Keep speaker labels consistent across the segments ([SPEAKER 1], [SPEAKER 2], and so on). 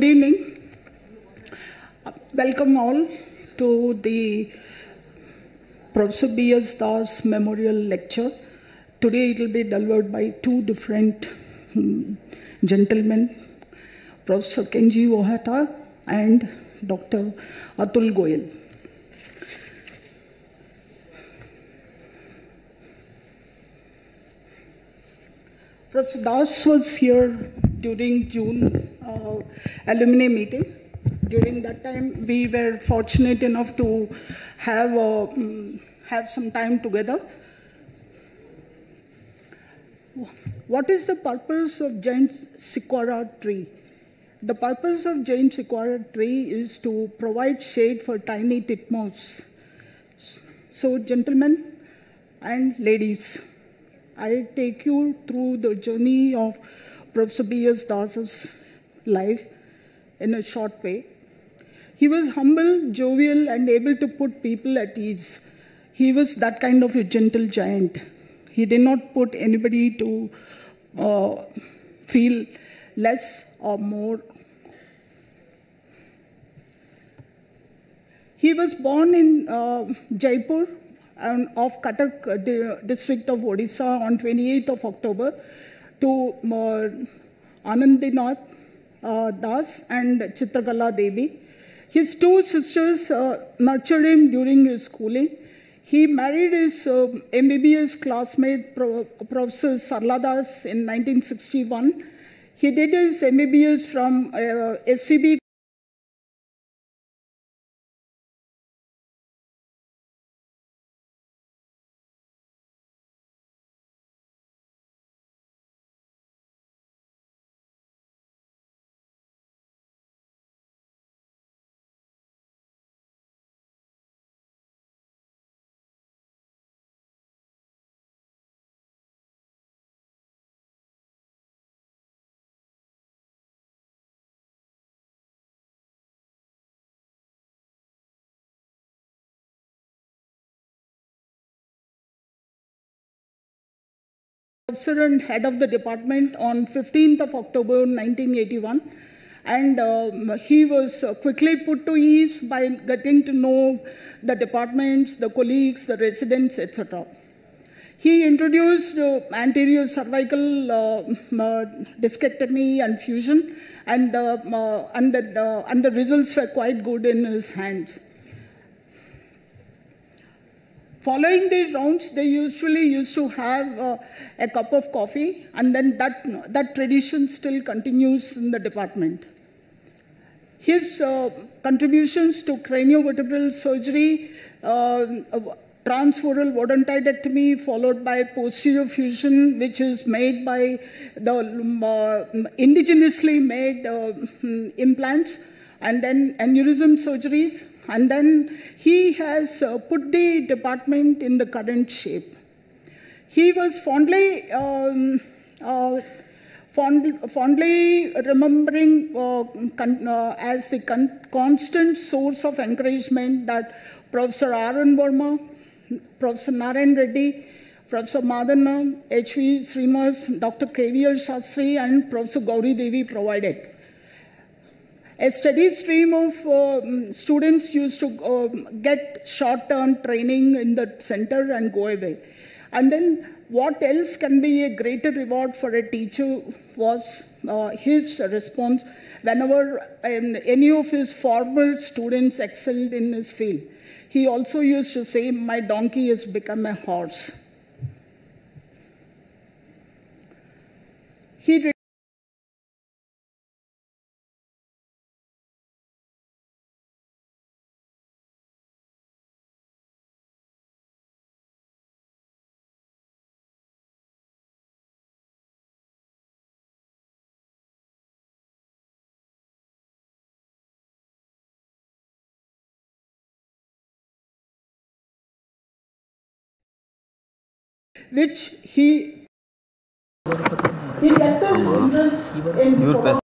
[SPEAKER 1] Good evening. Welcome all to the Professor B.S. Das Memorial Lecture. Today it will be delivered by two different hmm, gentlemen, Professor Kenji Ohata and Dr. Atul Goel. Professor Das was here during June uh, alumni meeting. During that time, we were fortunate enough to have uh, mm, have some time together. What is the purpose of giant sequoia tree? The purpose of giant sequoia tree is to provide shade for tiny titmouse. So, gentlemen and ladies, I take you through the journey of Professor B.S. Das's life in a short way. He was humble, jovial, and able to put people at ease. He was that kind of a gentle giant. He did not put anybody to uh, feel less or more. He was born in uh, Jaipur um, of Cuttack uh, district of Odisha on 28th of October to Anandinath uh, Das and Chitragala Devi. His two sisters uh, nurtured him during his schooling. He married his uh, MBBS classmate, Pro- Professor Sarladas, in 1961. He did his MBBS from uh, SCB and head of the department on 15th of October 1981. And um, he was uh, quickly put to ease by getting to know the departments, the colleagues, the residents, etc. He introduced uh, anterior cervical uh, uh, discectomy and fusion, and, uh, uh, and, the, and the results were quite good in his hands. Following the rounds, they usually used to have uh, a cup of coffee, and then that, that tradition still continues in the department. His uh, contributions to craniovertebral surgery, uh, transoral odontoidectomy, followed by posterior fusion, which is made by the um, uh, indigenously made uh, implants, and then aneurysm surgeries, and then he has uh, put the department in the current shape. He was fondly, um, uh, fond, fondly remembering uh, uh, as the con- constant source of encouragement that Professor Arun Verma, Professor Narayan Reddy, Professor Madana, H.V. Srimas, Dr. K.V.R. Shastri, and Professor Gauri Devi provided. A steady stream of um, students used to um, get short term training in the center and go away. And then, what else can be a greater reward for a teacher was uh, his response whenever um, any of his former students excelled in his field. He also used to say, My donkey has become a horse. He which he he in
[SPEAKER 2] Your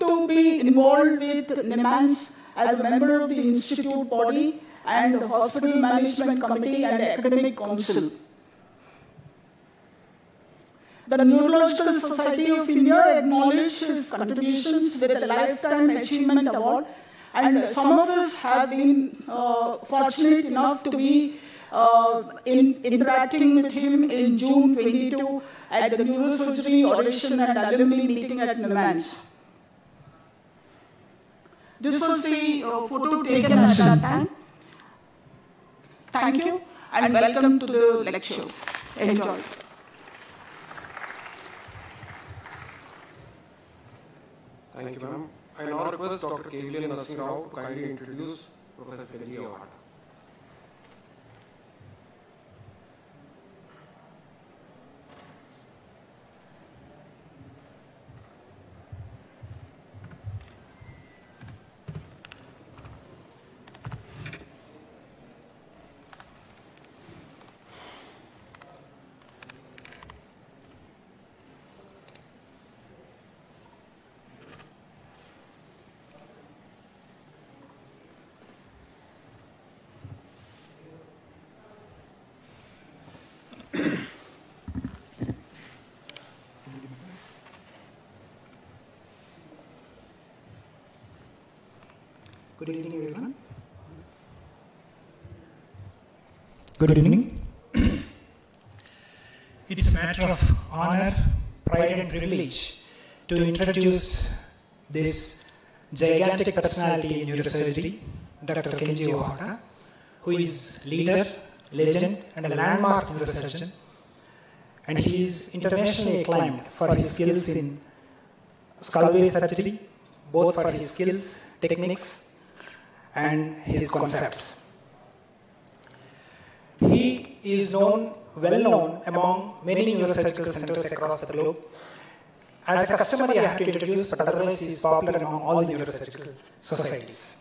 [SPEAKER 1] to be involved with NIMHANS as a member of the institute body and hospital management committee and academic council. the Neurological Society of India acknowledged his contributions with a Lifetime Achievement Award. And some of us have been uh, fortunate enough to be uh, in, interacting with him in June 22 at the Neurosurgery Audition and Alumni Meeting at Milan's. This was the uh, photo taken at that time. Thank you and welcome to the lecture. Enjoy.
[SPEAKER 2] Thank you, ma'am. I now request Dr. Narsing Rao to kindly introduce Professor Kenji Ohata.
[SPEAKER 3] Good evening, everyone. Good evening. it's a matter of honor, pride, and privilege to introduce this gigantic personality in neurosurgery, Dr. Kenji Ohata, who is leader, legend, and a landmark neurosurgeon. And he is internationally acclaimed for his skills in skull-base surgery, both for his skills, techniques, and his concepts. He is known, well known among many neurosurgical centers across the globe. As a customer, I have to introduce, but otherwise, he is popular among all the neurosurgical societies.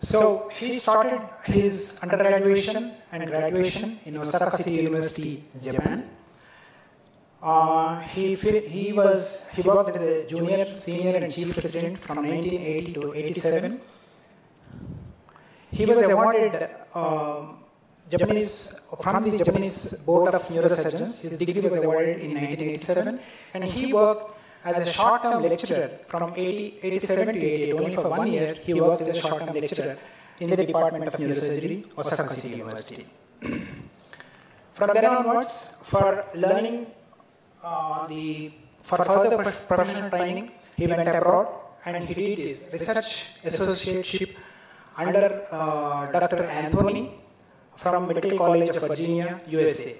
[SPEAKER 3] so, he started his undergraduation and graduation in Osaka City University, Japan. Uh, he, he, was, he worked as a junior, senior, and chief resident from 1980 to 87. He was awarded um, Japanese, from the Japanese Board of Neurosurgeons. His degree was awarded in 1987, and he worked as a short-term lecturer from 80, 87 to 88. Only for one year, he worked as a short-term lecturer in the Department of Neurosurgery, Osaka City University. from then onwards, for learning uh, the, for further professional training, he went abroad and he did his research associateship under uh, Dr. Anthony from Medical College of Virginia, USA.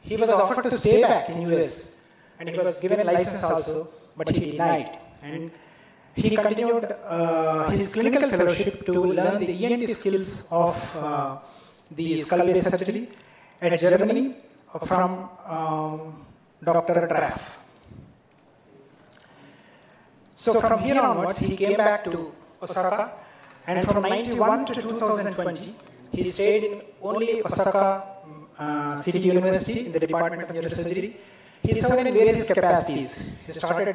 [SPEAKER 3] He was offered to stay back in US and he was given a license also, but he denied. And he continued uh, his clinical fellowship to learn the ENT skills of uh, the skull-base surgery at Germany from um, Dr. Draf. So from here onwards, he came back to Osaka, and from 91 to 2020, he stayed in only Osaka uh, City University in the Department of Neurosurgery. He served in various capacities. He started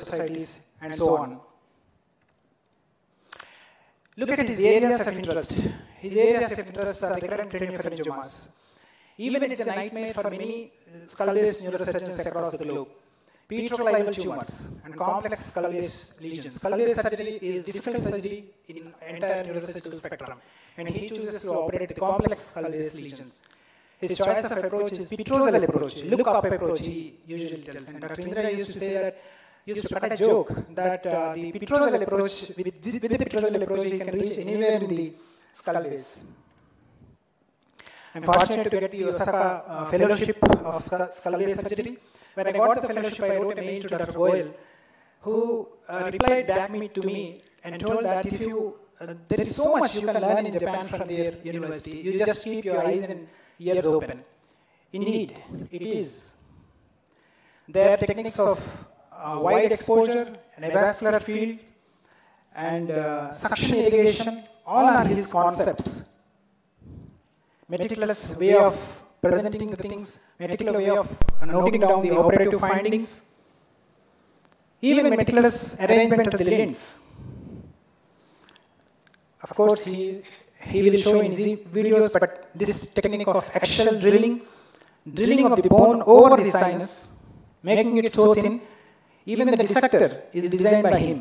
[SPEAKER 3] societies, and so on. Look at his areas of interest. His areas of interest are recurrent craniopharyngiomas. Even it's a nightmare for many skull-based neurosurgeons across the globe. Petroclival tumors and complex skull-based lesions. Skull-based surgery is difficult surgery in entire neurosurgical spectrum, and he chooses to operate the complex skull-based lesions. His choice of approach is petrosal approach, look-up approach, he usually tells. And Dr. Indra used to say that, used to cut a joke that uh, the petrosal approach, with, with the petrosal approach, he can reach anywhere in the skull base. I'm fortunate to get the Osaka uh, fellowship of skull base surgery. When I got the fellowship, I wrote a mail to Dr. Goel, who uh, replied back me to me and told that if you, uh, there is so much you can learn in Japan from their university. You just keep your eyes and ears open. Indeed, it is. Their techniques of wide exposure, an avascular field, and uh, suction irrigation, all are his concepts. Meticulous way of presenting the things, meticulous way of noting down the operative findings, even meticulous arrangement of the lens. Of course, he he will show in his videos, but this technique of axial drilling, drilling of the bone over the sinus, making it so thin, even the dissector is designed by him.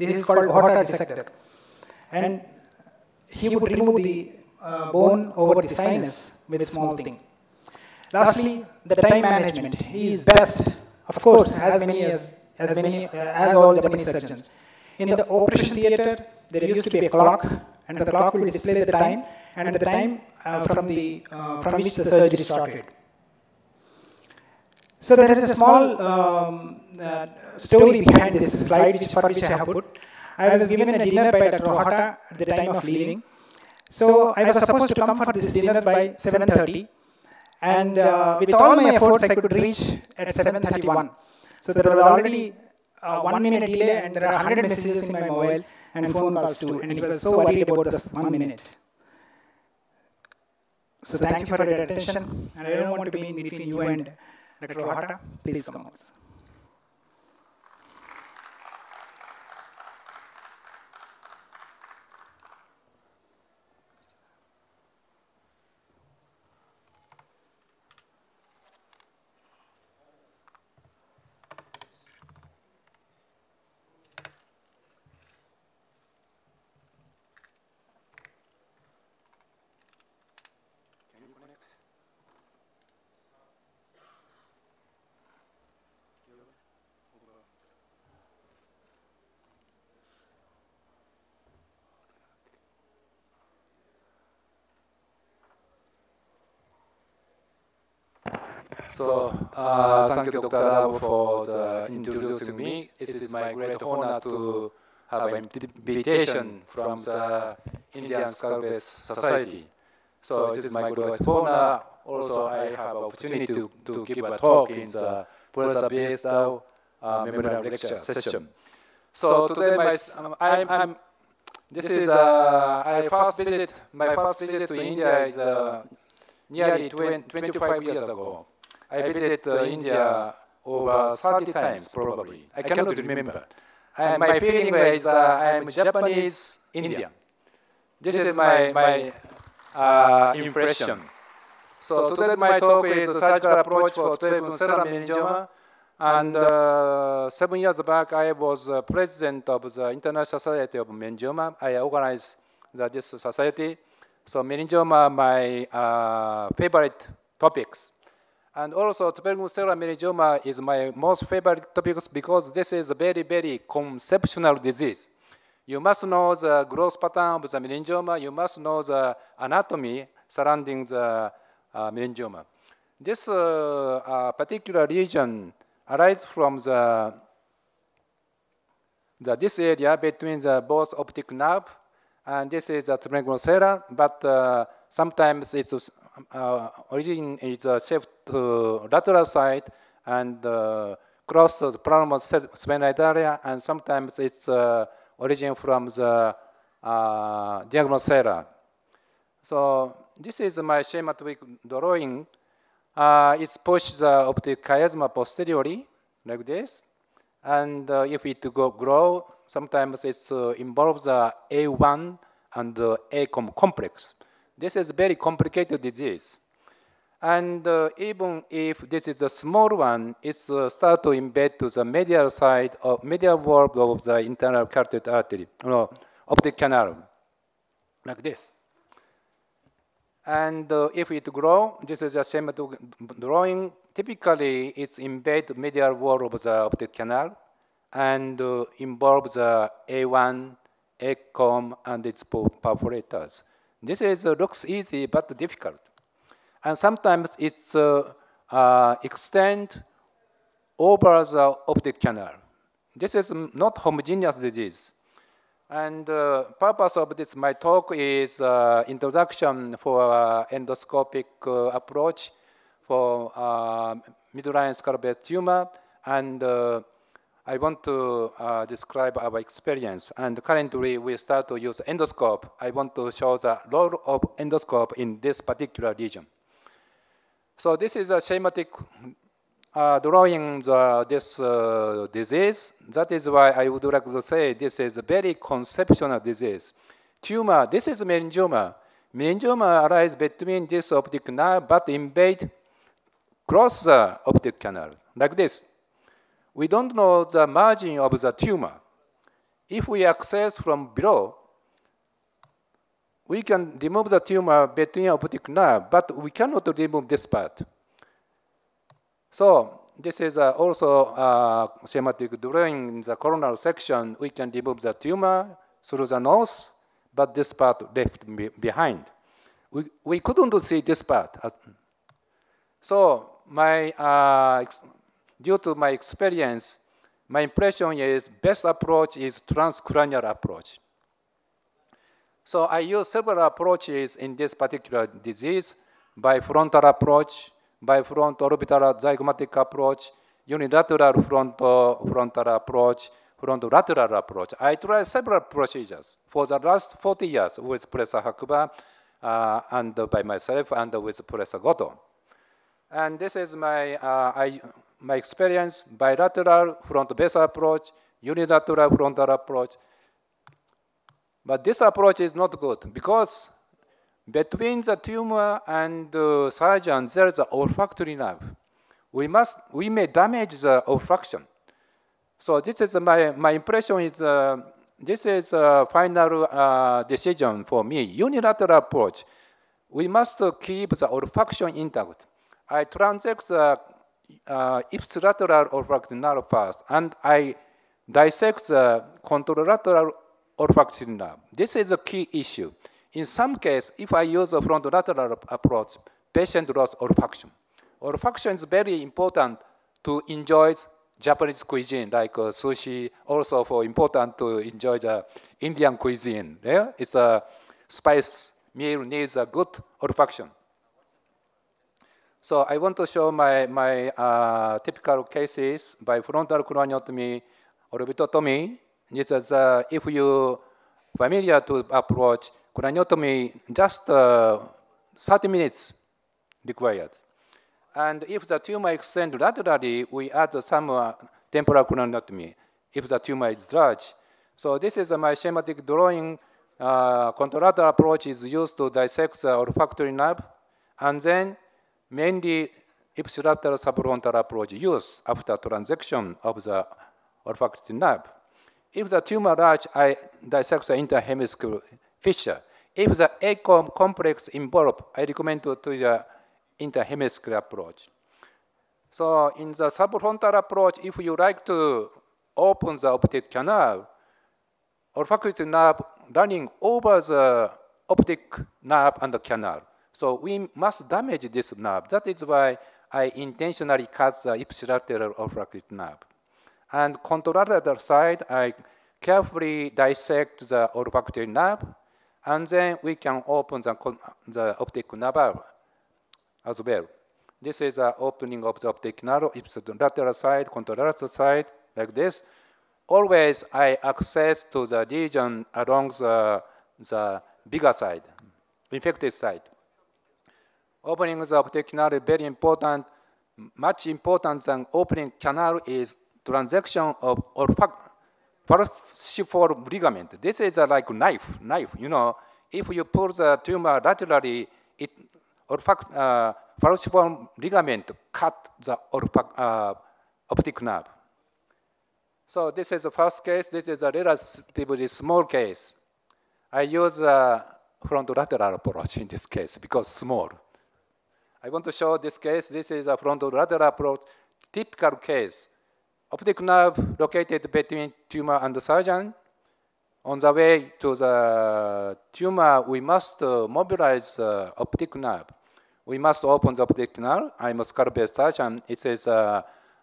[SPEAKER 3] This is called Ohata dissector. And he would remove the uh, bone over the sinus with a small thing. Lastly, the time management. He is best, of course, as many as, as many uh, as all the Japanese surgeons. In the operation theater, there used to be a clock and the clock will display the time and the time uh, from, the, uh, from which the surgery started. So there is a small um, uh, story behind this slide which for which I have put. I was given a dinner by Dr. Ohata at the time of leaving. So I was supposed to come for this dinner by 7.30 and uh, with all my efforts I could reach at 7.31. So there was already uh, one minute delay and there are 100 messages in my mobile and phone calls too. And he was so worried about this one minute. So thank you for your attention. And I don't want to be in between you and Dr. Ohata. Please come out.
[SPEAKER 4] So uh, thank you, Dr. Rao, for the introducing me. It is my great honor to have an invitation from the Indian Skull-Base Society. So it is my great honor. Also, I have opportunity to, to give a talk in the Professor B.S. Das uh, memorial lecture session. So today, my, um, I'm, I'm, this is, uh, I first visit, my first visit to India is uh, nearly 20, 25 years ago. I visited uh, India over 30 times, probably. I cannot remember. And my feeling is uh, I'm Japanese Indian. This is my, my uh, impression. So today my talk is surgical approach for 12 cellular meningioma. And uh, seven years back, I was uh, president of the International Society of Meningioma. I organized the, this society. So meningioma, my uh, favorite topics. And also, tuberculum sellae meningioma is my most favorite topic because this is a very, very conceptual disease. You must know the growth pattern of the meningioma. You must know the anatomy surrounding the uh, meningioma. This uh, uh, particular region arises from the, the, this area between the both optic nerve and this is the tuberculum sellae, but uh, sometimes it's uh, origin is uh, shaped to lateral side and uh, cross the palmar sphenoid area, and sometimes it's uh, origin from the uh, diagonal cellar. So this is my schematic drawing. Uh, it's pushed the optic chiasma posteriorly, like this. And uh, if it go grow, sometimes it uh, involves uh, A1 and uh, ACOM complex. This is a very complicated disease. And uh, even if this is a small one, it's uh, start to embed to the medial side of medial wall of the internal carotid artery, no, optic canal, like this. And uh, if it grow, this is a schematic drawing. Typically, it's embed medial wall of the optic canal and uh, involves the A1, ACOM, and its perforators. This is, uh, looks easy but difficult and sometimes it's uh, uh, extend over the optic canal. This is not homogeneous disease. And uh, purpose of this, my talk is uh, introduction for uh, endoscopic approach for midline skull-base tumor. And I want to describe our experience. And currently, we start to use endoscope. I want to show the role of endoscope in this particular region. So this is a schematic uh, drawing the, this uh, disease. That is why I would like to say this is a very conceptual disease. Tumor, this is meningioma. Meningioma arises between this optic nerve but invade cross the optic canal, like this. We don't know the margin of the tumor. If we access from below, we can remove the tumor between optic nerve, but we cannot remove this part. So this is uh, also a schematic drawing in the coronal section. We can remove the tumor through the nose, but this part left behind. We, we couldn't see this part. So my, uh, due to my experience, my impression is best approach is transcranial approach. So I use several approaches in this particular disease, bifrontal approach, by bifrontal orbital zygomatic approach, unilateral frontal, frontal approach, frontal lateral approach. I tried several procedures for the last 40 years with Professor Hakuba uh, and by myself and with Professor Goto. And this is my, uh, I, my experience, bilateral front base approach, unilateral frontal approach, but this approach is not good because between the tumor and the surgeon, there is an olfactory nerve. We, must, we may damage the olfaction. So this is my, my impression is uh, this is a final uh, decision for me. Unilateral approach, we must keep the olfaction intact. I transect the ipsilateral olfactory nerve first, and I dissect the contralateral olfactory nerve. This is a key issue. In some cases, if I use a frontolateral approach, patient lost olfaction. Olfaction is very important to enjoy Japanese cuisine, like uh, sushi, also for important to enjoy the Indian cuisine. Yeah? It's a spice meal needs a good olfaction. So I want to show my, my uh, typical cases by frontal craniotomy, orbitotomy, it's as uh, if you familiar to approach craniotomy, just uh, 30 minutes required. And if the tumor extends laterally, we add some uh, temporal craniotomy if the tumor is large. So this is my schematic drawing. Uh, contralateral approach is used to dissect the olfactory nerve, and then mainly ipsilateral subfrontal approach used after transection of the olfactory nerve. If the tumor large, I dissect the interhemisphere fissure. If the ACOM complex involved, I recommend to, the interhemisphere approach. So in the subfrontal approach, if you like to open the optic canal, olfactory nerve running over the optic nerve and the canal. So we must damage this nerve. That is why I intentionally cut the ipsilateral olfactory nerve. And contralateral side, I carefully dissect the olfactory nerve, and then we can open the, the optic nerve as well. This is the opening of the optic nerve. ipsilateral side, contralateral side, like this. Always I access to the region along the, the bigger side, infected side. Opening the optic nerve is very important. Much important than opening canal is transection of falciform ligament. This is a like knife, knife. You know, if you pull the tumor laterally, it olfac, uh, ligament cut the uh, optic nerve. So this is the first case. This is a relatively small case. I use a frontolateral approach in this case because small. I want to show this case. This is a frontal frontolateral approach, typical case. Optic nerve located between tumor and surgeon. On the way to the tumor, we must uh, mobilize the optic nerve. We must open the optic nerve. I'm a skull-based surgeon. It is uh,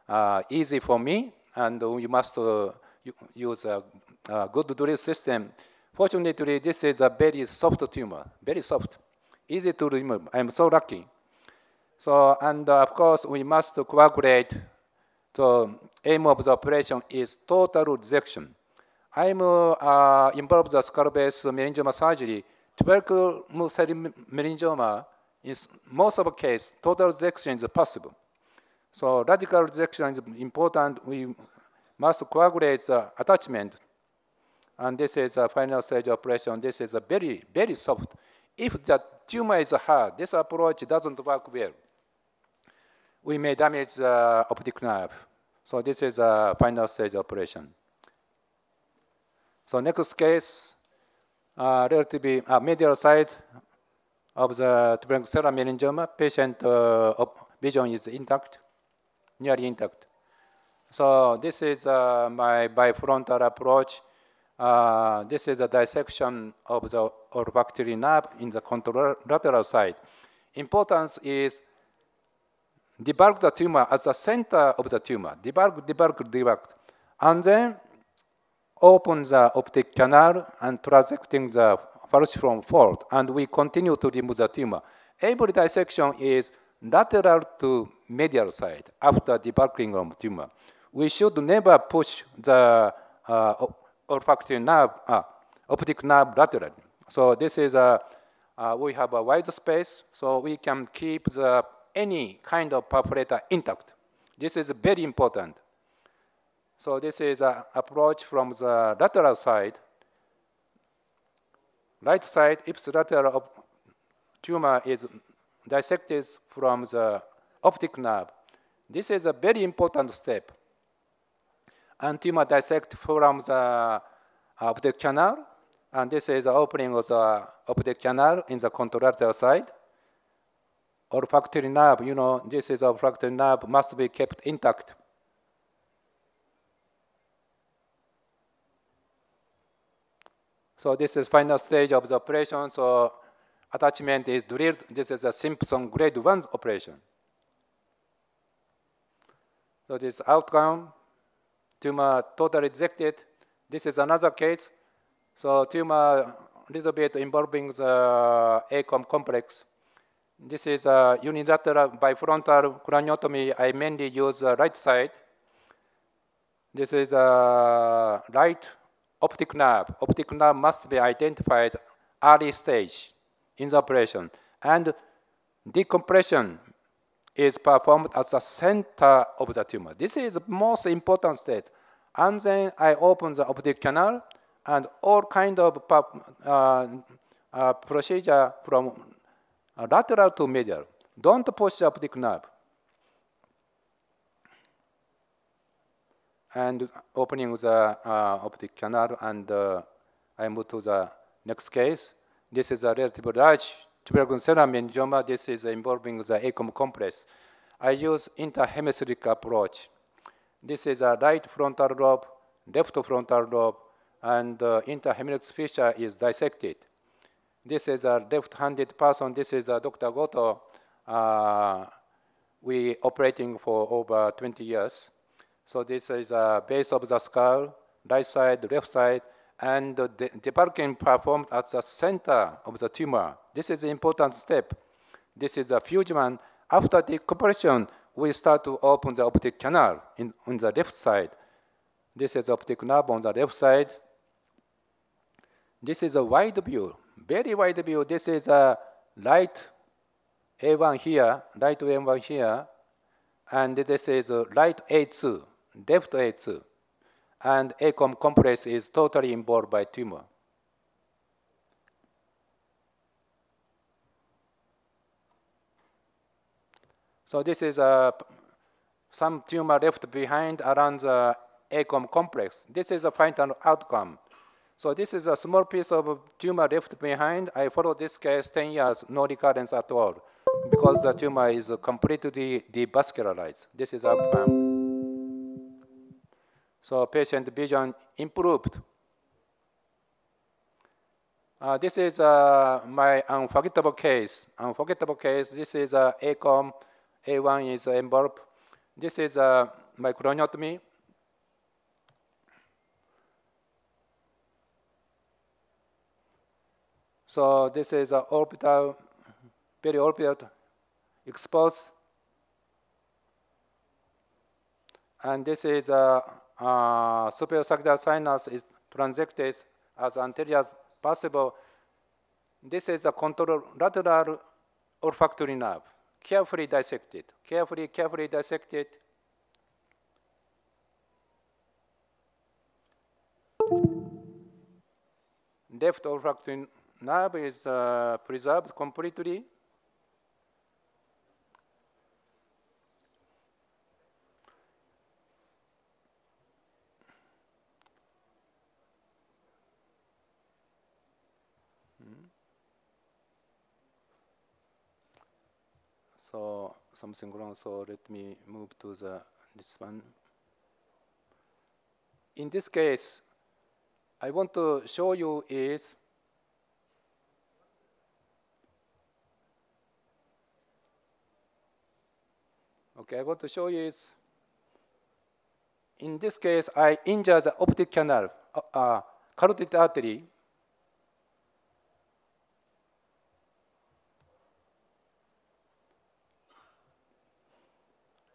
[SPEAKER 4] uh, easy for me, and we must uh, use a, a good drill system. Fortunately, this is a very soft tumor, very soft, easy to remove. I'm so lucky. So, and uh, of course, we must coagulate. The aim of the operation is total resection. I'm uh, involved in skull-base meningioma surgery. Tubercle cell meningioma, in most of the cases, total resection is possible. So radical resection is important. We must coagulate the attachment. And this is a final stage operation. This is a very, very soft. If the tumor is hard, this approach doesn't work well we may damage the optic nerve. So this is a final stage operation. So next case, uh, relatively uh, medial side of the tubercular meningioma, patient uh, vision is intact, nearly intact. So this is uh, my bifrontal approach. Uh, this is a dissection of the olfactory nerve in the contralateral side. Importance is debulk the tumor at the center of the tumor, debulk, debulk, debulk, and then open the optic canal and transecting the falciform fold, and we continue to remove the tumor. Every dissection is lateral to medial side after debulking of tumor. We should never push the uh, olfactory nerve, uh, optic nerve laterally. So this is a, uh, we have a wide space, so we can keep the any kind of perforator intact. This is very important. So this is an approach from the lateral side. Right side, ipsilateral tumor is dissected from the optic nerve. This is a very important step. And tumor dissect from the optic canal, and this is the opening of the optic canal in the contralateral side olfactory nerve, you know, this is a olfactory nerve must be kept intact. So this is final stage of the operation. So attachment is drilled. This is a Simpson grade one operation. So this outcome, tumor totally rejected. This is another case. So tumor a little bit involving the ACOM complex. This is a unilateral bifrontal craniotomy. I mainly use the right side. This is a right optic nerve. Optic nerve must be identified early stage in the operation. And decompression is performed at the center of the tumor. This is the most important step. And then I open the optic canal and all kind of uh, uh, procedure from lateral to medial. Don't push the optic nerve. And opening the uh, optic canal, and uh, I move to the next case. This is a relatively large tuberculous meningioma. This is involving the ACOM complex. I use interhemispheric approach. This is a right frontal lobe, left frontal lobe, and uh, interhemispheric fissure is dissected. This is a left-handed person. This is a Dr. Goto. Uh, we operating for over 20 years. So this is a base of the skull, right side, left side, and the debulking performed at the center of the tumor. This is an important step. This is a fusion. After the decompression, we start to open the optic canal in, on the left side. This is optic nerve on the left side. This is a wide view very wide view, this is a light A1 here, light A1 here, and this is a light A2, left A2, and ACOM complex is totally involved by tumor. So this is uh, some tumor left behind around the ACOM complex. This is a final outcome. So this is a small piece of tumor left behind. I follow this case 10 years, no recurrence at all, because the tumor is completely devascularized. This is outcome. So patient vision improved. Uh, this is uh, my unforgettable case. Unforgettable case, this is uh, ACOM, A1 is envelope. This is uh, my craniotomy. So this is an orbital, very orbital exposed. And this is a, a superior sagittal sinus is transected as anterior as possible. This is a contralateral olfactory nerve, carefully dissected, carefully, carefully dissected. Left olfactory nerve is uh, preserved completely. Hmm. So something wrong, so let me move to the this one. In this case, I want to show you is Okay, what to show you is, in this case, I injure the optic canal, uh, uh, carotid artery.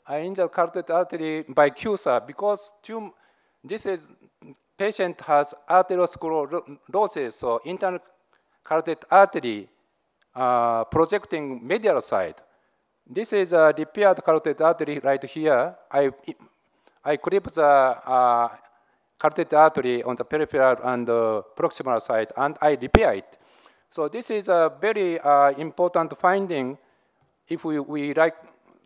[SPEAKER 4] I injure carotid artery by CUSA because tum this is patient has arteriosclerosis, so internal carotid artery uh, projecting medial side. This is a repaired carotid artery right here. I, I clip the uh, carotid artery on the peripheral and the proximal side, and I repair it. So this is a very uh, important finding if we, we like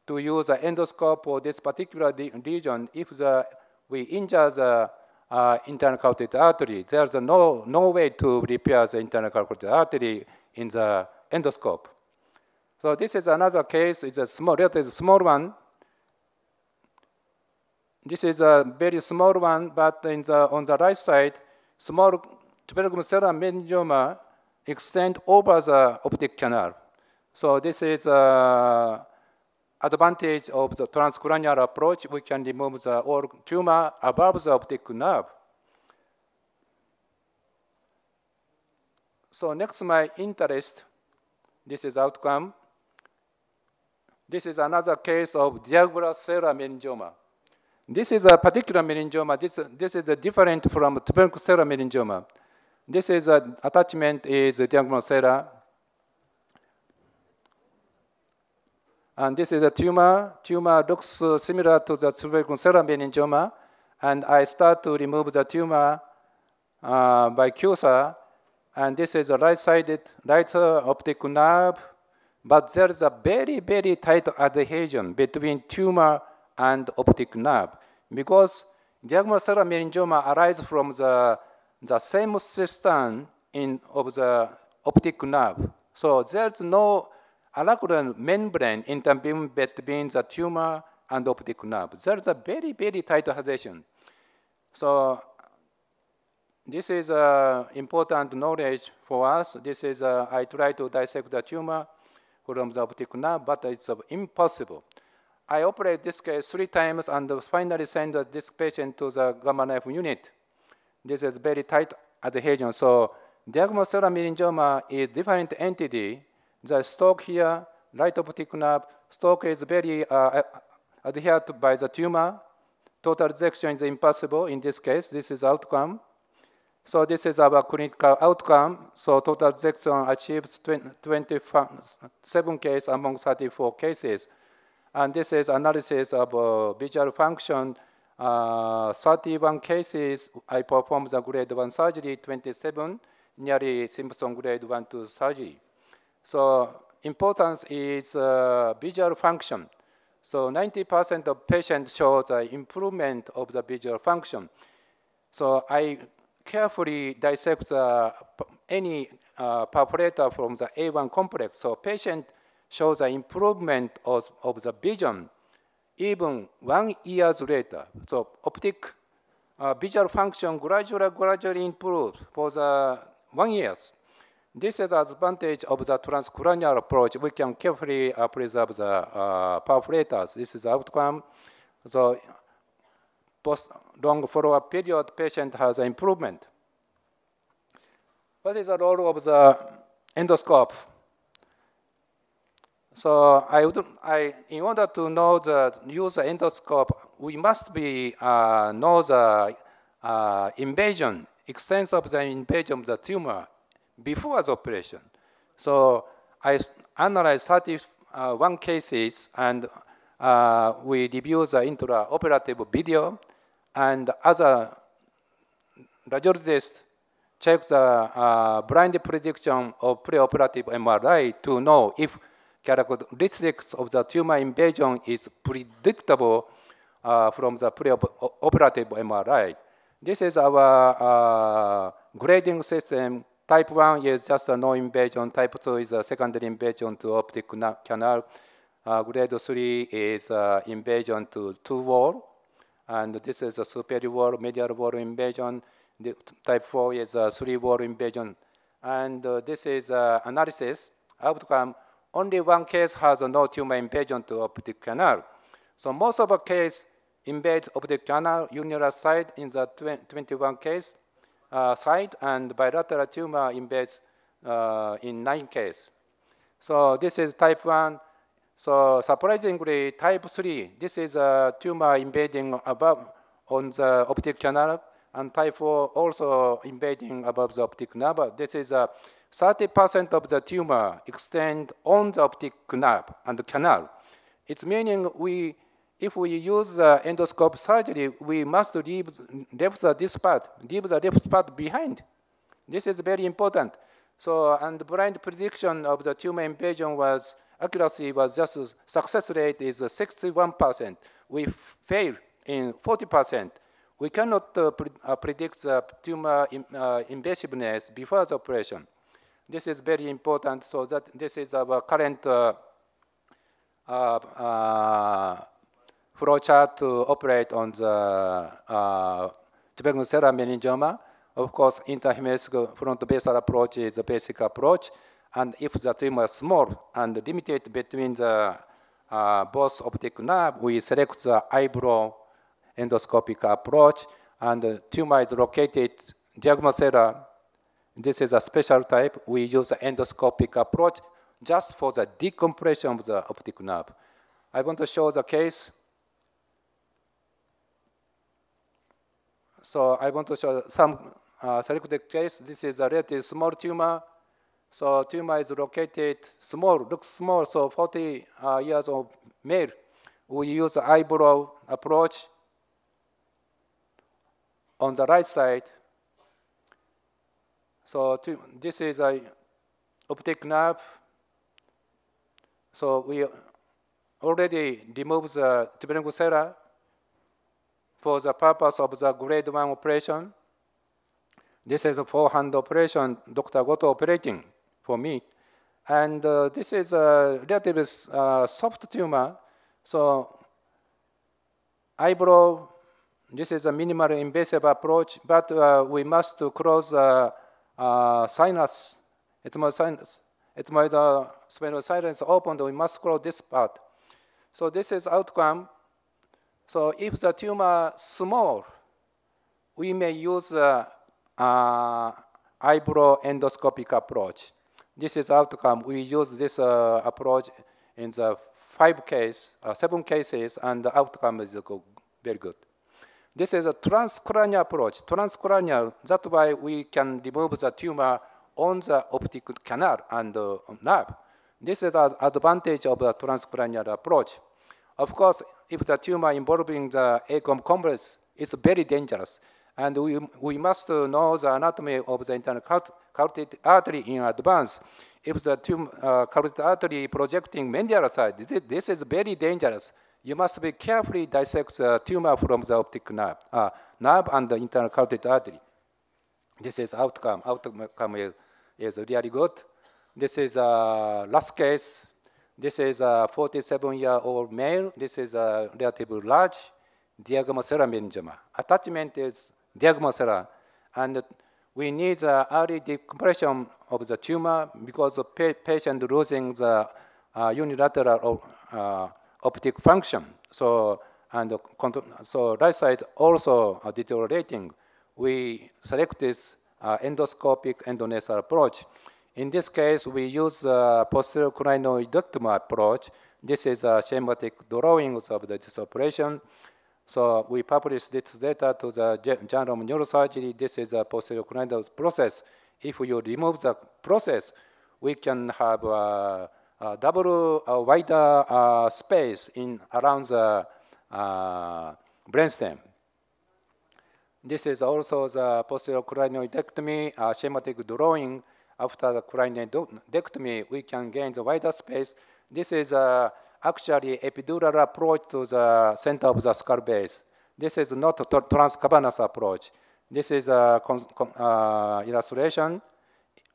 [SPEAKER 4] to use an endoscope for this particular region. If the, we injure the uh, internal carotid artery, there's no, no way to repair the internal carotid artery in the endoscope. So this is another case. It's a small, relatively small one. This is a very small one, but the, on the right side, small tuberculum meningioma extend over the optic canal. So this is uh, advantage of the transcranial approach. We can remove the tumor above the optic nerve. So next, my interest, this is outcome. This is another case of diagonal cellular meningioma. This is a particular meningioma. This, this is different from cellular meningioma. This is a attachment is diagonal cellular. And this is a tumor. Tumor looks similar to the cellular meningioma. And I start to remove the tumor uh, by CUSA. And this is a right-sided, right optic nerve but there is a very, very tight adhesion between tumor and optic nerve because diagonal cellular meningioma arises from the, the same system in, of the optic nerve. So there's no arachnoid membrane intervening between the tumor and optic nerve. There's a very, very tight adhesion. So this is uh, important knowledge for us. This is, uh, I try to dissect the tumor from the optic nerve, but it's impossible. I operate this case three times and finally send this patient to the gamma knife unit. This is very tight adhesion. So cellular meningioma is different entity. The stalk here, right optic nerve, stalk is very uh, adhered by the tumor. Total resection is impossible in this case. This is outcome. So this is our clinical outcome. So total resection achieves 27 cases among 34 cases. And this is analysis of uh, visual function uh, 31 cases, I performed the grade 1 surgery, 27 nearly Simpson grade 1 to surgery. So importance is uh, visual function. So 90% of patients show the improvement of the visual function. So I carefully dissect any uh, perforator from the A1 complex. So patient shows the improvement of, of the vision even one years later. So optic uh, visual function gradually, gradually improved for the one years. This is the advantage of the transcranial approach. We can carefully uh, preserve the uh, perforators. This is the outcome. So post long follow-up period, patient has improvement. What is the role of the endoscope? So I would, I, in order to know the use the endoscope, we must be uh, know the uh, invasion, extent of the invasion of the tumor before the operation. So I analyzed 31 cases and uh, we review the intraoperative video and other radiologists check the uh, blind prediction of preoperative MRI to know if characteristics of the tumor invasion is predictable uh, from the preoperative MRI. This is our uh, grading system. Type 1 is just a no invasion. Type 2 is a secondary invasion to optic canal. Uh, grade 3 is uh, invasion to two wall. And this is a superior wall, medial wall invasion. The type 4 is a three wall invasion. And uh, this is uh, analysis outcome only one case has no tumor invasion to optic canal. So most of the case invade optic canal unilateral side in the 21 case uh, side and bilateral tumor invades uh, in nine case. So this is type 1. So surprisingly, type 3, this is a tumor invading above on the optic canal, and type 4 also invading above the optic nerve. This is a 30% of the tumor extend on the optic nerve and canal. It's meaning we, if we use the endoscope surgery, we must leave, leave the, this part, leave the left part behind. This is very important. So, and blind prediction of the tumor invasion was, accuracy was just, success rate is 61%. We fail in 40%. We cannot uh, pre uh, predict the tumor in, uh, invasiveness before the operation. This is very important. So that this is our current uh, uh, uh, flow chart to operate on the uh, tuberculum meningioma. Of course, interhemispheric front basal approach is the basic approach. And if the tumor is small and limited between the uh, both optic nerve, we select the eyebrow endoscopic approach. And the tumor is located diagonal this is a special type. We use an endoscopic approach just for the decompression of the optic nerve. I want to show the case. So I want to show some uh, selected case. This is a relatively small tumor. So tumor is located small, looks small, so 40 uh, years old male. We use eyebrow approach on the right side. So this is a optic nerve. So we already removed the tuberculum sellae for the purpose of the grade 1 operation. This is a four-hand operation Dr. Goto operating for me. And uh, this is a relatively uh, soft tumor. So eyebrow, this is a minimally invasive approach, but uh, we must close sinus, ethmoid sinus, ethmoid uh, sphenoid sinus opened, we must close this part. So this is outcome. So if the tumor small, we may use uh, uh, eyebrow endoscopic approach. This is outcome. We use this uh, approach in the five case, uh, seven cases, and the outcome is very good. This is a transcranial approach. Transcranial, that's why we can remove the tumor on the optic canal and uh, nerve. This is the advantage of the transcranial approach. Of course, if the tumor involving the ACOM complex is very dangerous. And we, we must know the anatomy of the internal carotid artery in advance. If the tumor, uh, carotid artery projecting medial side, this, this is very dangerous. You must be carefully dissect the tumor from the optic nerve, uh, nerve and the internal carotid artery. This is outcome. Outcome is, is really good. This is a last case. This is a 47-year-old male. This is a relatively large diagnostic meningioma. Attachment is diagnosis, and we need the early decompression of the tumor because the pa patient losing the uh, unilateral uh, optic function. So and so right side also deteriorating. We selected uh, endoscopic endonasal approach. In this case, we use uh, posterior clinoidectomy approach. This is a schematic drawing of this operation. So we publish this data to the Journal of Neurosurgery. This is a posterior clinoid process. If you remove the process, we can have a, a double a wider uh, space in around the uh, brainstem. This is also the posterior clinoidectomy uh, schematic drawing. After the clinoidectomy, we can gain the wider space. This is a actually epidural approach to the center of the skull base. This is not a transcavernous approach. This is a uh, illustration.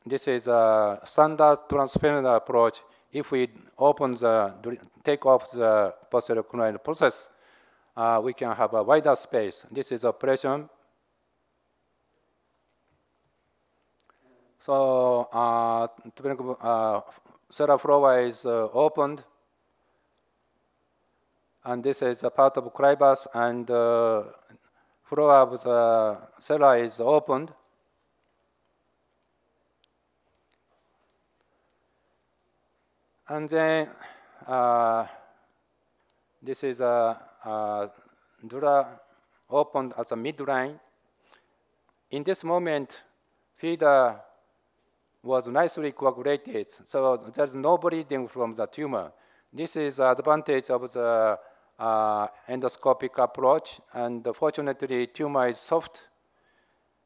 [SPEAKER 4] This is a standard transfemoral approach. If we open the, take off the posterior clinoid process, uh, we can have a wider space. This is operation. So, uh, uh, sellar floor is uh, opened and this is a part of clivus, and uh, floor of the sellar is opened. And then uh, this is a, a dura opened as a midline. In this moment, feeder was nicely coagulated, so there's no bleeding from the tumor. This is the advantage of the uh, endoscopic approach, and fortunately, tumor is soft,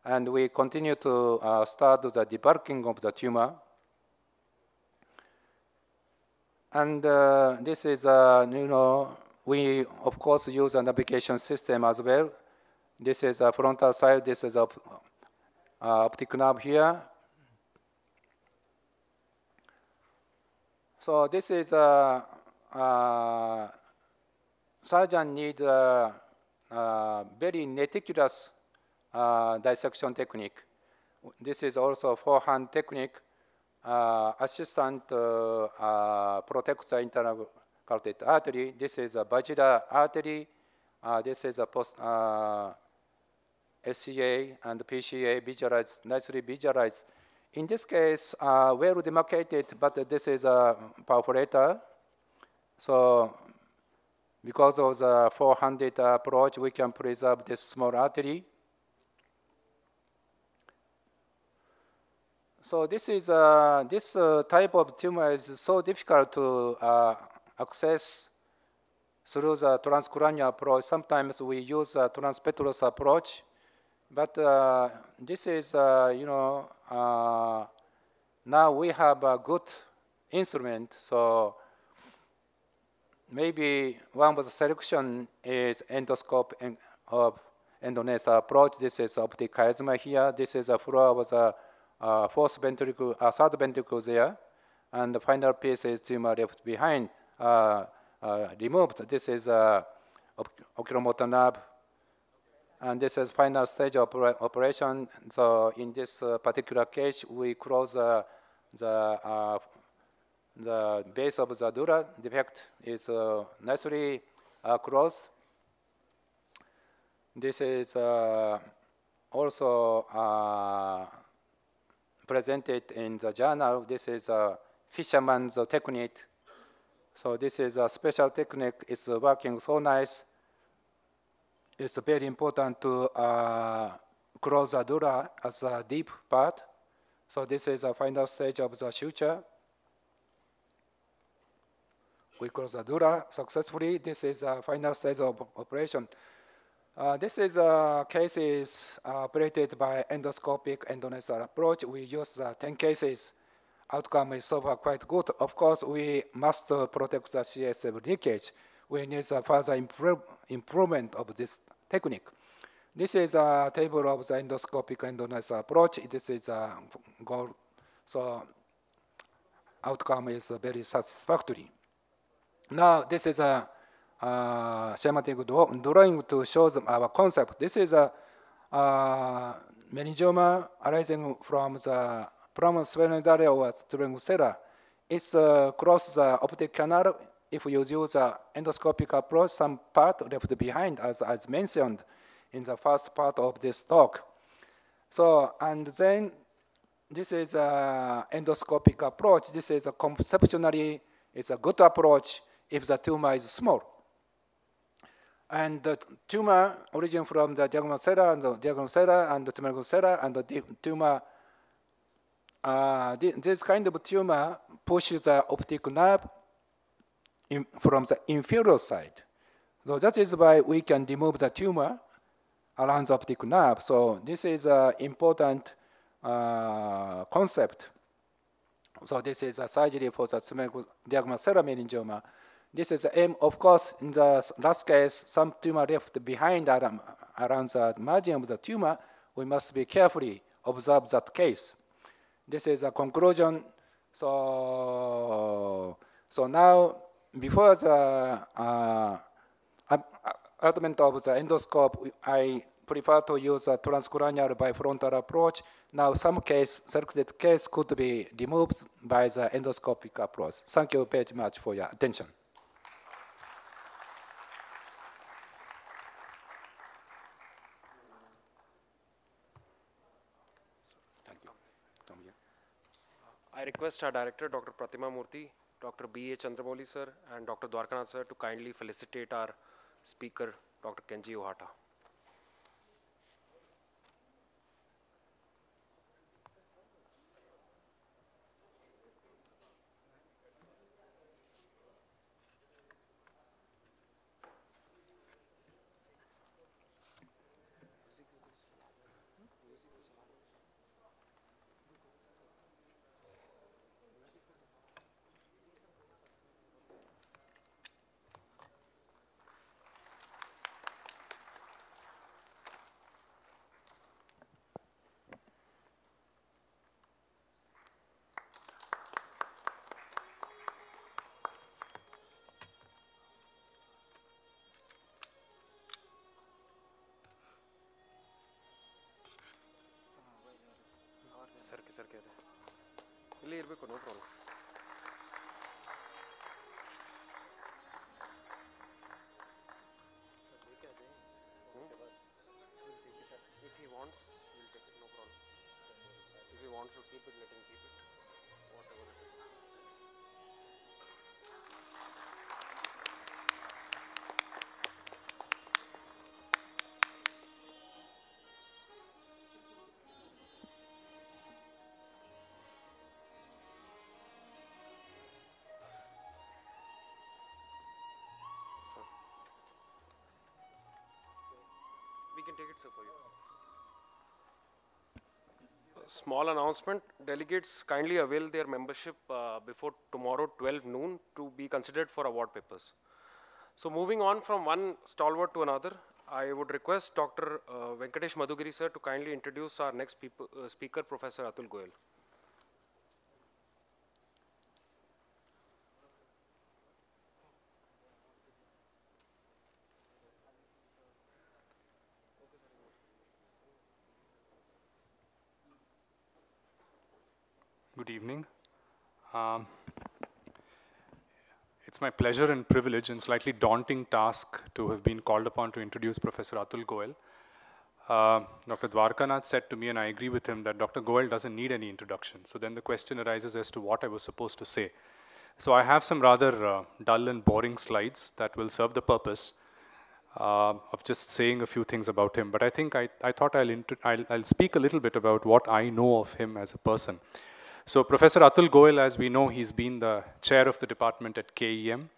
[SPEAKER 4] and we continue to uh, start the debulking of the tumor. And uh, this is, uh, you know, we of course use a navigation system as well. This is a frontal side, this is a uh, optic nerve here. So this is a, a surgeon needs a, a very meticulous uh, dissection technique. This is also a four-hand technique. Uh, assistant uh, uh, protects the internal carotid artery. This is a basilar artery. Uh, this is a post, uh, SCA and PCA visualized, nicely visualized. In this case, well demarcated, but this is a perforator. So because of the 400 approach, we can preserve this small artery. So this is uh, this uh, type of tumor is so difficult to uh, access through the transcranial approach. Sometimes we use a transpetrous approach, but uh, this is uh, you know uh, now we have a good instrument. So maybe one of the selection is endoscope and of endonasal approach. This is optic chiasma here. This is a floor of the uh, fourth ventricle, uh, third ventricle there. And the final piece is tumor left behind, uh, uh removed. This is uh, oculomotor nerve. And this is final stage of operation. So in this uh, particular case, we close the the base of the dura defect is uh, nicely uh, closed. This is uh, also uh, presented in the journal. This is a fisherman's technique. So this is a special technique. It's working so nice. It's very important to uh, close the dura as a deep part. So this is a final stage of the suture we close the dura successfully. This is a final stage of operation. Uh, this is a case is uh, operated by endoscopic endonasal approach. We use uh, 10 cases. Outcome is so far quite good. Of course, we must uh, protect the CSF leakage. We need a further improve, improvement of this technique. This is a table of the endoscopic endonasal approach. This is a goal. So outcome is very satisfactory. Now, this is a uh, schematic drawing to show our concept. This is a uh, meningioma arising from the from sphenoidal or Turingula. It's uh, cross the optic canal. If you use the endoscopic approach, some part left behind, as, as mentioned in the first part of this talk. So, and then this is an endoscopic approach. This is a conceptually, it's a good approach if the tumor is small. And the tumor origin from the diagonal cell and the diagonal cell and the tumor cell and the tumor, uh, this kind of tumor pushes the optic nerve in, from the inferior side. So that is why we can remove the tumor around the optic nerve. So this is an important uh, concept. So this is a surgery for the diagonal cell meningioma. This is the aim, of course, in the last case, some tumor left behind around, the margin of the tumor. We must be carefully observe that case. This is a conclusion. So, so now, before the uh, advent of the endoscope, I prefer to use a transcranial bifrontal approach. Now, some case, selected case could be removed by the endoscopic approach. Thank you very much for your attention.
[SPEAKER 2] Request our director, Dr. Pratima Murthy, Dr. B. A. Chandramouli sir, and Dr. Dwarkanath sir to kindly felicitate our speaker, Dr. Kenji Ohata. Can take it, sir, for you. Small announcement, delegates kindly avail their membership uh, before tomorrow 12 noon to be considered for award papers. So moving on from one stalwart to another, I would request Dr. Uh, Venkatesh Madhugiri sir to kindly introduce our next uh, speaker, Professor Atul
[SPEAKER 5] Goel. Evening. Um, it's my pleasure and privilege and slightly daunting task to have been called upon to introduce Professor Atul Goel. Uh, Dr. Dwarkanath said to me, and I agree with him, that Dr. Goel doesn't need any introduction. So then the question arises as to what I was supposed to say. So I have some rather uh, dull and boring slides that will serve the purpose uh, of just saying a few things about him. But I think I, I thought I'll, I'll, I'll speak a little bit about what I know of him as a person. So Professor Atul Goel, as we know, he's been the chair of the department at KEM.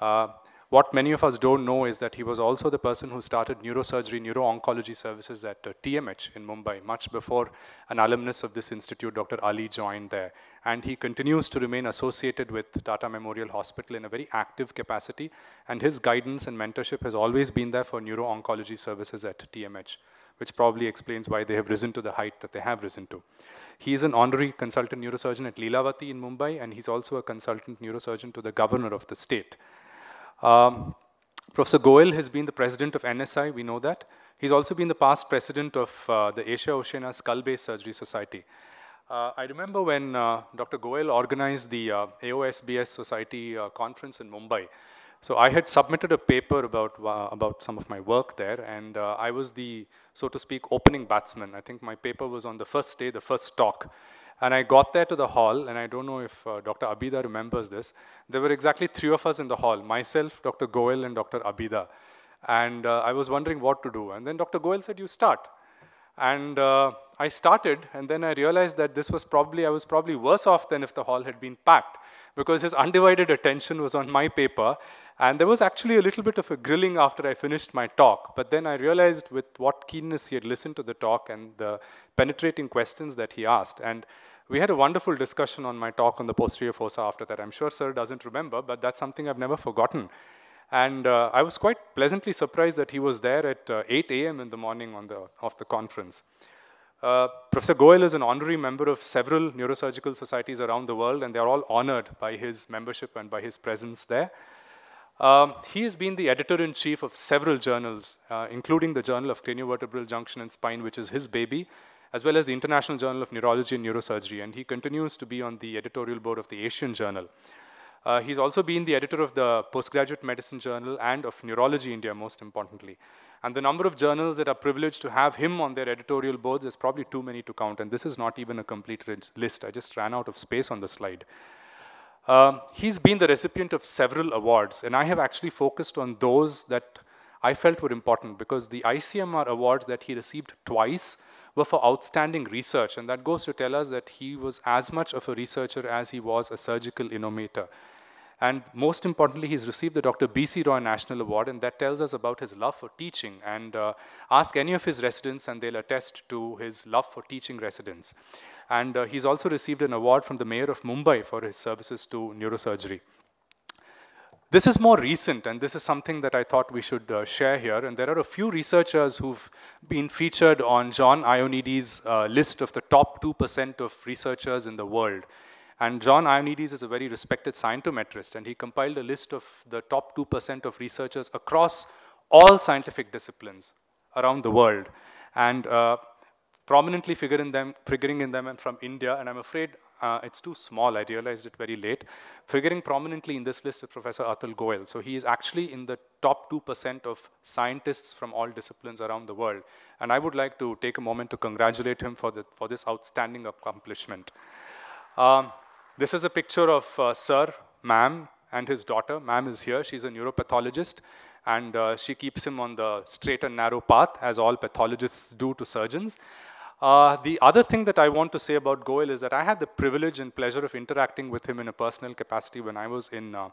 [SPEAKER 5] Uh, what many of us don't know is that he was also the person who started neurosurgery, neuro-oncology services at uh, TMH in Mumbai, much before an alumnus of this institute, Dr. Ali, joined there. And he continues to remain associated with Tata Memorial Hospital in a very active capacity, and his guidance and mentorship has always been there for neuro-oncology services at TMH, which probably explains why they have risen to the height that they have risen to. He is an honorary consultant neurosurgeon at Lilavati in Mumbai, and he's also a consultant neurosurgeon to the governor of the state. Um, Professor Goel has been the president of NSI, we know that. He's also been the past president of uh, the Asia Oceania Skull-Base Surgery Society. Uh, I remember when uh, Dr. Goel organized the uh, AOSBS Society uh, conference in Mumbai. So I had submitted a paper about, uh, about some of my work there, and I was the, so to speak, opening batsman. I think my paper was on the first day, the first talk. And I got there to the hall, and I don't know if uh, Dr. Abida remembers this. There were exactly three of us in the hall, myself, Dr. Goel, and Dr. Abida. And uh, I was wondering what to do. And then Dr. Goel said, you start. And uh, I started, and then I realized that this was probably, I was probably worse off than if the hall had been packed, because his undivided attention was on my paper, and there was actually a little bit of a grilling after I finished my talk. But then I realized with what keenness he had listened to the talk and the penetrating questions that he asked. And we had a wonderful discussion on my talk on the posterior fossa after that. I'm sure sir doesn't remember, but that's something I've never forgotten. And uh, I was quite pleasantly surprised that he was there at uh, 8 a.m. in the morning on the, of the conference. Uh, Professor Goel is an honorary member of several neurosurgical societies around the world, and they're all honored by his membership and by his presence there. Um, he has been the editor-in-chief of several journals, uh, including the Journal of Craniovertebral Junction and Spine, which is his baby, as well as the International Journal of Neurology and Neurosurgery, and he continues to be on the editorial board of the Asian Journal. Uh, he's also been the editor of the Postgraduate Medicine Journal and of Neurology India, most importantly. And the number of journals that are privileged to have him on their editorial boards is probably too many to count, and this is not even a complete list. I just ran out of space on the slide. Uh, he's been the recipient of several awards, and I have actually focused on those that I felt were important because the ICMR awards that he received twice were for outstanding research. And that goes to tell us that he was as much of a researcher as he was a surgical innovator. And most importantly, he's received the Dr. B.C. Roy National Award, and that tells us about his love for teaching. And uh, ask any of his residents, and they'll attest to his love for teaching residents. And uh, he's also received an award from the mayor of Mumbai for his services to neurosurgery. This is more recent, and this is something that I thought we should uh, share here. And there are a few researchers who've been featured on John Ioannidis' uh, list of the top 2% of researchers in the world. And John Ioannidis is a very respected scientometrist, and he compiled a list of the top 2% of researchers across all scientific disciplines around the world. And uh, prominently figuring, them, figuring in them and from India, and I'm afraid uh, it's too small. I realized it very late. Figuring prominently in this list is Professor Atul Goel. So he is actually in the top 2% of scientists from all disciplines around the world. And I would like to take a moment to congratulate him for, the, for this outstanding accomplishment. Um, this is a picture of uh, Sir, ma'am, and his daughter. Ma'am is here. She's a neuropathologist. And uh, she keeps him on the straight and narrow path, as all pathologists do to surgeons. Uh, the other thing that I want to say about Goel is that I had the privilege and pleasure of interacting with him in a personal capacity when I was in uh,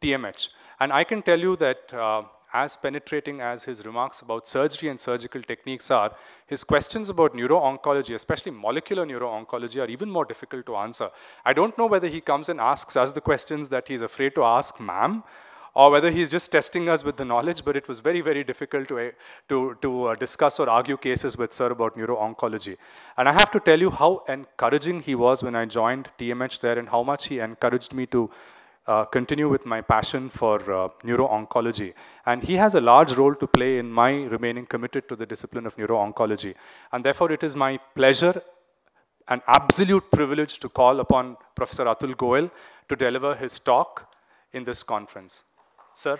[SPEAKER 5] TMH. And I can tell you that uh, as penetrating as his remarks about surgery and surgical techniques are, his questions about neuro-oncology, especially molecular neuro-oncology, are even more difficult to answer. I don't know whether he comes and asks us the questions that he's afraid to ask ma'am, or whether he's just testing us with the knowledge, but it was very, very difficult to, to, to uh, discuss or argue cases with Sir about neuro-oncology. And I have to tell you how encouraging he was when I joined TMH there and how much he encouraged me to uh, continue with my passion for uh, neuro-oncology. And he has a large role to play in my remaining committed to the discipline of neuro-oncology. And therefore, it is my pleasure and absolute privilege to call upon Professor Atul Goel to deliver his talk in this conference. Sir?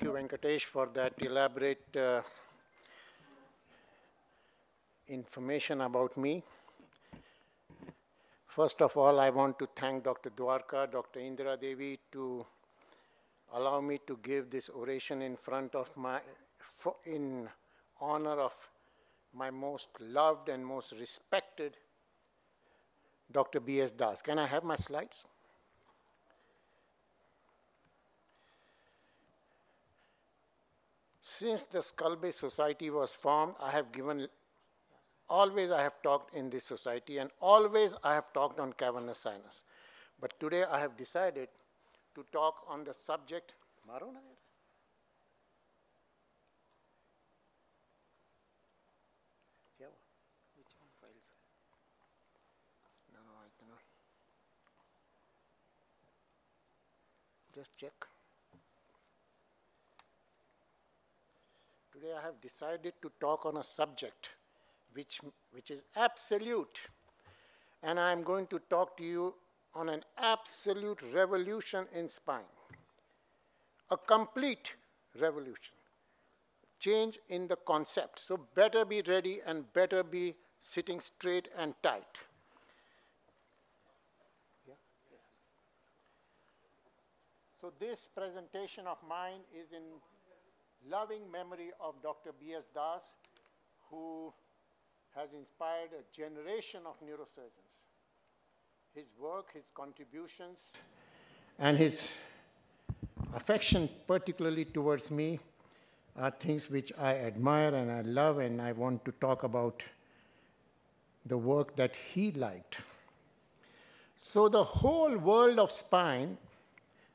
[SPEAKER 6] Thank you, Venkatesh, for that elaborate uh, information about me. First of all, I want to thank Dr. Dwarka, Dr. Indira Devi to allow me to give this oration in front of my, in honor of my most loved and most respected Dr. B.S. Das. Can I have my slides? Since the Skull Base Society was formed, I have given, always I have talked in this society and always I have talked on cavernous sinus. But today I have decided to talk on the subject. Just check. Today I have decided to talk on a subject which, which is absolute. And I am going to talk to you on an absolute revolution in spine. A complete revolution. Change in the concept. So better be ready and better be sitting straight and tight. So this presentation of mine is in loving memory of Dr. B.S. Das, who has inspired a generation of neurosurgeons. His work, his contributions, and his affection, particularly towards me, are things which I admire and I love, and I want to talk about the work that he liked. So the whole world of spine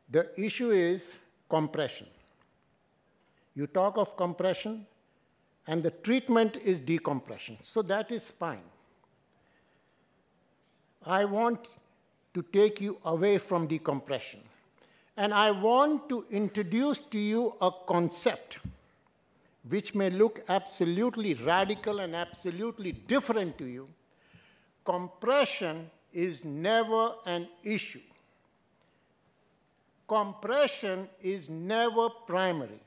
[SPEAKER 6] the issue is compression. You talk of compression, and the treatment is decompression. So that is spine. I want to take you away from decompression. And I want to introduce to you a concept which may look absolutely radical and absolutely different to you. Compression is never an issue compression is never primary.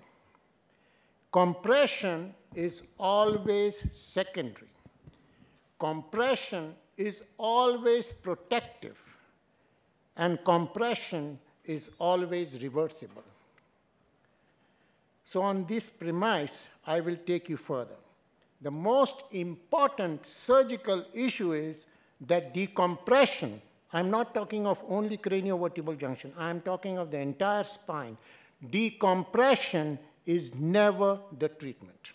[SPEAKER 6] Compression is always secondary. Compression is always protective. And compression is always reversible. So on this premise, I will take you further. The most important surgical issue is that decompression I'm not talking of only craniovertebral junction. I'm talking of the entire spine. Decompression is never the treatment.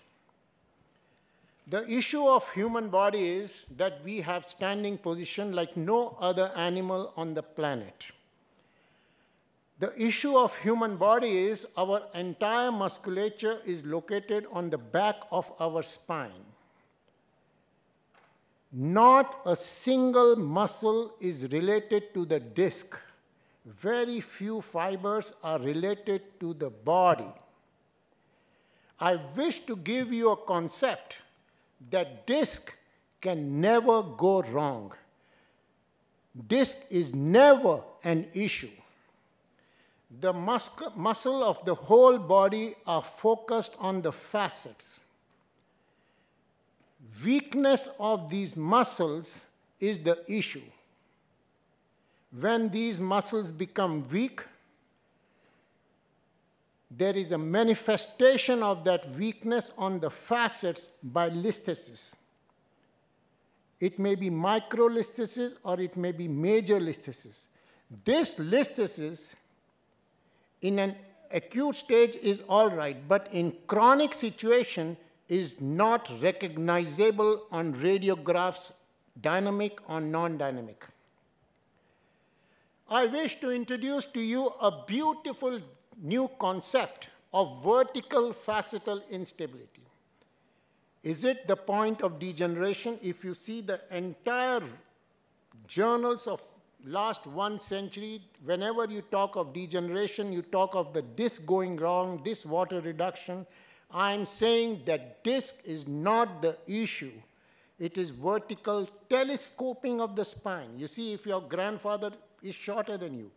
[SPEAKER 6] The issue of human body is that we have standing position like no other animal on the planet. The issue of human body is our entire musculature is located on the back of our spine. Not a single muscle is related to the disc. Very few fibers are related to the body. I wish to give you a concept that disc can never go wrong. Disc is never an issue. The muscle of the whole body are focused on the facets weakness of these muscles is the issue. When these muscles become weak, there is a manifestation of that weakness on the facets by listhesis. It may be microlisthesis or it may be major listhesis. This listhesis in an acute stage is all right, but in chronic situation, is not recognizable on radiographs, dynamic or non-dynamic. I wish to introduce to you a beautiful new concept of vertical facetal instability. Is it the point of degeneration? If you see the entire journals of last one century, whenever you talk of degeneration, you talk of the disc going wrong, disc water reduction, I'm saying that disc is not the issue. It is vertical telescoping of the spine. You see, if your grandfather is shorter than you,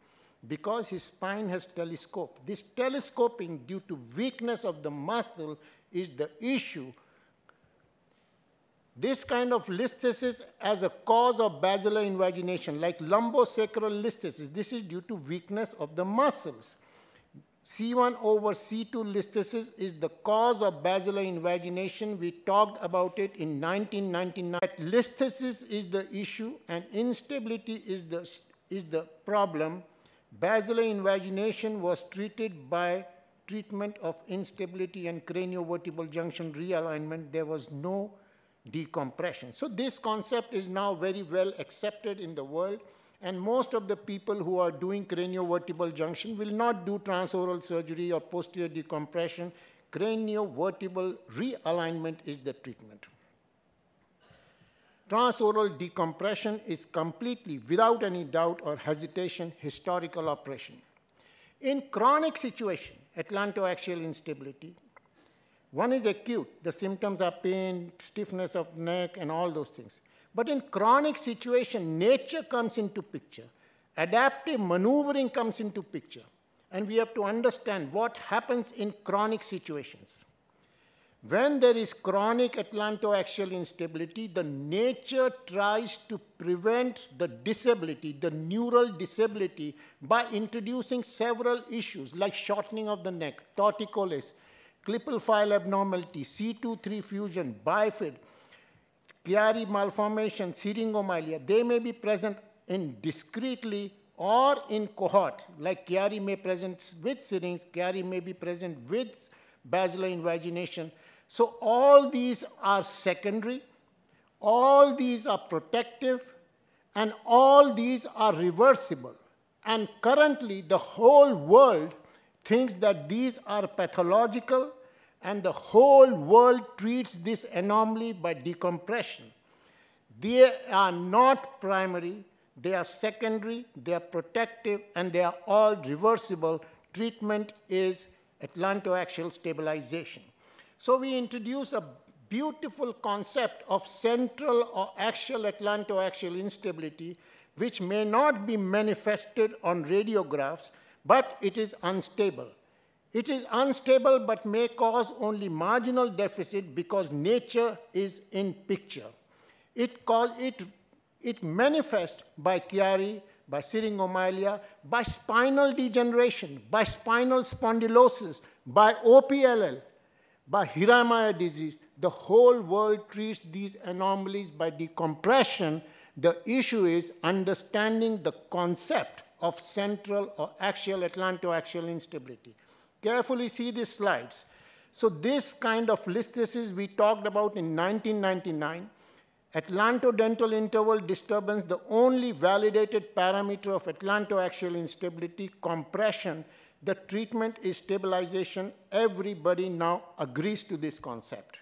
[SPEAKER 6] because his spine has telescoped, this telescoping due to weakness of the muscle is the issue. this kind of listhesis as a cause of basilar invagination, like lumbosacral listhesis, this is due to weakness of the muscles. C1 over C2 listhesis is the cause of basilar invagination. We talked about it in 1999. Listhesis is the issue and instability is the, is the problem. Basilar invagination was treated by treatment of instability and craniovertebral junction realignment. There was no decompression. So this concept is now very well accepted in the world and most of the people who are doing craniovertebral junction will not do transoral surgery or posterior decompression. Craniovertebral realignment is the treatment. Transoral decompression is completely, without any doubt or hesitation, historical operation. In chronic situation, atlantoaxial instability, one is acute. The symptoms are pain, stiffness of neck, and all those things. But in chronic situation, nature comes into picture. Adaptive maneuvering comes into picture. And we have to understand what happens in chronic situations. When there is chronic atlantoaxial instability, the nature tries to prevent the disability, the neural disability, by introducing several issues like shortening of the neck, torticollis, Klippel-Feil abnormality, C2-3 fusion, bifid, Chiari malformation, syringomyelia, they may be present in discretely or in cohort, like Chiari may present with syrinx, Chiari may be present with basilar invagination. So all these are secondary, all these are protective, and all these are reversible. And currently, the whole world thinks that these are pathological and the whole world treats this anomaly by decompression. They are not primary, they are secondary, they are protective, and they are all reversible. Treatment is atlantoaxial stabilization. So we introduce a beautiful concept of central or axial atlantoaxial instability, which may not be manifested on radiographs, but it is unstable. It is unstable but may cause only marginal deficit because nature is in picture. It, cause, it, it manifests by Chiari, by syringomyelia, by spinal degeneration, by spinal spondylosis, by OPLL, by Hirayama disease. The whole world treats these anomalies by decompression. The issue is understanding the concept of central or axial atlantoaxial instability. Carefully see these slides. So this kind of listhesis we talked about in 1999, atlantodental interval disturbance, the only validated parameter of atlantoaxial instability, compression, the treatment is stabilization. Everybody now agrees to this concept.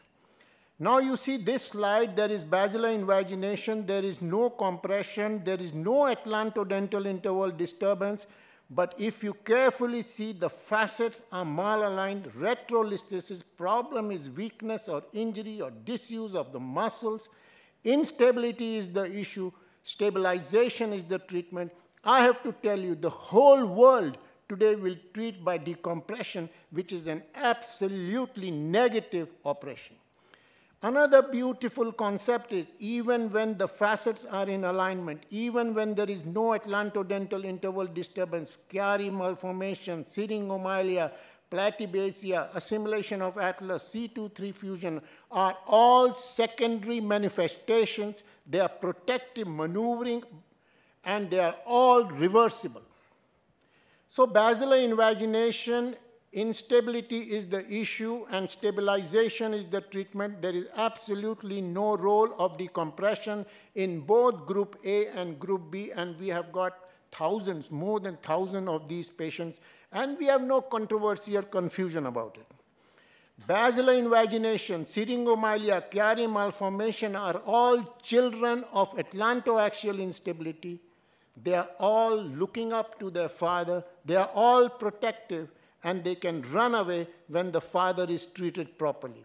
[SPEAKER 6] Now you see this slide, there is basilar invagination, there is no compression, there is no atlantodental interval disturbance, but if you carefully see the facets are malaligned, retrolisthesis problem is weakness or injury or disuse of the muscles. Instability is the issue. Stabilization is the treatment. I have to tell you, the whole world today we will treat by decompression, which is an absolutely negative operation. Another beautiful concept is even when the facets are in alignment, even when there is no atlantodental interval disturbance, Chiari malformation, syringomyelia, platybasia, assimilation of atlas, C2-3 fusion are all secondary manifestations. They are protective maneuvering and they are all reversible. So basilar invagination Instability is the issue and stabilization is the treatment. There is absolutely no role of decompression in both group A and group B, and we have got thousands, more than thousands of these patients, and we have no controversy or confusion about it. Basilar invagination, syringomyelia, Chiari malformation are all children of atlantoaxial instability. They are all looking up to their father. They are all protective and they can run away when the father is treated properly.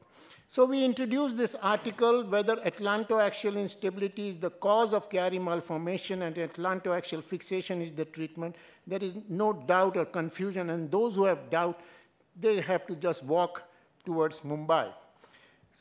[SPEAKER 6] So we introduced this article whether atlantoaxial instability is the cause of Chiari malformation and atlantoaxial fixation is the treatment. There is no doubt or confusion, and those who have doubt, they have to just walk towards Mumbai.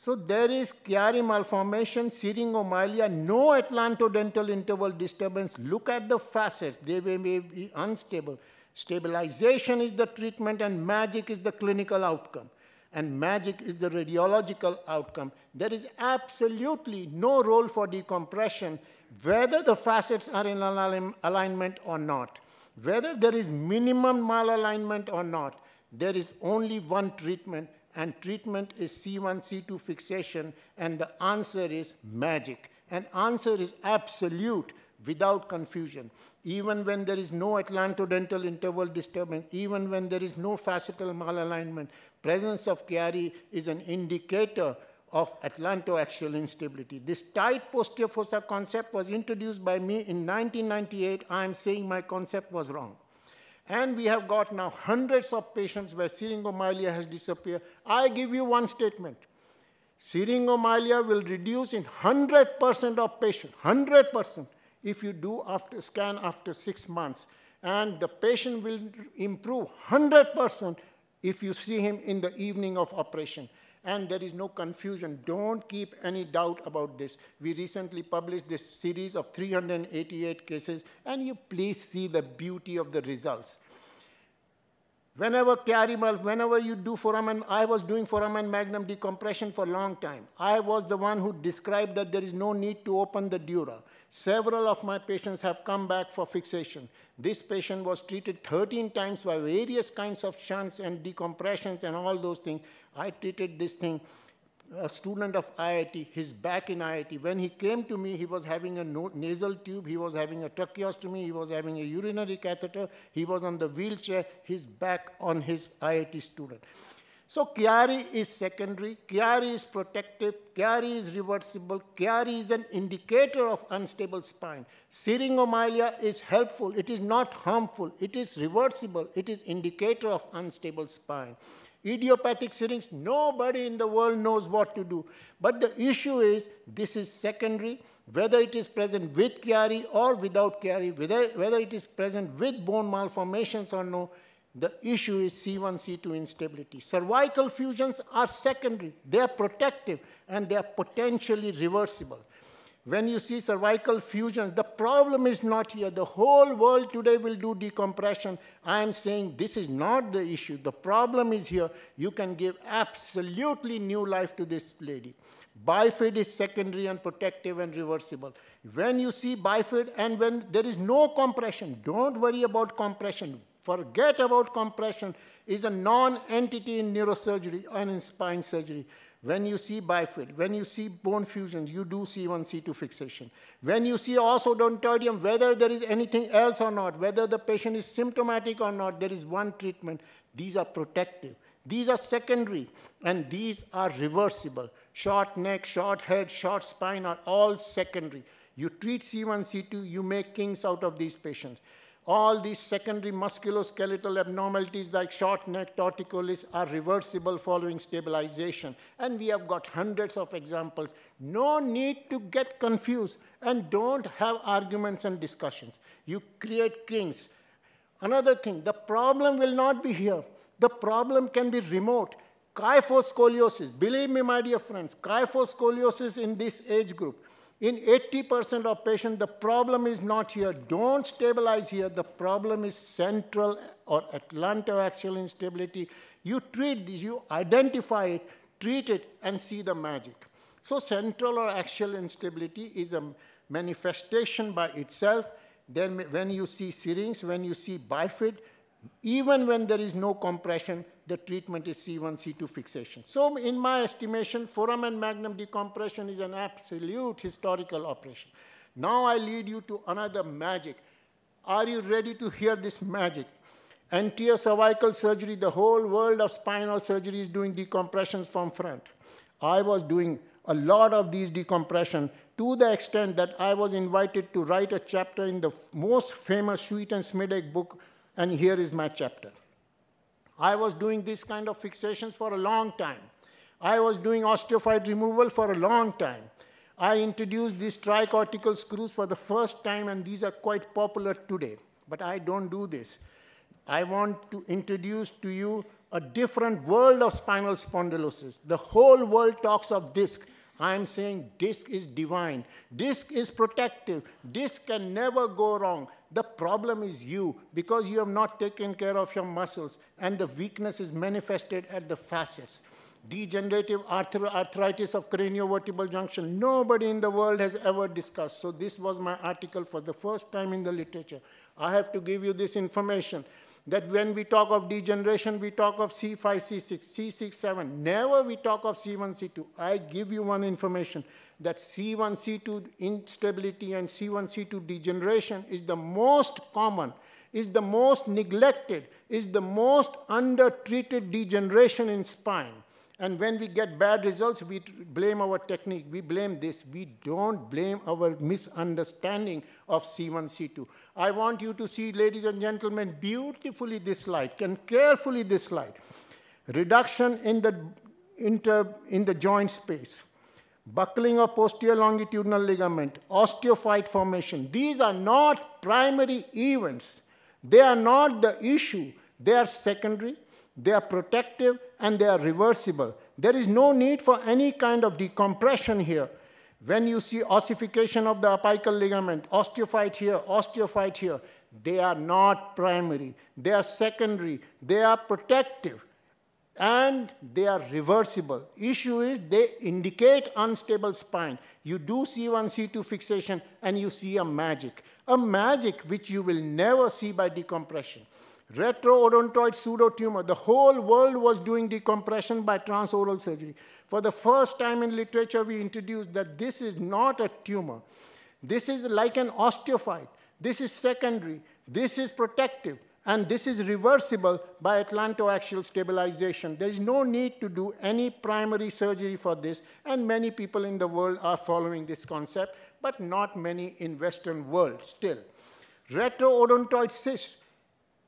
[SPEAKER 6] So there is Chiari malformation, syringomyelia, no atlantodental interval disturbance. Look at the facets, they may be unstable. Stabilization is the treatment and magic is the clinical outcome. And magic is the radiological outcome. There is absolutely no role for decompression, whether the facets are in alignment or not. Whether there is minimum malalignment or not, there is only one treatment, and treatment is C1, C2 fixation, and the answer is magic. And answer is absolute without confusion. Even when there is no atlantodental interval disturbance, even when there is no facetal malalignment, presence of Chiari is an indicator of atlantoaxial instability. This tight posterior fossa concept was introduced by me in 1998. I am saying my concept was wrong. And we have got now hundreds of patients where syringomyelia has disappeared. I give you one statement. Syringomyelia will reduce in 100% of patients, 100% if you do after scan after six months. And the patient will improve 100% if you see him in the evening of operation. And there is no confusion. Don't keep any doubt about this. We recently published this series of 388 cases, and you please see the beauty of the results. Whenever Carimal, whenever you do foramen, I was doing foramen magnum decompression for a long time. I was the one who described that there is no need to open the dura. Several of my patients have come back for fixation. This patient was treated 13 times by various kinds of shunts and decompressions and all those things. I treated this thing, a student of IIT, he's back in IIT. When he came to me, he was having a nasal tube, he was having a tracheostomy, he was having a urinary catheter, he was on the wheelchair, he's back on his IIT student. So Chiari is secondary, Chiari is protective, Chiari is reversible, Chiari is an indicator of unstable spine. Syringomyelia is helpful, it is not harmful, it is reversible, it is indicator of unstable spine. Idiopathic syringe, nobody in the world knows what to do. But the issue is, this is secondary, whether it is present with Chiari or without Chiari, whether, whether it is present with bone malformations or no, the issue is C1, C2 instability. Cervical fusions are secondary. They are protective and they are potentially reversible. When you see cervical fusion, the problem is not here. The whole world today will do decompression. I am saying this is not the issue. The problem is here. You can give absolutely new life to this lady. Bifid is secondary and protective and reversible. When you see bifid and when there is no compression, don't worry about compression. Forget about compression is a non-entity in neurosurgery and in spine surgery. When you see bifid, when you see bone fusions, you do C1, C2 fixation. When you see os odontoideum, whether there is anything else or not, whether the patient is symptomatic or not, there is one treatment. These are protective. These are secondary, and these are reversible. Short neck, short head, short spine are all secondary. You treat C1, C2, you make kings out of these patients. All these secondary musculoskeletal abnormalities like short neck torticollis are reversible following stabilization. And we have got hundreds of examples. No need to get confused and don't have arguments and discussions. You create kings. Another thing, the problem will not be here. The problem can be remote. Kyphoscoliosis, believe me, my dear friends, kyphoscoliosis in this age group in 80% of patients, the problem is not here. Don't stabilize here. The problem is central or atlantoaxial instability. You treat this, you identify it, treat it, and see the magic. So central or axial instability is a manifestation by itself. Then when you see syrinx, when you see bifid, even when there is no compression, the treatment is C1, C2 fixation. So in my estimation, foramen magnum decompression is an absolute historical operation. Now I lead you to another magic. Are you ready to hear this magic? Anterior cervical surgery, the whole world of spinal surgery is doing decompressions from front. I was doing a lot of these decompression to the extent that I was invited to write a chapter in the most famous Sweet and Schmidek book and here is my chapter. I was doing this kind of fixations for a long time. I was doing osteophyte removal for a long time. I introduced these tricortical screws for the first time, and these are quite popular today. But I don't do this. I want to introduce to you a different world of spinal spondylosis. The whole world talks of disc. I am saying disc is divine. Disc is protective. Disc can never go wrong. The problem is you because you have not taken care of your muscles and the weakness is manifested at the facets. Degenerative arthritis of craniovertebral junction. Nobody in the world has ever discussed. So this was my article for the first time in the literature. I have to give you this information that when we talk of degeneration, we talk of C5, C6, C6, 7. Never we talk of C1, C2. I give you one information that C1, C2 instability and C1, C2 degeneration is the most common, is the most neglected, is the most under-treated degeneration in spine. And when we get bad results, we blame our technique. We blame this. We don't blame our misunderstanding of C1, C2. I want you to see, ladies and gentlemen, beautifully this slide, and carefully this slide. Reduction in the, inter, in the joint space, buckling of posterior longitudinal ligament, osteophyte formation. These are not primary events. They are not the issue. They are secondary they are protective and they are reversible. There is no need for any kind of decompression here. When you see ossification of the apical ligament, osteophyte here, osteophyte here, they are not primary. They are secondary. They are protective. And they are reversible. Issue is they indicate unstable spine. You do C1, C2 fixation, and you see a magic. A magic which you will never see by decompression. Retroodontoid pseudotumor. The whole world was doing decompression by transoral surgery. For the first time in literature, we introduced that this is not a tumor. This is like an osteophyte. This is secondary. This is protective. And this is reversible by atlantoaxial stabilization. There is no need to do any primary surgery for this. And many people in the world are following this concept, but not many in Western world still. Retroodontoid cyst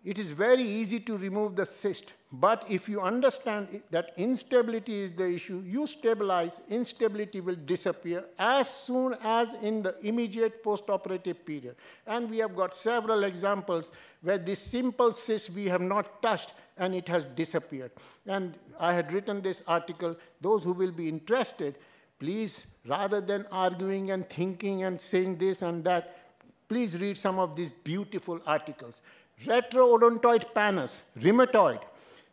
[SPEAKER 6] it is very easy to remove the cyst. But if you understand that instability is the issue, you stabilize, instability will disappear as soon as in the immediate postoperative period. And we have got several examples where this simple cyst we have not touched and it has disappeared. And I had written this article. Those who will be interested, please, rather than arguing and thinking and saying this and that, please read some of these beautiful articles retroodontoid pannus, rheumatoid.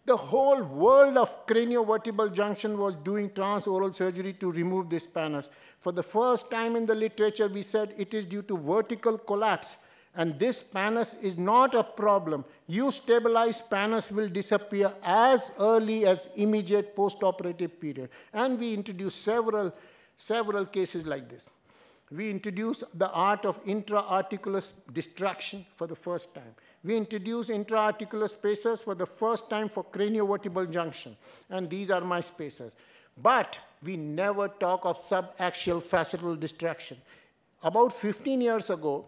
[SPEAKER 6] The whole world of craniovertebral junction was doing transoral surgery to remove this pannus. For the first time in the literature, we said it is due to vertical collapse. And this pannus is not a problem. You stabilize pannus will disappear as early as immediate postoperative period. And we introduced several, several cases like this. We introduced the art of intra-articular distraction for the first time we introduced intra-articular spacers for the first time for craniovertebral junction. And these are my spacers. But we never talk of subaxial facetal distraction. About 15 years ago,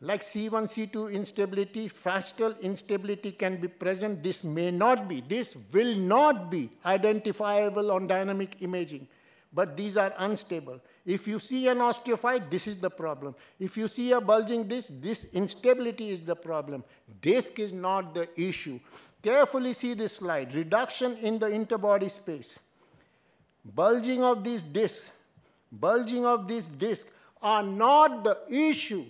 [SPEAKER 6] like C1, C2 instability, facetal instability can be present. This may not be, this will not be identifiable on dynamic imaging, but these are unstable. If you see an osteophyte, this is the problem. If you see a bulging disc, this instability is the problem. Disc is not the issue. Carefully see this slide. Reduction in the interbody space. Bulging of these discs, bulging of these discs are not the issue.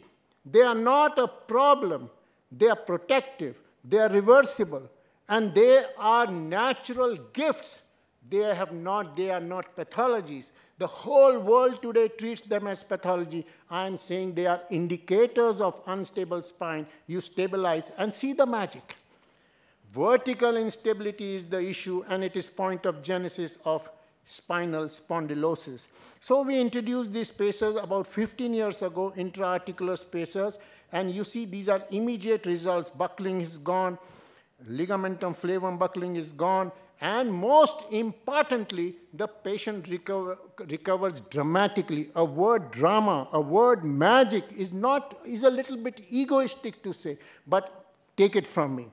[SPEAKER 6] They are not a problem. They are protective. They are reversible. And they are natural gifts. They, have not, they are not pathologies. The whole world today treats them as pathology. I'm saying they are indicators of unstable spine. You stabilize and see the magic. Vertical instability is the issue, and it is point of genesis of spinal spondylosis. So we introduced these spacers about 15 years ago, intra-articular spacers, and you see these are immediate results. Buckling is gone, ligamentum flavum buckling is gone, and most importantly, the patient recover, recovers dramatically. A word drama, a word magic is not, is a little bit egoistic to say, but take it from me.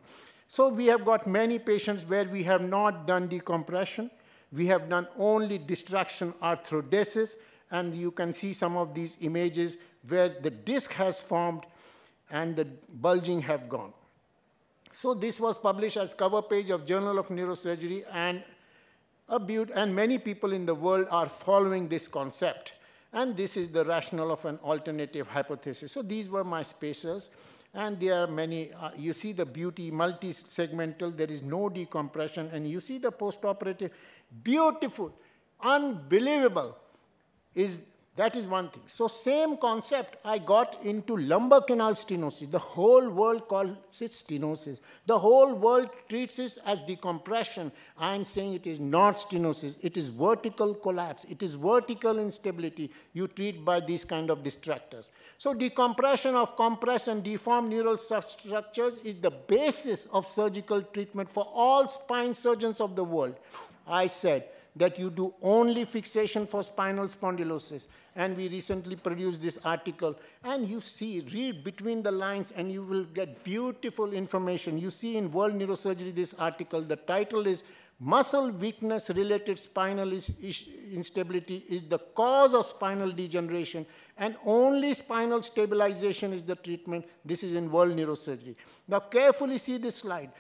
[SPEAKER 6] So we have got many patients where we have not done decompression. We have done only distraction arthrodesis, and you can see some of these images where the disc has formed and the bulging have gone. So this was published as cover page of Journal of Neurosurgery and and many people in the world are following this concept. And this is the rationale of an alternative hypothesis. So these were my spacers. And there are many, uh, you see the beauty, multi-segmental, there is no decompression, and you see the postoperative, beautiful, unbelievable, is that is one thing. So same concept, I got into lumbar canal stenosis. The whole world calls it stenosis. The whole world treats it as decompression. I am saying it is not stenosis. It is vertical collapse. It is vertical instability you treat by these kind of distractors. So decompression of compressed and deformed neural structures is the basis of surgical treatment for all spine surgeons of the world. I said that you do only fixation for spinal spondylosis. And we recently produced this article. And you see read between the lines and you will get beautiful information. You see in world neurosurgery this article the title is muscle weakness related spinal instability is the cause of spinal degeneration and only spinal stabilization is the treatment. This is in world neurosurgery. Now carefully see this slide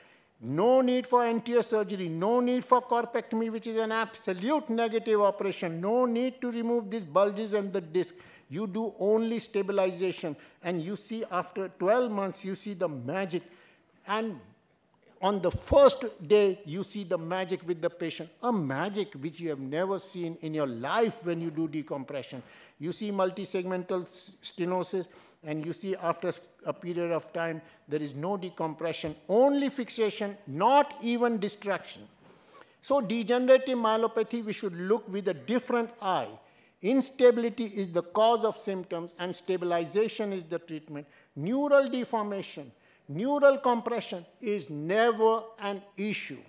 [SPEAKER 6] no need for anterior surgery, no need for corpectomy, which is an absolute negative operation, no need to remove these bulges and the disc. You do only stabilization. And you see after 12 months, you see the magic. And on the first day, you see the magic with the patient, a magic which you have never seen in your life when you do decompression. You see multisegmental stenosis, and you see after a period of time, there is no decompression, only fixation, not even distraction. So degenerative myelopathy, we should look with a different eye. Instability is the cause of symptoms and stabilization is the treatment. Neural deformation, neural compression is never an issue.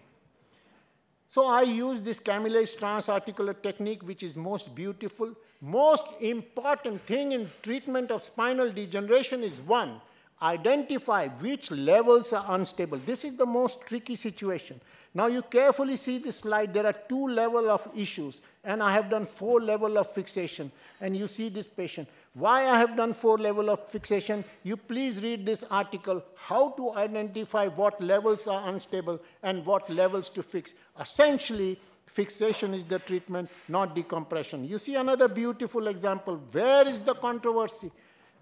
[SPEAKER 6] So I use this Camille's transarticular technique, which is most beautiful most important thing in treatment of spinal degeneration is one, identify which levels are unstable. This is the most tricky situation. Now you carefully see this slide, there are two level of issues, and I have done four level of fixation, and you see this patient. Why I have done four level of fixation, you please read this article, how to identify what levels are unstable and what levels to fix. Essentially, Fixation is the treatment, not decompression. You see another beautiful example. Where is the controversy?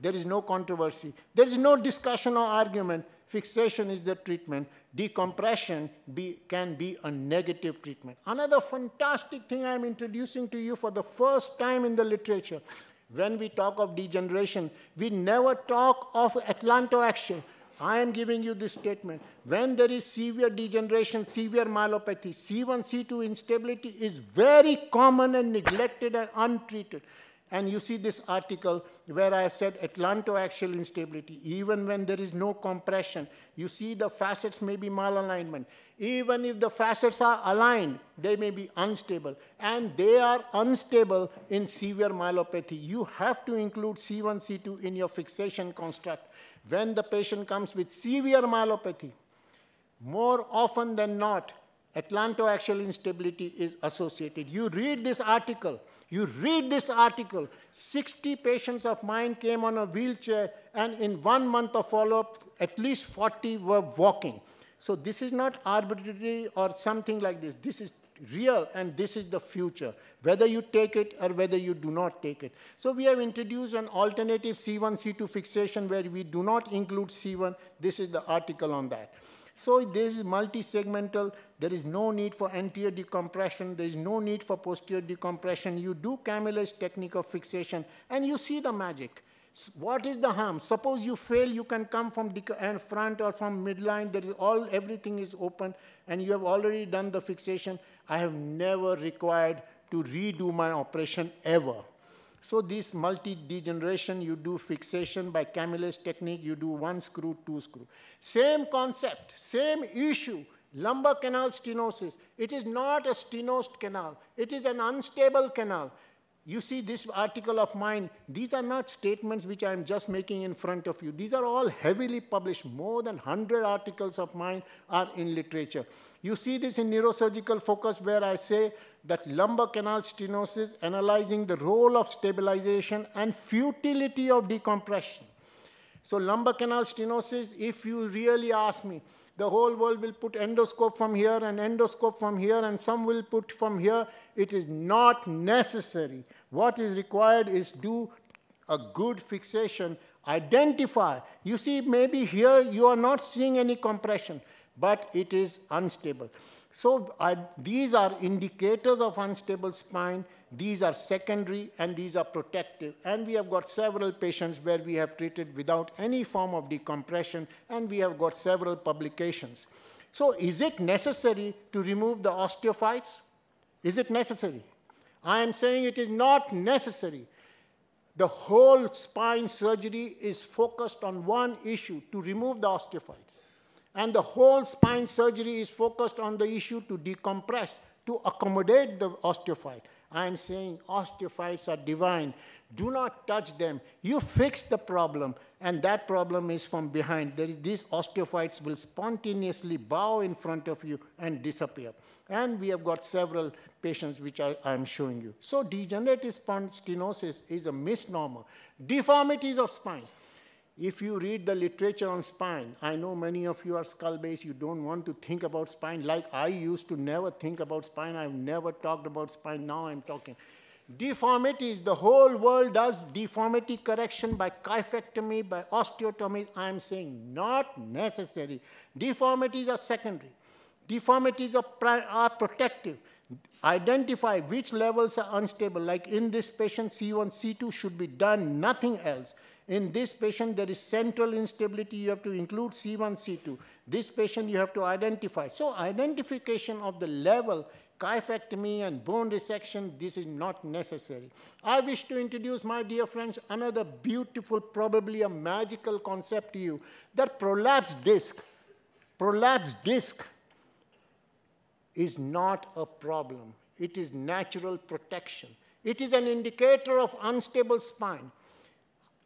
[SPEAKER 6] There is no controversy. There is no discussion or argument. Fixation is the treatment. Decompression be, can be a negative treatment. Another fantastic thing I'm introducing to you for the first time in the literature. When we talk of degeneration, we never talk of atlantoaxial. I am giving you this statement. When there is severe degeneration, severe myelopathy, C1, C2 instability is very common and neglected and untreated. And you see this article where I have said atlantoaxial instability. Even when there is no compression, you see the facets may be malalignment. Even if the facets are aligned, they may be unstable. And they are unstable in severe myelopathy. You have to include C1, C2 in your fixation construct when the patient comes with severe myelopathy, more often than not, atlantoaxial instability is associated. You read this article, you read this article, 60 patients of mine came on a wheelchair and in one month of follow-up, at least 40 were walking. So this is not arbitrary or something like this. This is real and this is the future, whether you take it or whether you do not take it. So we have introduced an alternative C1, C2 fixation where we do not include C1. This is the article on that. So this is multi-segmental. There is no need for anterior decompression. There is no need for posterior decompression. You do Camille's technique of fixation and you see the magic. What is the harm? Suppose you fail, you can come from the front or from midline. There is all, everything is open and you have already done the fixation. I have never required to redo my operation ever. So this multi-degeneration, you do fixation by Camille's technique, you do one screw, two screw. Same concept, same issue, lumbar canal stenosis. It is not a stenosed canal. It is an unstable canal. You see this article of mine, these are not statements which I'm just making in front of you. These are all heavily published. More than 100 articles of mine are in literature. You see this in neurosurgical focus where I say that lumbar canal stenosis analyzing the role of stabilization and futility of decompression. So lumbar canal stenosis, if you really ask me, the whole world will put endoscope from here and endoscope from here and some will put from here. It is not necessary. What is required is do a good fixation, identify. You see, maybe here you are not seeing any compression, but it is unstable. So I, these are indicators of unstable spine. These are secondary and these are protective. And we have got several patients where we have treated without any form of decompression and we have got several publications. So is it necessary to remove the osteophytes? Is it necessary? I am saying it is not necessary. The whole spine surgery is focused on one issue, to remove the osteophytes. And the whole spine surgery is focused on the issue to decompress, to accommodate the osteophyte. I am saying osteophytes are divine. Do not touch them. You fix the problem, and that problem is from behind. Is, these osteophytes will spontaneously bow in front of you and disappear. And we have got several patients which I, am showing you. So degenerative stenosis is a misnomer. Deformities of spine. If you read the literature on spine, I know many of you are skull-based, you don't want to think about spine like I used to never think about spine. I've never talked about spine, now I'm talking. Deformities, the whole world does deformity correction by kyphectomy, by osteotomy. I'm saying not necessary. Deformities are secondary. Deformities are, are protective. Identify which levels are unstable. Like in this patient, C1, C2 should be done, nothing else. In this patient, there is central instability. You have to include C1, C2. This patient, you have to identify. So identification of the level, kyphectomy and bone resection, this is not necessary. I wish to introduce, my dear friends, another beautiful, probably a magical concept to you, that prolapsed disc. Prolapsed disc is not a problem. It is natural protection. It is an indicator of unstable spine.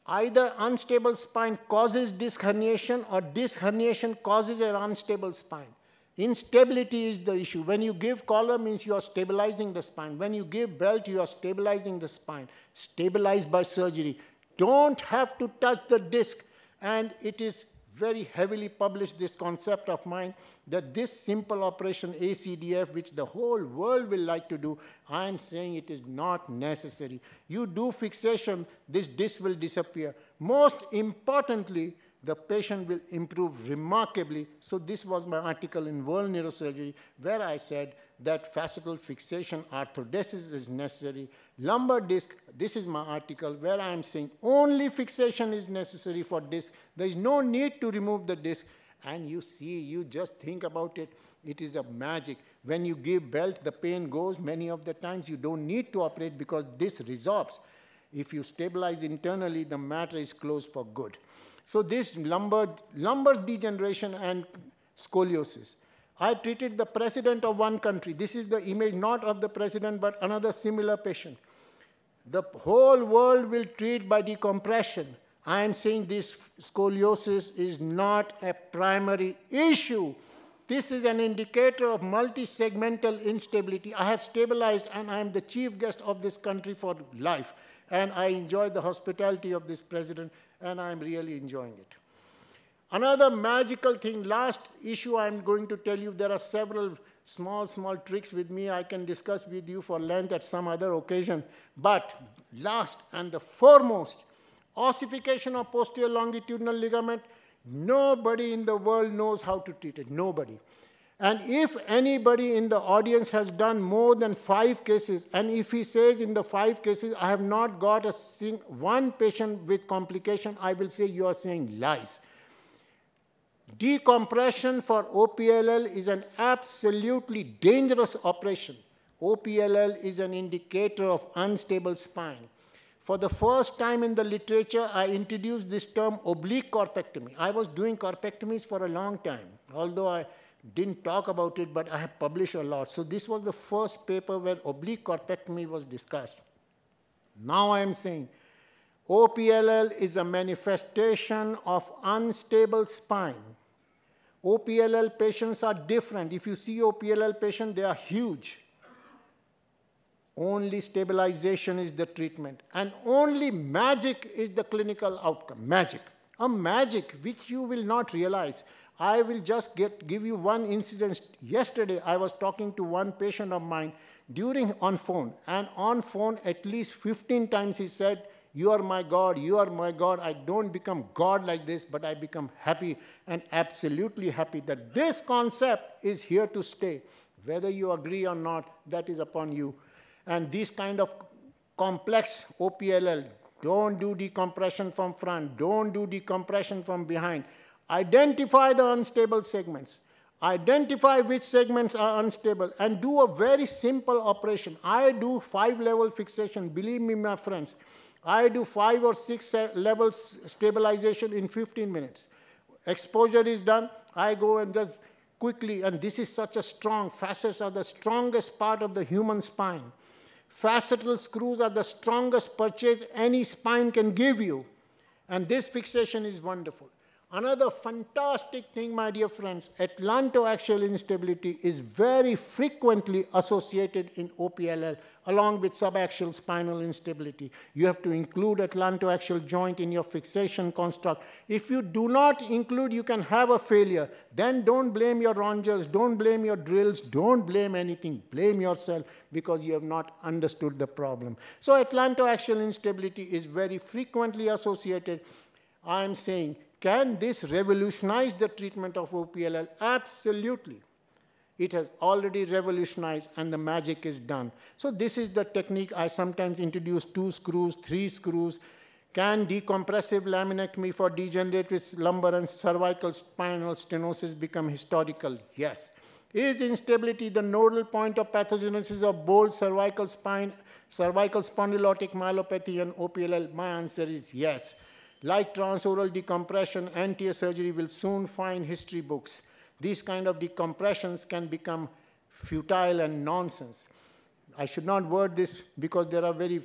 [SPEAKER 6] Either unstable spine causes disc herniation or disc herniation causes an unstable spine. Instability is the issue. When you give collar means you are stabilizing the spine. When you give belt, you are stabilizing the spine. Stabilized by surgery. Don't have to touch the disc. And it is very heavily published this concept of mine that this simple operation ACDF, which the whole world will like to do, I am saying it is not necessary. You do fixation, this disc will disappear. Most importantly, the patient will improve remarkably. So this was my article in World Neurosurgery where I said that fascicle fixation arthrodesis is necessary. Lumbar disc, this is my article where I am saying only fixation is necessary for disc. There is no need to remove the disc. And you see, you just think about it, it is a magic. When you give belt, the pain goes. Many of the times you don't need to operate because this resorbs. If you stabilize internally, the matter is closed for good. So this lumbar, lumbar degeneration and scoliosis. I treated the president of one country. This is the image not of the president, but another similar patient. The whole world will treat by decompression. I am saying this scoliosis is not a primary issue. This is an indicator of multi-segmental instability. I have stabilized and I am the chief guest of this country for life. And I enjoy the hospitality of this president and I'm really enjoying it. Another magical thing, last issue I'm going to tell you, there are several small, small tricks with me I can discuss with you for length at some other occasion. But last and the foremost, ossification of posterior longitudinal ligament, nobody in the world knows how to treat it, nobody. And if anybody in the audience has done more than five cases, and if he says in the five cases, I have not got a one patient with complication, I will say you are saying lies. Decompression for OPLL is an absolutely dangerous operation. OPLL is an indicator of unstable spine. For the first time in the literature, I introduced this term oblique corpectomy. I was doing corpectomies for a long time, although I didn't talk about it, but I have published a lot. So this was the first paper where oblique corpectomy was discussed. Now I am saying OPLL is a manifestation of unstable spine. OPLL patients are different. If you see OPLL patients, they are huge. Only stabilization is the treatment. And only magic is the clinical outcome. Magic. A magic which you will not realize. I will just get, give you one incident. Yesterday, I was talking to one patient of mine during on phone, and on phone at least 15 times he said, you are my God, you are my God. I don't become God like this, but I become happy and absolutely happy that this concept is here to stay. Whether you agree or not, that is upon you. And this kind of complex OPLL, don't do decompression from front, don't do decompression from behind. Identify the unstable segments. Identify which segments are unstable and do a very simple operation. I do five level fixation, believe me, my friends. I do five or six uh, levels stabilization in 15 minutes. Exposure is done, I go and just quickly, and this is such a strong, facets are the strongest part of the human spine. Facetal screws are the strongest purchase any spine can give you. And this fixation is wonderful. Another fantastic thing, my dear friends, atlantoaxial instability is very frequently associated in OPLL along with subaxial spinal instability. You have to include atlantoaxial joint in your fixation construct. If you do not include, you can have a failure. Then don't blame your rongeurs, don't blame your drills, don't blame anything. Blame yourself because you have not understood the problem. So atlantoaxial instability is very frequently associated. I'm saying can this revolutionize the treatment of OPLL? Absolutely. It has already revolutionized and the magic is done. So this is the technique I sometimes introduce two screws, three screws. Can decompressive laminectomy for degenerative lumbar and cervical spinal stenosis become historical? Yes. Is instability the nodal point of pathogenesis of bold cervical spine, cervical spondylotic myelopathy and OPLL? My answer is yes. Like transoral decompression, anterior surgery will soon find history books. These kind of decompressions can become futile and nonsense. I should not word this because there are very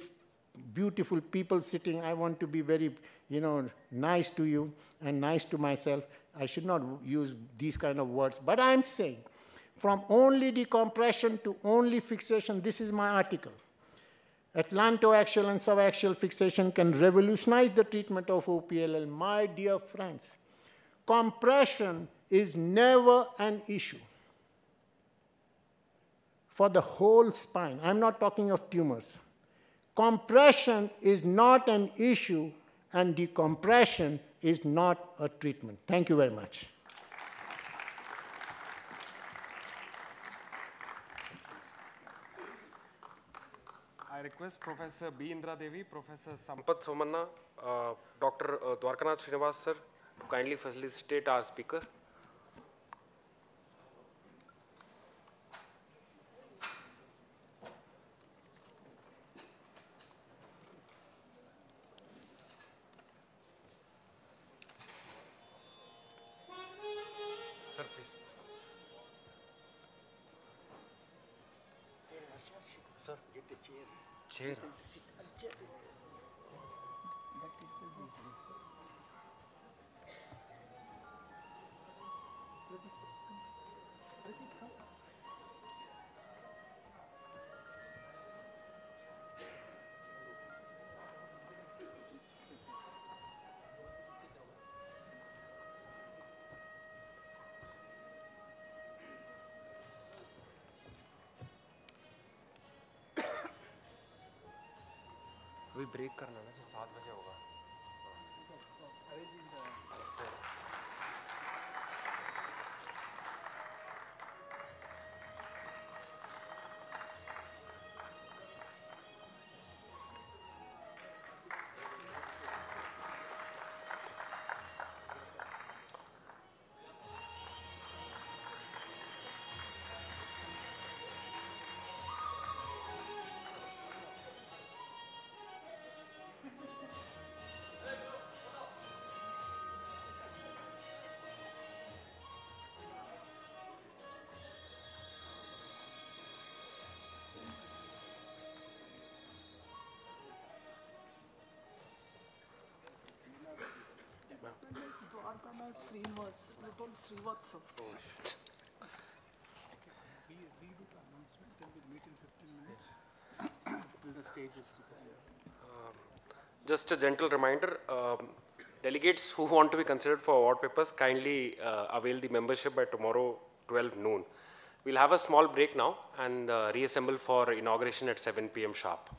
[SPEAKER 6] beautiful people sitting. I want to be very, you know, nice to you and nice to myself. I should not use these kind of words. But I'm saying, from only decompression to only fixation, this is my article. Atlantoaxial and subaxial fixation can revolutionize the treatment of OPLL. My dear friends, compression is never an issue for the whole spine. I'm not talking of tumors. Compression is not an issue and decompression is not a treatment. Thank you very much.
[SPEAKER 2] I request Professor B. Indra Devi, Professor Sampath Somanna, uh, Dr. Uh, Dwarkanath Srinivas sir, to kindly facilitate our speaker. Chair. अभी break करना ना सात बजे होगा।
[SPEAKER 1] Srinivas, told Srivatsa.
[SPEAKER 2] Just a gentle reminder, um, Delegates who want to be considered for award papers, kindly uh, avail the membership by tomorrow 12 noon. We'll have a small break now and uh, reassemble for inauguration at 7 p.m. sharp.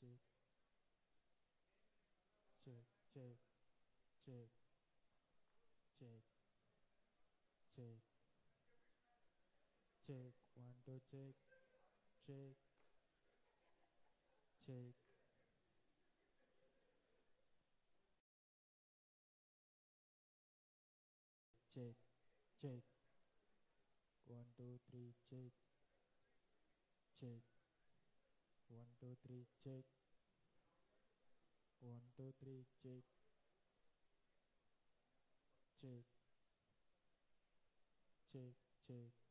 [SPEAKER 7] Check. Check, check, check, check, check, check, one, two, check, check, check. Check, check, one, two, three, check, check, one, two, three, check, one, two, three, check, check, check, check.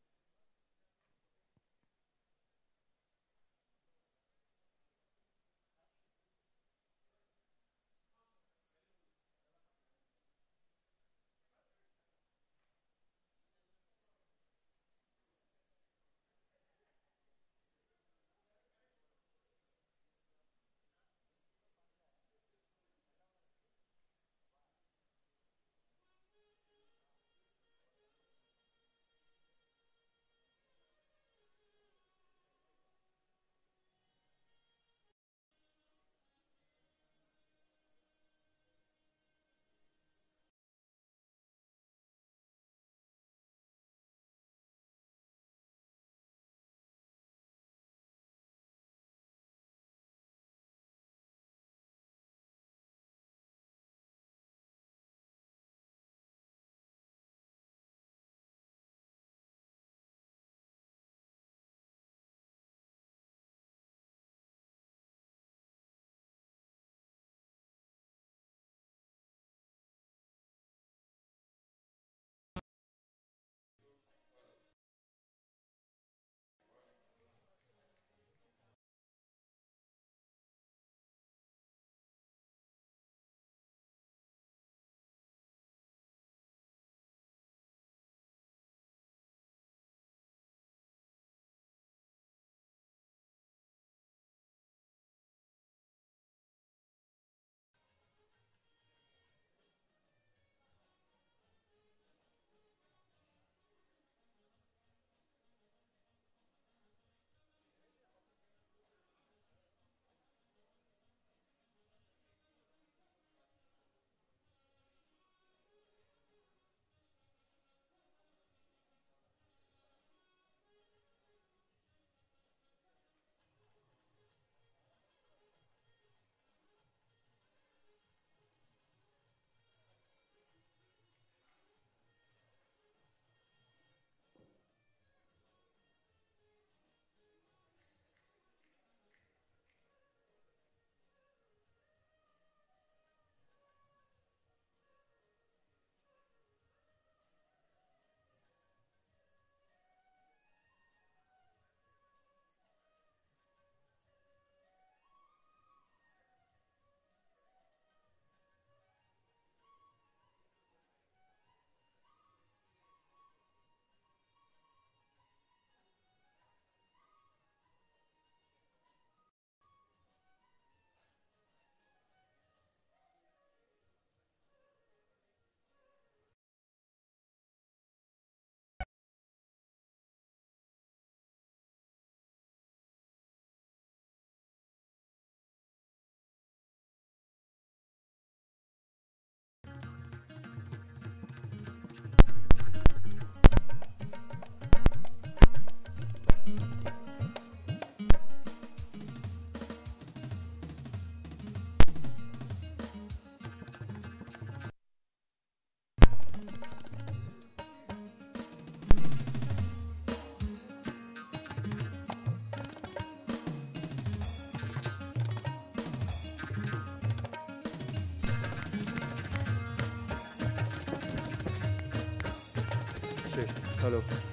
[SPEAKER 8] Hello. Yes.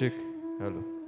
[SPEAKER 8] Hello.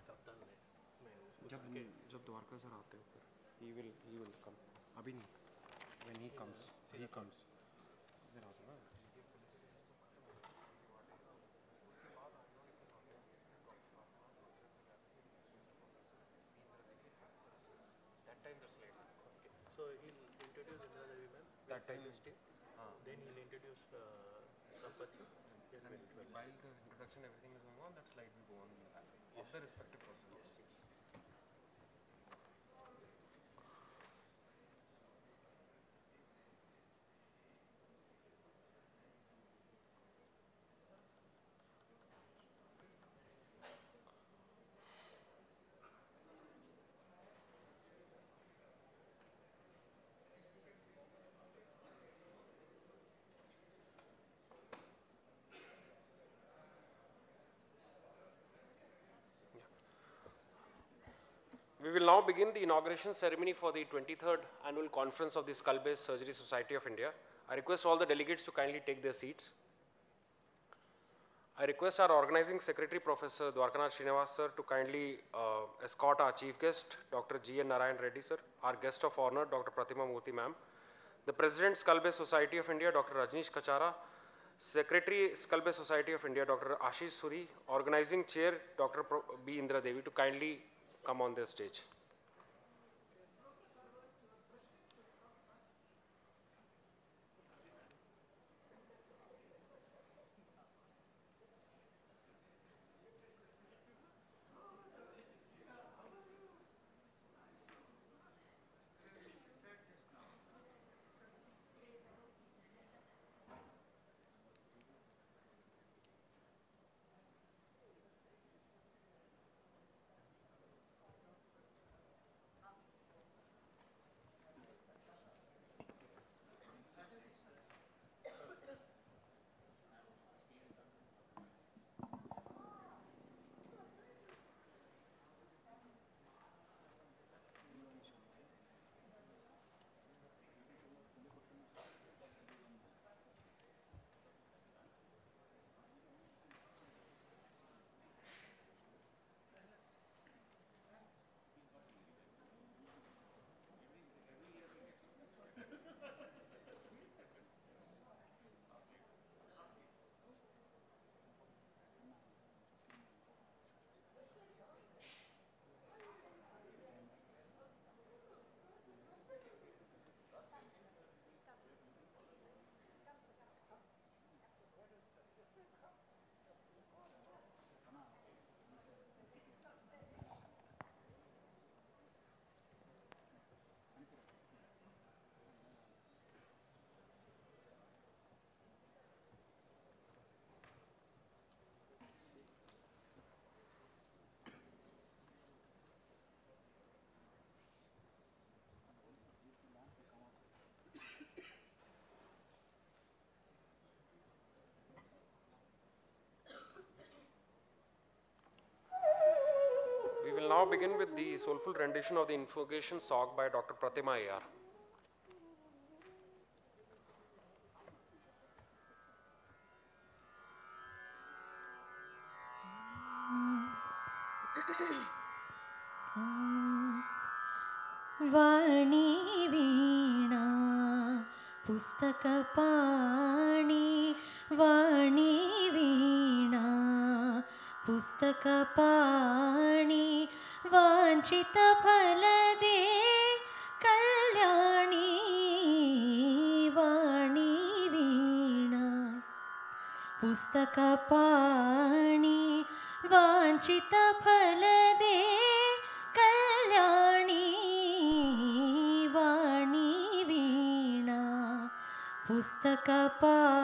[SPEAKER 7] इसका
[SPEAKER 9] दल है
[SPEAKER 2] मैं उसको जब जब Dwarka sir आते हो फिर he will he will come अभी नहीं when he comes he comes then also ना that time that's late okay
[SPEAKER 10] so he'll introduce indra devi ma'am
[SPEAKER 2] that time
[SPEAKER 10] is uh, then he'll introduce uh, sampathi
[SPEAKER 2] while the introduction everything is going on that slide will go on of the respective person We will now begin the inauguration ceremony for the 23rd annual conference of the Skull Base Surgery Society of India. I request all the delegates to kindly take their seats. I request our organizing secretary, Professor Dwarkanath Srinivas sir, to kindly uh, escort our chief guest, Dr. G. N. Narayan Reddy sir, our guest of honor, Dr. Pratima Murthy ma'am, the President, Skull Base Society of India, Dr. Rajneesh Kachara, Secretary, Skull Base Society of India, Dr. Ashish Suri, Organizing Chair, Dr. B. Indra Devi, to kindly come on the stage. now begin with the soulful rendition of the invocation song by Dr. Pratima
[SPEAKER 11] Ayar. Vani Veena പുസ്തക പാണി വാണി Veena പുസ്തക പാ वाञ्छितफलदे कल्याणी वाणी वीणा पुस्तकपाणि वाञ्छितफलदे कल्याणी वाणी वीणा पुस्तकपाणि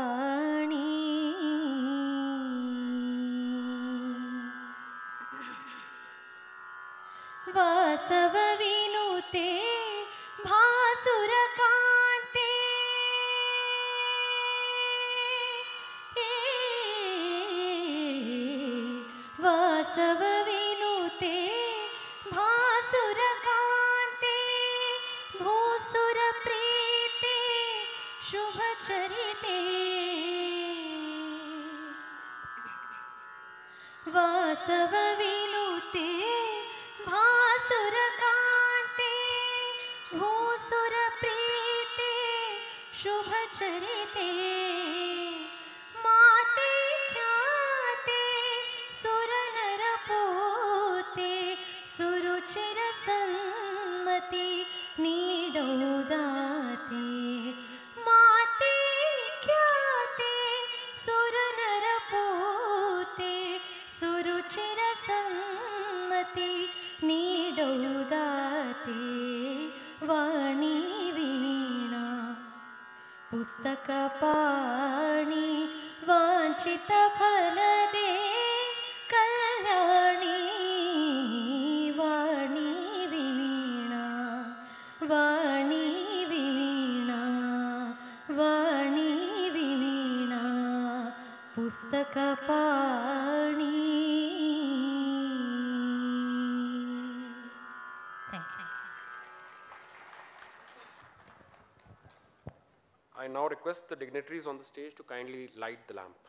[SPEAKER 12] request the dignitaries on the stage to kindly light the lamp.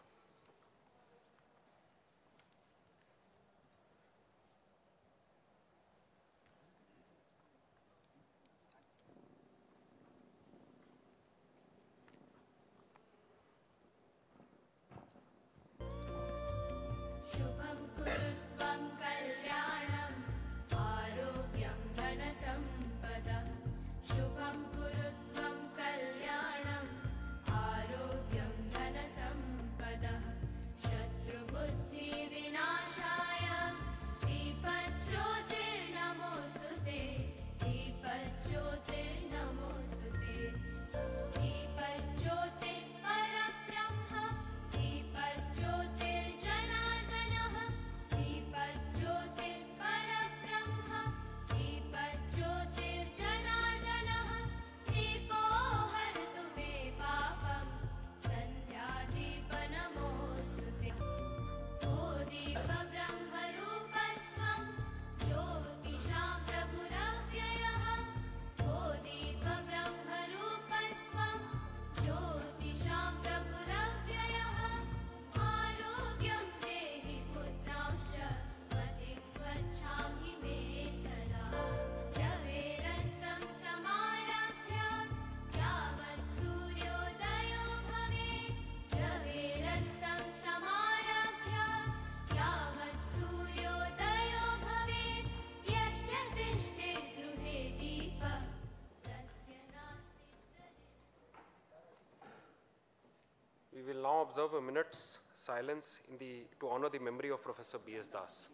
[SPEAKER 12] observe a minute's silence the, to honor the memory of Professor B.S. Das.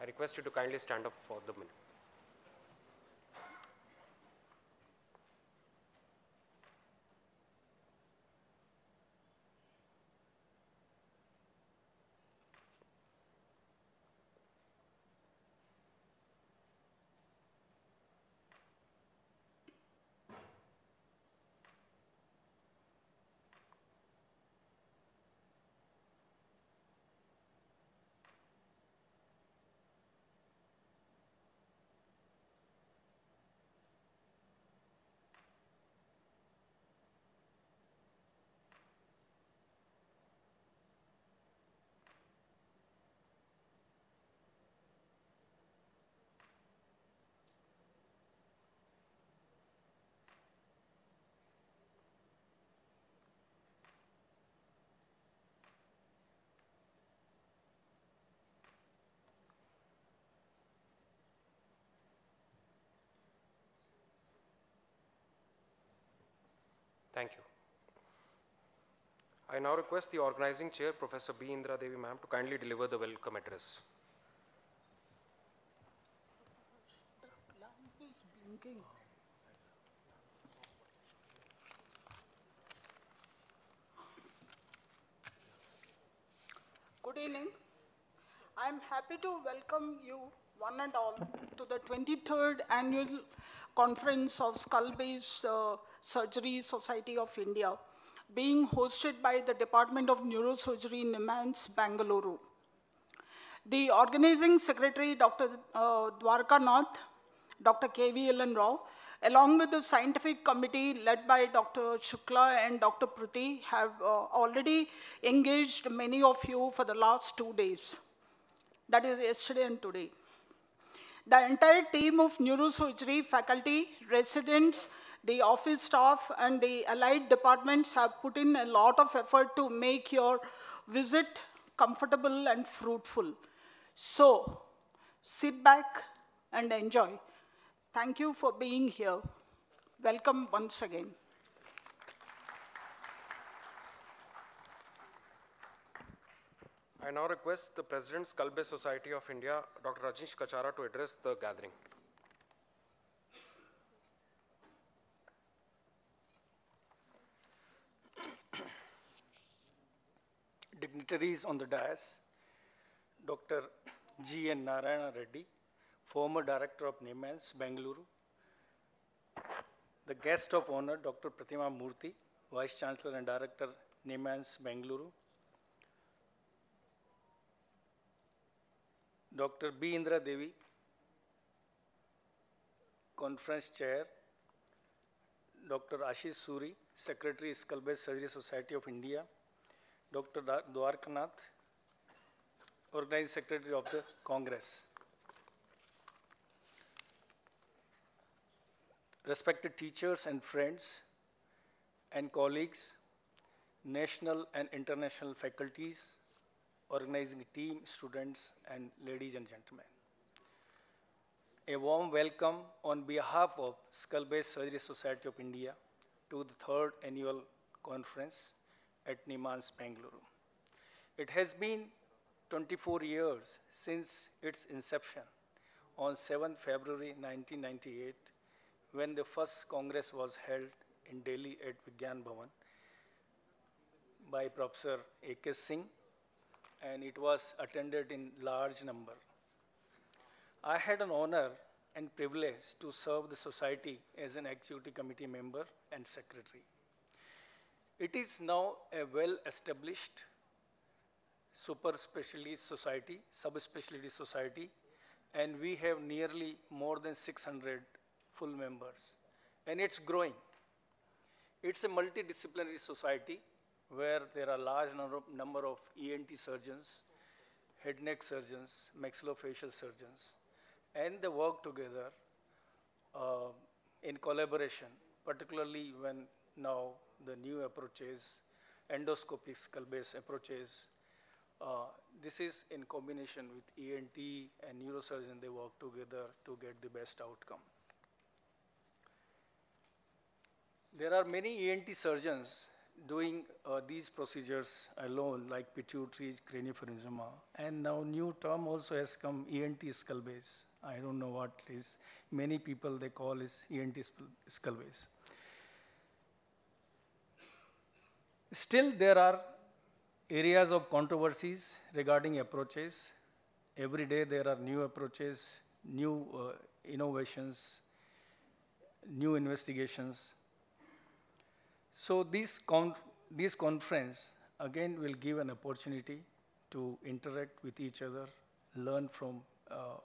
[SPEAKER 12] I request you to kindly stand up for the minute.
[SPEAKER 2] Thank you. I now request the organizing chair, Professor B. Indra Devi ma'am, to kindly deliver the welcome address.
[SPEAKER 1] Good evening. I am happy to welcome you, one and all, to the 23rd Annual Conference of Skull Base uh, Surgery Society of India, being hosted by the Department of Neurosurgery, NIMHANS, Bangalore. The organizing secretary, Dr. Uh, Dwarkanath, Dr. K.V.L.N. Rao, along with the scientific committee led by Dr. Shukla and Dr. Pruthi, have uh, already engaged many of you for the last two days. That is yesterday and today. The entire team of neurosurgery faculty, residents, the office staff, and the allied departments have put in a lot of effort to make your visit comfortable and fruitful. So, sit back and enjoy. Thank you for being here. Welcome once again.
[SPEAKER 2] I now request the President, Skull-Base Society of India, Dr. Rajnish Kachara, to address the gathering.
[SPEAKER 13] dignitaries on the dais, Dr. G. N. Narayana Reddy, former director of NIMHANS, Bengaluru, the guest of honor, Dr. Pratima Murthy, vice chancellor and director, NIMHANS, Bengaluru, Dr. B. Indra Devi, conference chair, Dr. Ashish Suri, secretary, Skull Base Surgery Society of India, Dr. Dwarkanath, organizing secretary of the Congress. Respected teachers and friends and colleagues, national and international faculties, organizing team, students, and ladies and gentlemen. A warm welcome on behalf of Skull Base Surgery Society of India to the third annual conference at NIMHANS, Bangalore. It has been 24 years since its inception on 7th February 1998 when the first Congress was held in Delhi at Vigyan Bhavan by Professor A.K. Singh and it was attended in large number. I had an honor and privilege to serve the society as an executive committee member and secretary. It is now a well-established super specialty society, subspecialty society, and we have nearly more than 600 full members, and it's growing. It's a multidisciplinary society where there are large number of, ENT surgeons, head neck surgeons, maxillofacial surgeons, and they work together uh, in collaboration, particularly when now the new approaches, endoscopic skull base approaches. Uh, this is in combination with ENT and neurosurgeon, they work together to get the best outcome. There are many ENT surgeons doing uh, these procedures alone, like pituitary craniopharyngioma, and now new term also has come, ENT skull base. I don't know what it is. Many people they call is ENT skull base. Still, there are areas of controversies regarding approaches. Every day there are new approaches, new uh, innovations, new investigations. So this, con this conference again will give an opportunity to interact with each other, learn from uh,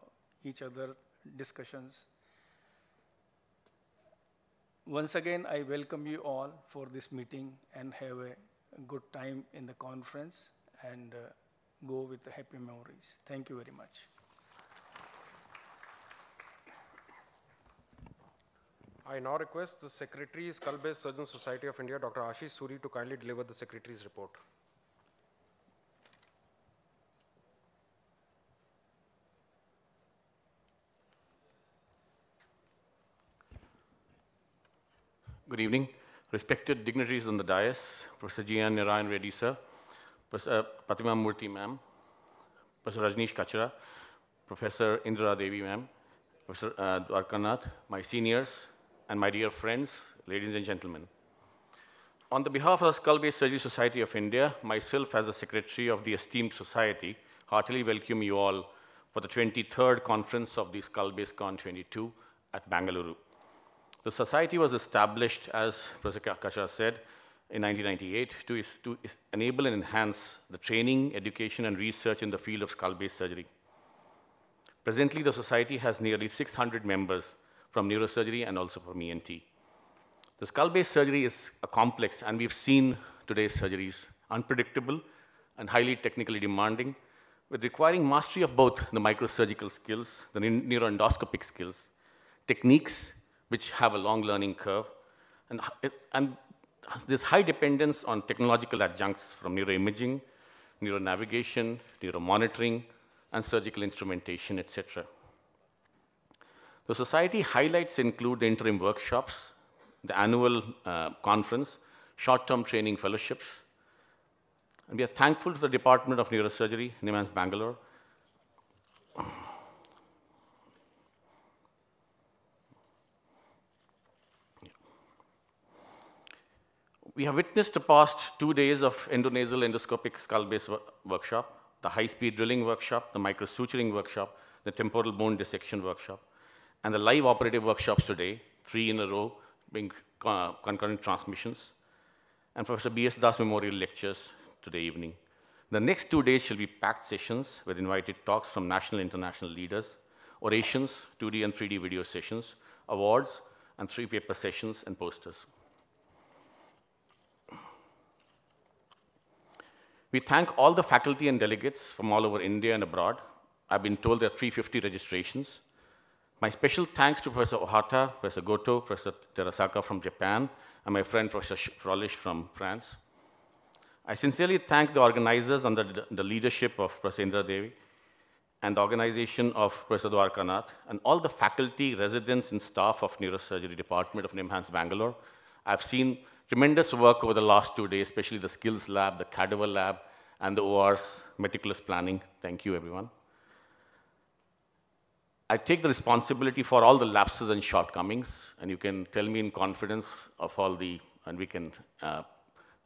[SPEAKER 13] each other discussions. Once again, I welcome you all for this meeting and have a good time in the conference and uh, go with the happy memories. Thank you very much.
[SPEAKER 2] I now request the Secretary, Skull-Base Surgeon Society of India, Dr. Ashish Suri, to kindly deliver the Secretary's report.
[SPEAKER 14] Good evening. respected dignitaries on the dais, Professor G.N. Narayan Reddy, sir, Professor Pratima Murthy, ma'am, Professor Rajneesh Kachra, Professor Indra Devi, ma'am, Professor uh, Dwarkanath, my seniors, and my dear friends, ladies and gentlemen. On the behalf of the Skull Base Surgery Society of India, myself as the secretary of the esteemed society, heartily welcome you all for the 23rd conference of the Skull-Based Con 22 at Bangalore. The society was established, as Professor Kachra said, in 1998 to, to enable and enhance the training, education, and research in the field of skull base surgery. Presently, the society has nearly 600 members from neurosurgery and also from ENT. The skull base surgery is a complex, and we've seen today's surgeries, unpredictable and highly technically demanding, with requiring mastery of both the microsurgical skills, the neuroendoscopic skills, techniques which have a long learning curve, and, and there's high dependence on technological adjuncts from neuroimaging, neuronavigation, neuromonitoring, and surgical instrumentation, etc. The society highlights include the interim workshops, the annual uh, conference, short-term training fellowships. And we are thankful to the Department of Neurosurgery, NIMHANS Bangalore, We have witnessed the past two days of endonasal endoscopic skull base workshop, the high-speed drilling workshop, the microsuturing workshop, the temporal bone dissection workshop, and the live operative workshops today, three in a row, being uh, concurrent transmissions, and Professor B.S. Das Memorial Lectures today evening. The next two days shall be packed sessions with invited talks from national and international leaders, orations, 2D and 3D video sessions, awards, and three paper sessions and posters. We thank all the faculty and delegates from all over India and abroad. I've been told there are 350 registrations. My special thanks to Professor Ohata, Professor Goto, Professor Terasaka from Japan, and my friend Professor Froelich from France. I sincerely thank the organizers under the leadership of Professor Indra Devi and the organization of Professor Dwarkanath and all the faculty, residents, and staff of Neurosurgery Department of NIMHANS Bangalore. I've seen tremendous work over the last two days, especially the skills lab, the cadaver lab, and the OR's meticulous planning. Thank you, everyone. I take the responsibility for all the lapses and shortcomings, and you can tell me in confidence of all the, and we can, uh,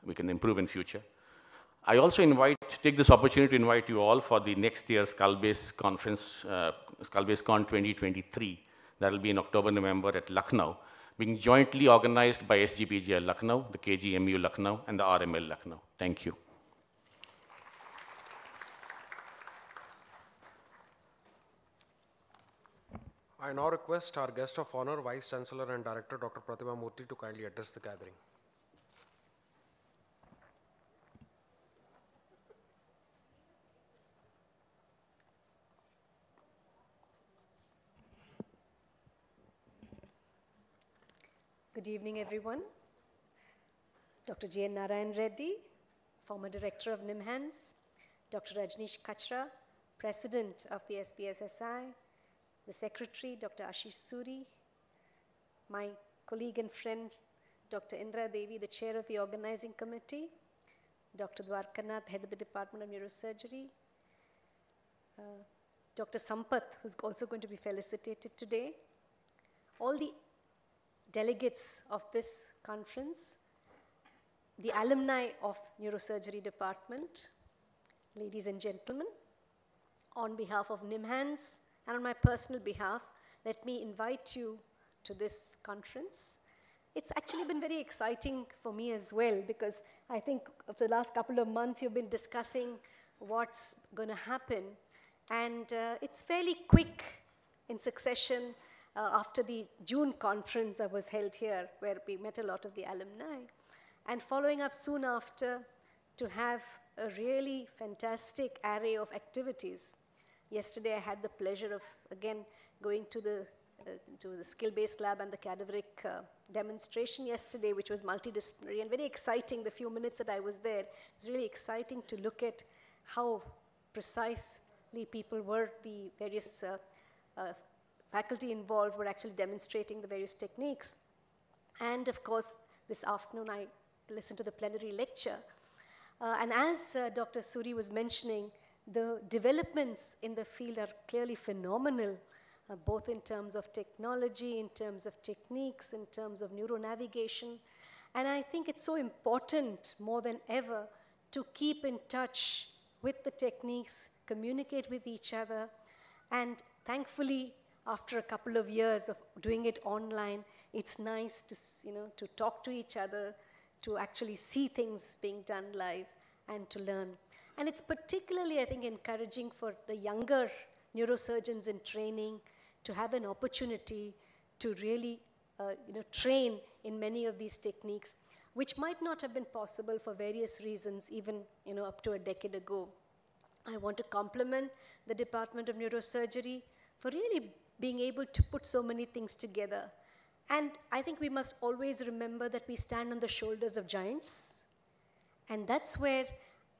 [SPEAKER 14] we can improve in future. I also invite, take this opportunity to invite you all for the next year's Skull-Based Conference, uh, Con 2023. That will be in October, November at Lucknow being jointly organized by SGPGI Lucknow, the KGMU Lucknow, and the RML Lucknow. Thank you.
[SPEAKER 2] I now request our guest of honor, Vice Chancellor and Director, Dr. Pratima Murthy, to kindly address the gathering.
[SPEAKER 15] Good evening, everyone. Dr. G. N. Narayan Reddy, former director of NIMHANS, Dr. Rajneesh Kachra, president of the SBSSI, the secretary, Dr. Ashish Suri, my colleague and friend, Dr. Indra Devi, the chair of the organizing committee, Dr. Dwarkanath, head of the Department of Neurosurgery, uh, Dr. Sampath, who's also going to be felicitated today, all the delegates of this conference, the alumni of Neurosurgery Department, ladies and gentlemen, on behalf of NIMHANS and on my personal behalf, let me invite you to this conference. It's actually been very exciting for me as well because I think of the last couple of months you've been discussing what's going to happen and uh, it's fairly quick in succession uh, after the June conference that was held here, where we met a lot of the alumni, and following up soon after to have a really fantastic array of activities. Yesterday, I had the pleasure of again going to the uh, to the skill-based lab and the cadaveric uh, demonstration yesterday, which was multidisciplinary and very exciting. The few minutes that I was there, it was really exciting to look at how precisely people were, the various uh, uh faculty involved were actually demonstrating the various techniques. And of course, this afternoon I listened to the plenary lecture. Uh, and as uh, Dr. Suri was mentioning, the developments in the field are clearly phenomenal, uh, both in terms of technology, in terms of techniques, in terms of neuronavigation. And I think it's so important more than ever to keep in touch with the techniques, communicate with each other, and thankfully, after a couple of years of doing it online, it's nice to, you know, to talk to each other, to actually see things being done live, and to learn. And it's particularly, I think, encouraging for the younger neurosurgeons in training to have an opportunity to really, uh, you know, train in many of these techniques, which might not have been possible for various reasons, even, you know, up to a decade ago. I want to compliment the Department of Neurosurgery for really being able to put so many things together. And I think we must always remember that we stand on the shoulders of giants. And that's where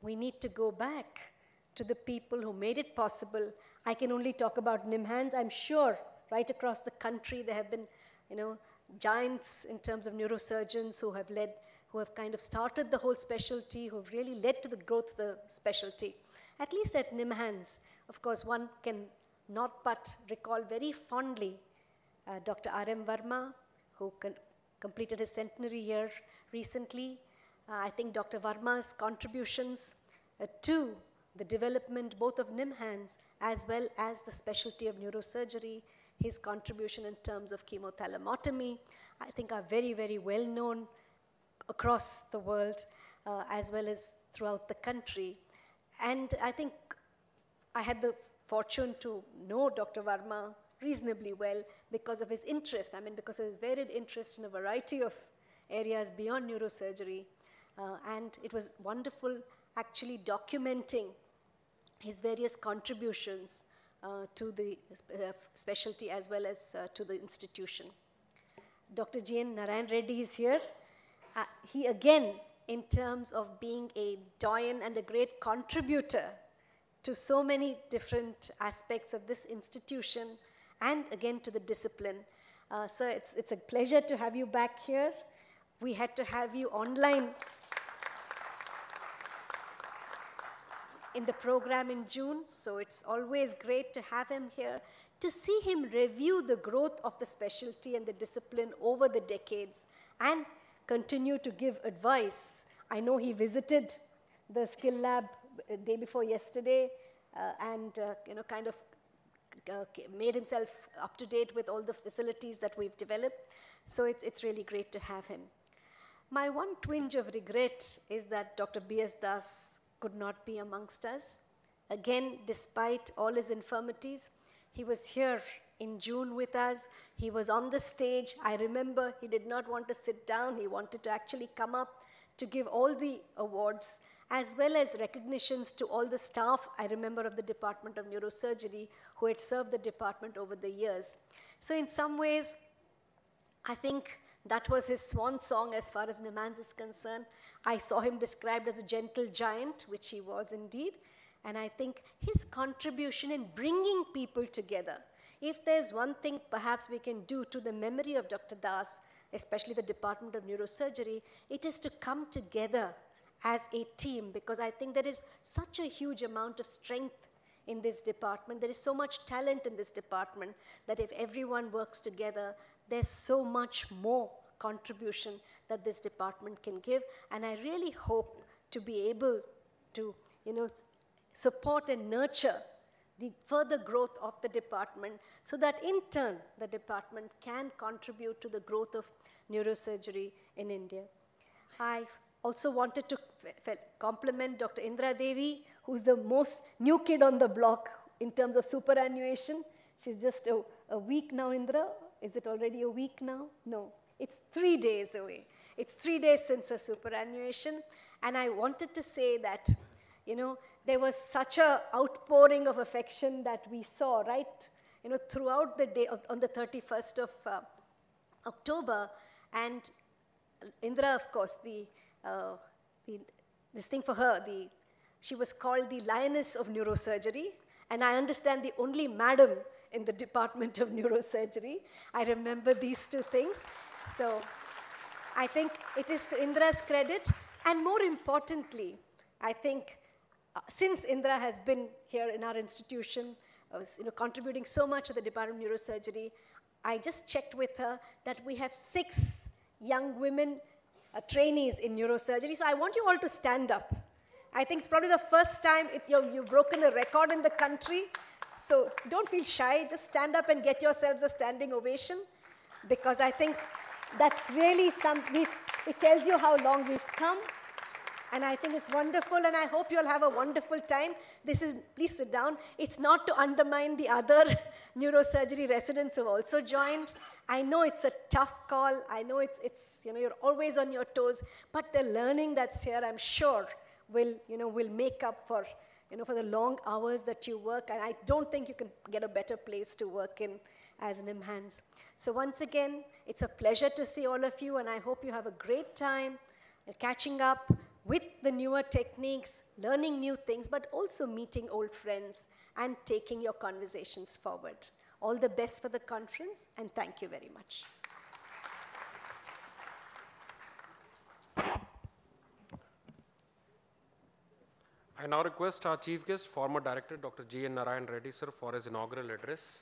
[SPEAKER 15] we need to go back to the people who made it possible. I can only talk about NIMHANS. I'm sure right across the country there have been, you know, giants in terms of neurosurgeons who have led, who have kind of started the whole specialty, who have really led to the growth of the specialty. At least at NIMHANS, of course, one can not but recall very fondly uh, Dr. R.M. Verma, who completed his centenary year recently. Uh, I think Dr. Varma's contributions uh, to the development both of NIMHANS as well as the specialty of neurosurgery, his contribution in terms of chemothalamotomy, I think are very, very well known across the world uh, as well as throughout the country. And I think I had the fortune to know Dr. Varma reasonably well because of his interest. I mean, because of his varied interest in a variety of areas beyond neurosurgery. Uh, and it was wonderful actually documenting his various contributions uh, to the uh, specialty as well as uh, to the institution. Dr. G.N. Narayan Reddy is here. Uh, he again, in terms of being a doyen and a great contributor to so many different aspects of this institution and again to the discipline. So it's, it's a pleasure to have you back here. We had to have you online in the program in June, so it's always great to have him here to see him review the growth of the specialty and the discipline over the decades and continue to give advice. I know he visited the skill lab day before yesterday uh, and uh, you know kind of uh, made himself up to date with all the facilities that we've developed. So it's, it's really great to have him. My one twinge of regret is that Dr. B.S. Das could not be amongst us. Again, despite all his infirmities, he was here in June with us. He was on the stage. I remember he did not want to sit down, he wanted to actually come up to give all the awards as well as recognitions to all the staff, I remember, of the Department of Neurosurgery who had served the department over the years. So, in some ways, I think that was his swan song as far as NIMHANS is concerned. I saw him described as a gentle giant, which he was indeed. And I think his contribution in bringing people together, if there's one thing perhaps we can do to the memory of Dr. Das, especially the Department of Neurosurgery, it is to come together as a team because I think there is such a huge amount of strength in this department. There is so much talent in this department that if everyone works together, there's so much more contribution that this department can give. And I really hope to be able to, you know, support and nurture the further growth of the department so that in turn the department can contribute to the growth of neurosurgery in India. I also wanted to compliment Dr. Indra Devi, who's the most new kid on the block in terms of superannuation. She's just a, a week now, Indra. Is it already a week now? No, it's three days away. It's three days since her superannuation. And I wanted to say that, you know, there was such a outpouring of affection that we saw, right? You know, throughout the day, on the 31st of uh, October. And Indra, of course, the, uh, the, this thing for her, the, she was called the lioness of neurosurgery. And I understand the only madam in the Department of Neurosurgery. I remember these two things. So I think it is to Indra's credit, and more importantly, I think uh, since Indra has been here in our institution, uh, was, you know, contributing so much to the Department of Neurosurgery, I just checked with her that we have six young women uh, trainees in neurosurgery. So I want you all to stand up. I think it's probably the first time you've, you've broken a record in the country. So don't feel shy. Just stand up and get yourselves a standing ovation because I think that's really some, we it tells you how long we've come. And I think it's wonderful, and I hope you'll have a wonderful time. This is, please sit down. It's not to undermine the other neurosurgery residents who also joined. I know it's a tough call. I know it's, it's, you know, you're always on your toes, but the learning that's here, I'm sure, will, you know, will make up for, you know, for the long hours that you work. And I don't think you can get a better place to work in as NIMHANS. So once again, it's a pleasure to see all of you, and I hope you have a great time uh, catching up with the newer techniques, learning new things, but also meeting old friends and taking your conversations forward. All the best for the conference, and thank you very much.
[SPEAKER 2] I now request our chief guest, former director Dr. G. N. Narayan Reddy, sir, for his inaugural address.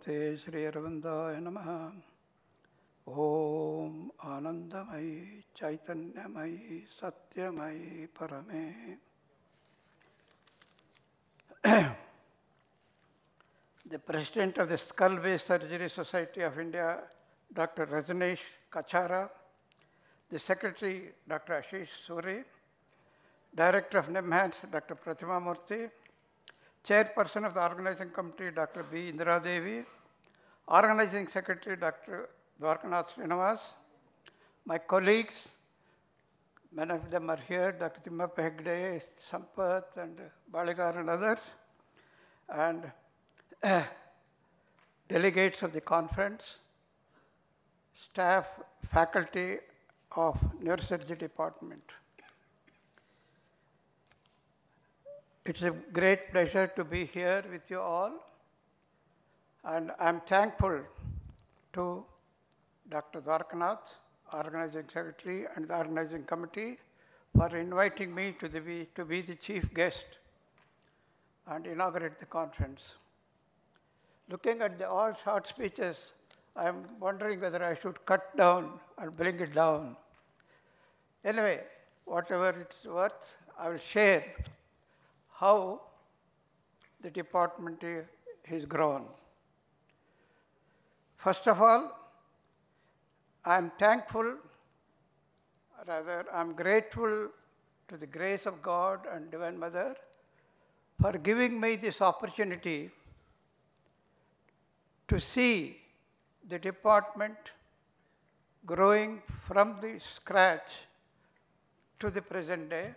[SPEAKER 16] गुरुभक्तिसिद्धिप्रमोदे श्री अरविंदय नम। ओम आनंदमयी, चैतन्यमयी, सत्यमयी परमे। The president of the skull base surgery society of India doctor Rajnesh Kachhara the secretary doctor Ashish Suri director of NIMHANS doctor Pratima Murthy Chairperson of the Organizing Committee, Dr. B. Indira Devi, Organizing Secretary, Dr. Dwarkanath Srinivas, my colleagues, many of them are here, Dr. Timmappa Hegde, Sampath, and Baligar, and others, and uh, delegates of the conference, staff, faculty of neurosurgery department. It's a great pleasure to be here with you all. And I'm thankful to Dr. Dwarkanath, organizing secretary, and the organizing committee for inviting me to, the, be, to be the chief guest and inaugurate the conference. Looking at the all short speeches, I'm wondering whether I should cut down and bring it down. Anyway, whatever it's worth, I will share how the department has grown. First of all, I'm thankful, rather, I'm grateful to the grace of God and Divine Mother for giving me this opportunity to see the department growing from the scratch to the present day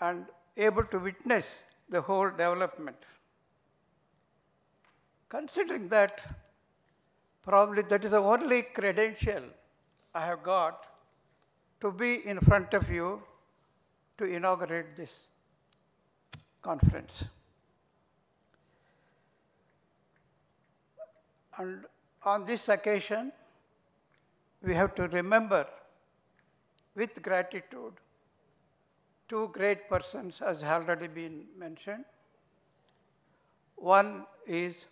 [SPEAKER 16] and able to witness the whole development. Considering that, probably that is the only credential I have got to be in front of you to inaugurate this conference. And on this occasion, we have to remember with gratitude two great persons, as already been mentioned. One is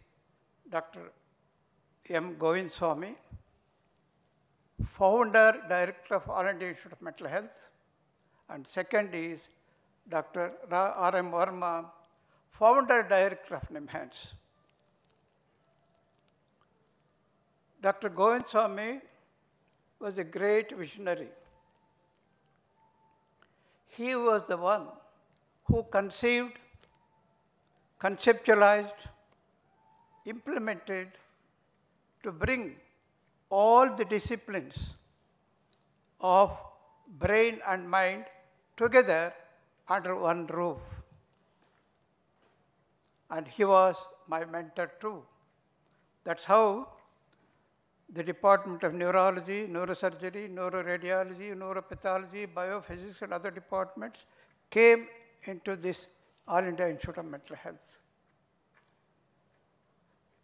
[SPEAKER 16] Dr. M. Govind Swami, founder, director of All India Institute of Mental Health. And second is Dr. R. M. Verma, founder, director of NIMHANS. Dr. Govind Swami was a great visionary. He was the one who conceived, conceptualized, implemented to bring all the disciplines of brain and mind together under one roof. And he was my mentor too. That's how the Department of Neurology, Neurosurgery, Neuroradiology, Neuropathology, Biophysics, and other departments came into this All India Institute of Mental Health.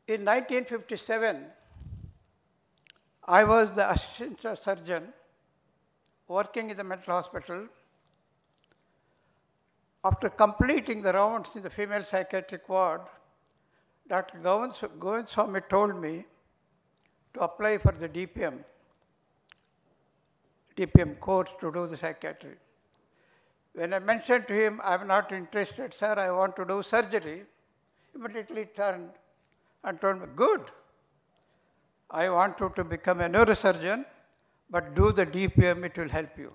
[SPEAKER 16] In 1957, I was the assistant surgeon working in the mental hospital. After completing the rounds in the female psychiatric ward, Dr. Govind Swami told me to apply for the DPM, DPM course to do the psychiatry. When I mentioned to him, I'm not interested, sir, I want to do surgery, immediately turned and told me, good, I want you to become a neurosurgeon, but do the DPM, it will help you.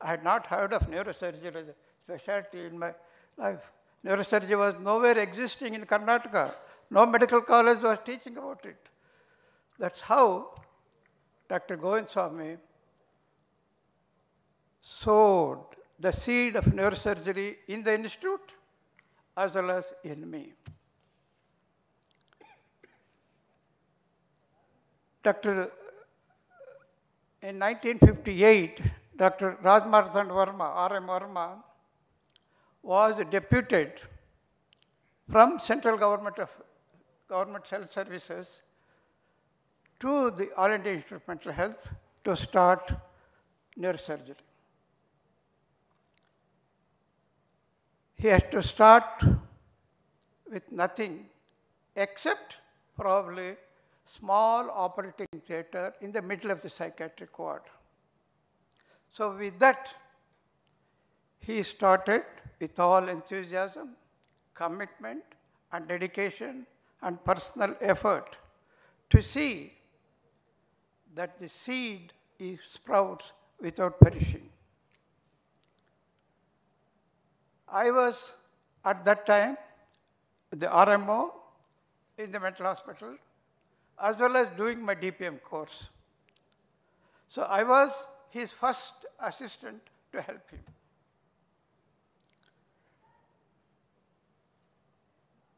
[SPEAKER 16] I had not heard of neurosurgery as a specialty in my life. Neurosurgery was nowhere existing in Karnataka. No medical college was teaching about it. That's how Dr. Govind sowed the seed of neurosurgery in the institute as well as in me. Dr. In 1958, Dr. Rajmarthan Verma, R.M. Verma, was deputed from central government of government health services to the All Institute of Mental Health to start neurosurgery. He has to start with nothing except probably small operating theater in the middle of the psychiatric ward. So with that, he started with all enthusiasm, commitment, and dedication and personal effort to see that the seed is sprouts without perishing. I was at that time the RMO in the mental hospital as well as doing my DPM course. So I was his first assistant to help him.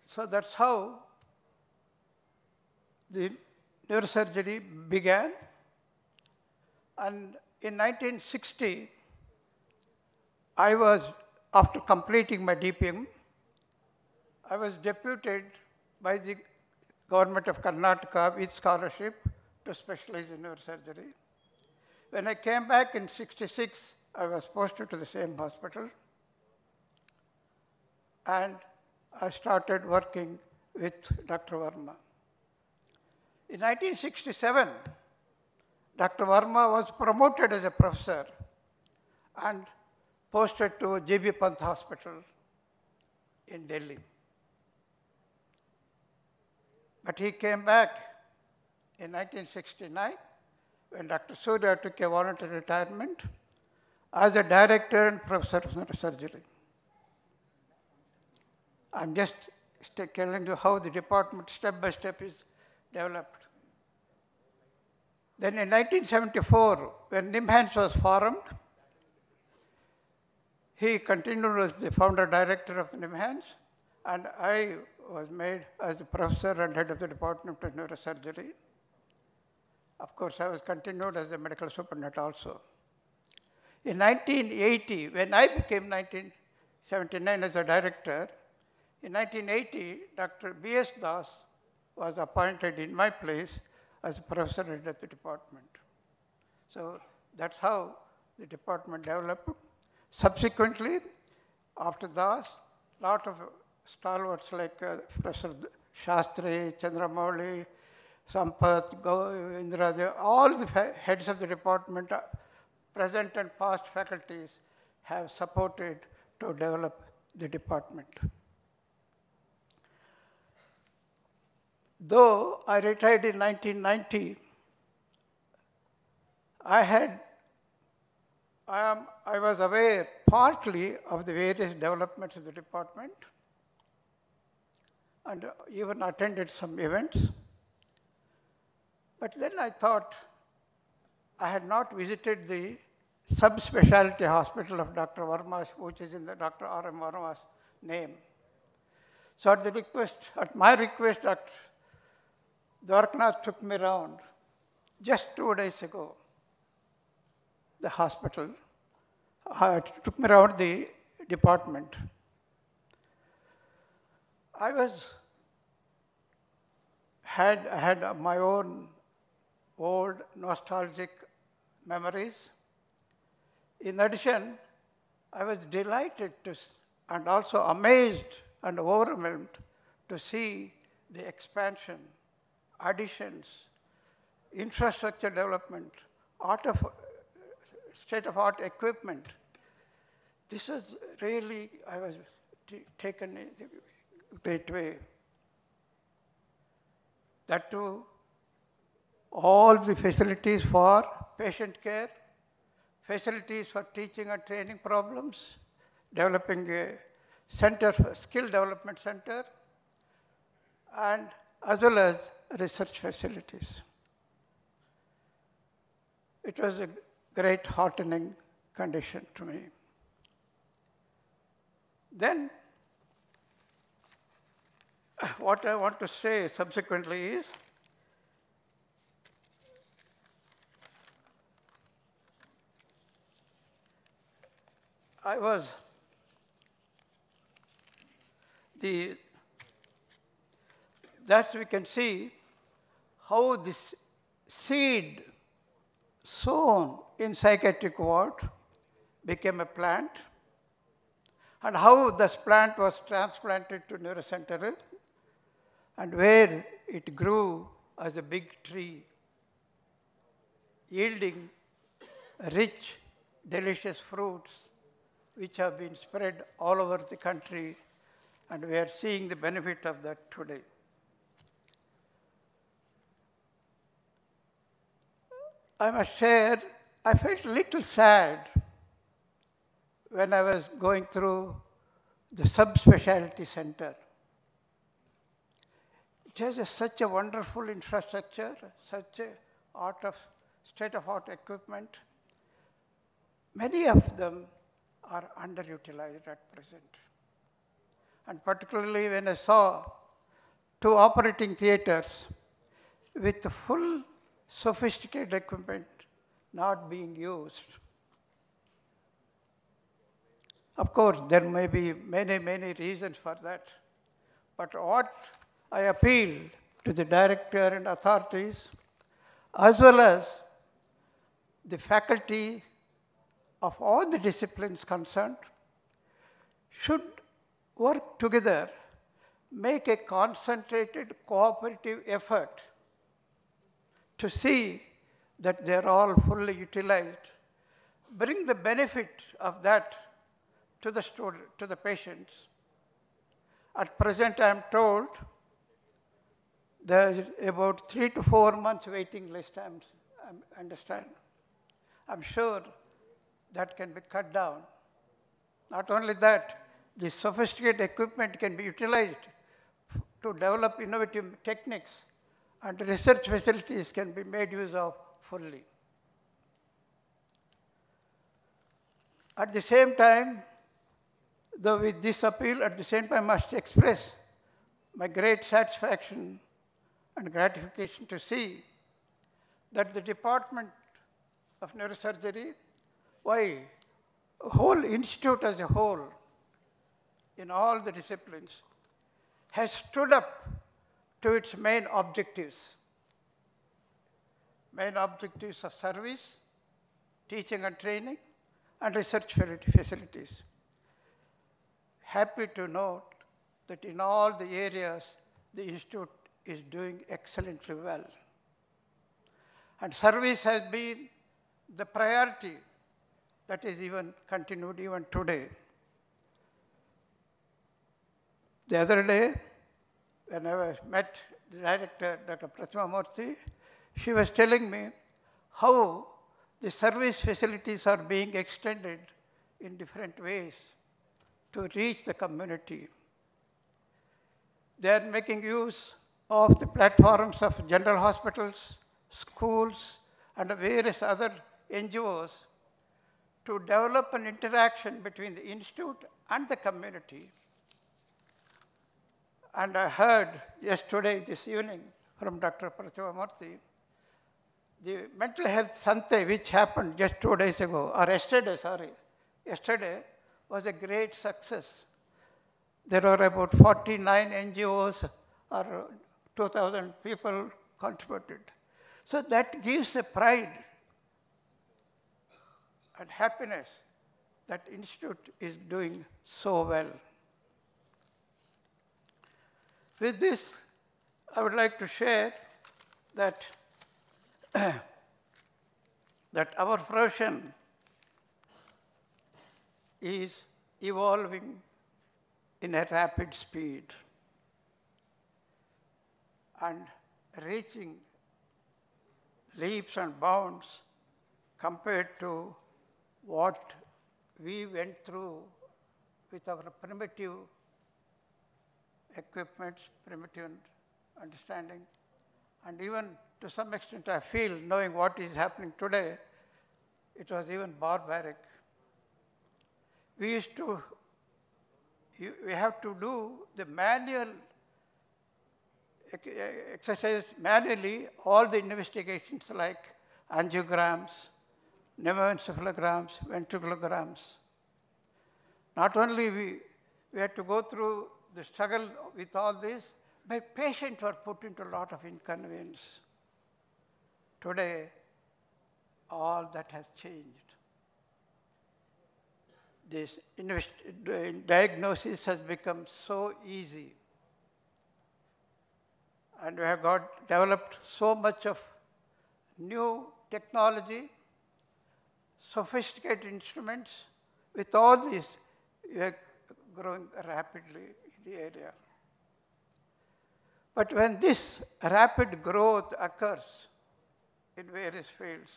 [SPEAKER 16] So that's how the neurosurgery began. And in 1960, I was, after completing my DPM, I was deputed by the government of Karnataka with scholarship to specialize in neurosurgery. When I came back in 66, I was posted to the same hospital. And I started working with Dr. Verma. In 1967, Dr. Verma was promoted as a professor and posted to G.B. Pant Hospital in Delhi. But he came back in 1969 when Dr. Surya took a voluntary retirement as a director and professor of neurosurgery. I'm just telling you how the department step by step is developed. Then in 1974, when NIMHANS was formed, he continued as the founder director of the NIMHANS, and I was made as a professor and head of the Department of Neurosurgery. Of course, I was continued as a medical superintendent also. In 1980, when I became 1979 as a director, in 1980, Dr. B.S. Das was appointed in my place as a professor head of the department. So that's how the department developed. Subsequently, after Das, lot of stalwarts like uh, Professor Shastri, Chandramouli, Sampath, Indra, all the heads of the department, uh, present and past faculties, have supported to develop the department. Though I retired in 1990, I had, I, am, I was aware partly of the various developments in the department and even attended some events. But then I thought I had not visited the subspecialty hospital of Dr. Verma's, which is in the Dr. R.M. Verma's name. So at the request, at my request, Dr. Dwarkanath took me around just two days ago, the hospital, uh, took me around the department. I was, had, had my own old nostalgic memories. In addition, I was delighted to, and also amazed and overwhelmed to see the expansion, additions, infrastructure development, art of, state-of-art equipment. This was really, I was taken in a great way. That too, all the facilities for patient care, facilities for teaching and training problems, developing a center, for skill development center, and as well as research facilities. It was a great heartening condition to me. Then, what I want to say subsequently is, I was the that we can see how this seed sown in psychiatric ward became a plant and how this plant was transplanted to neurocenter and where it grew as a big tree yielding rich delicious fruits which have been spread all over the country and we are seeing the benefit of that today. I must share, I felt a little sad when I was going through the subspecialty center. It has a, such a wonderful infrastructure, such a art of state-of-art equipment. Many of them are underutilized at present. And particularly when I saw two operating theaters with the full sophisticated equipment not being used. Of course, there may be many, many reasons for that. But what I appeal to the director and authorities, as well as the faculty of all the disciplines concerned, should work together, make a concentrated cooperative effort to see that they're all fully utilized, bring the benefit of that to the student, to the patients. At present, I am told there is about three to four months waiting list, I understand. I'm sure that can be cut down. Not only that, the sophisticated equipment can be utilized to develop innovative techniques and research facilities can be made use of fully. At the same time, though with this appeal, at the same time I must express my great satisfaction and gratification to see that the Department of Neurosurgery, why, whole institute as a whole, in all the disciplines, has stood up to its main objectives. Main objectives of service, teaching and training, and research facilities. Happy to note that in all the areas, the institute is doing excellently well. And service has been the priority that is even continued even today. The other day, when I met the director, Dr. Pratima Murthy, she was telling me how the service facilities are being extended in different ways to reach the community. They are making use of the platforms of general hospitals, schools, and various other NGOs to develop an interaction between the institute and the community. And I heard yesterday, this evening, from Dr. Pratima Murthy, the mental health Sante, which happened just two days ago, or yesterday, sorry, yesterday, was a great success. There were about 49 NGOs or 2,000 people contributed. So that gives a pride and happiness that institute is doing so well. With this, I would like to share that, that our profession is evolving in a rapid speed and reaching leaps and bounds compared to what we went through with our primitive equipments, primitive understanding. And even to some extent, I feel, knowing what is happening today, it was even barbaric. We used to, we have to do the manual ex- exercise manually, all the investigations like angiograms, pneumoencephalograms, ventriculograms. Not only we, we had to go through the struggle with all this, my patients were put into a lot of inconvenience. Today, all that has changed. This diagnosis has become so easy. And we have got developed so much of new technology, sophisticated instruments. With all this, we are growing rapidly the area. But when this rapid growth occurs in various fields,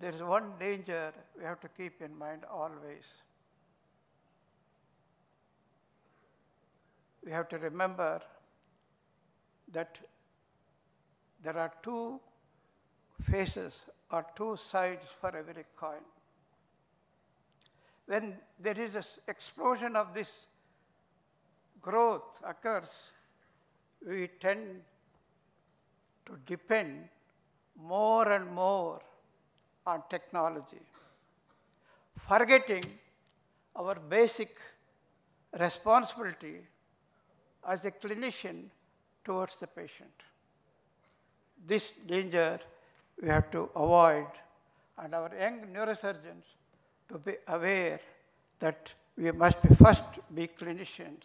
[SPEAKER 16] there is one danger we have to keep in mind always. We have to remember that there are two faces or two sides for every coin. When there is an explosion of this growth occurs, we tend to depend more and more on technology, forgetting our basic responsibility as a clinician towards the patient. This danger we have to avoid, and our young neurosurgeons to be aware that we must be first be clinicians,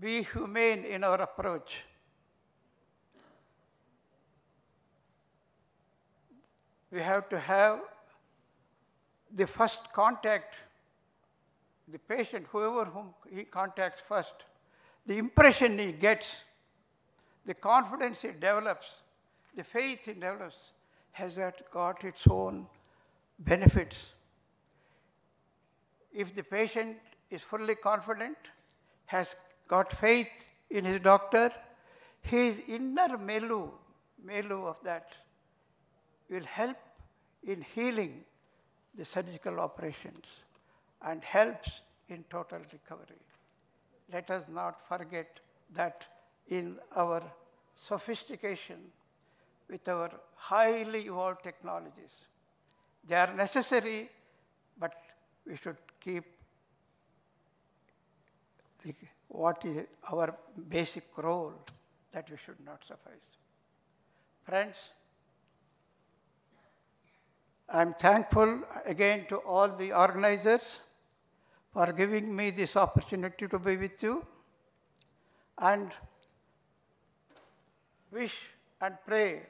[SPEAKER 16] be humane in our approach. We have to have the first contact, the patient, whoever whom he contacts first, the impression he gets, the confidence he develops, the faith he develops, has that got its own benefits. If the patient is fully confident, has got faith in his doctor, his inner milieu, milieu of that will help in healing the surgical operations and helps in total recovery. Let us not forget that in our sophistication with our highly evolved technologies. They are necessary, but we should keep the, what is our basic role that we should not suffice. Friends, I'm thankful again to all the organizers for giving me this opportunity to be with you and wish and pray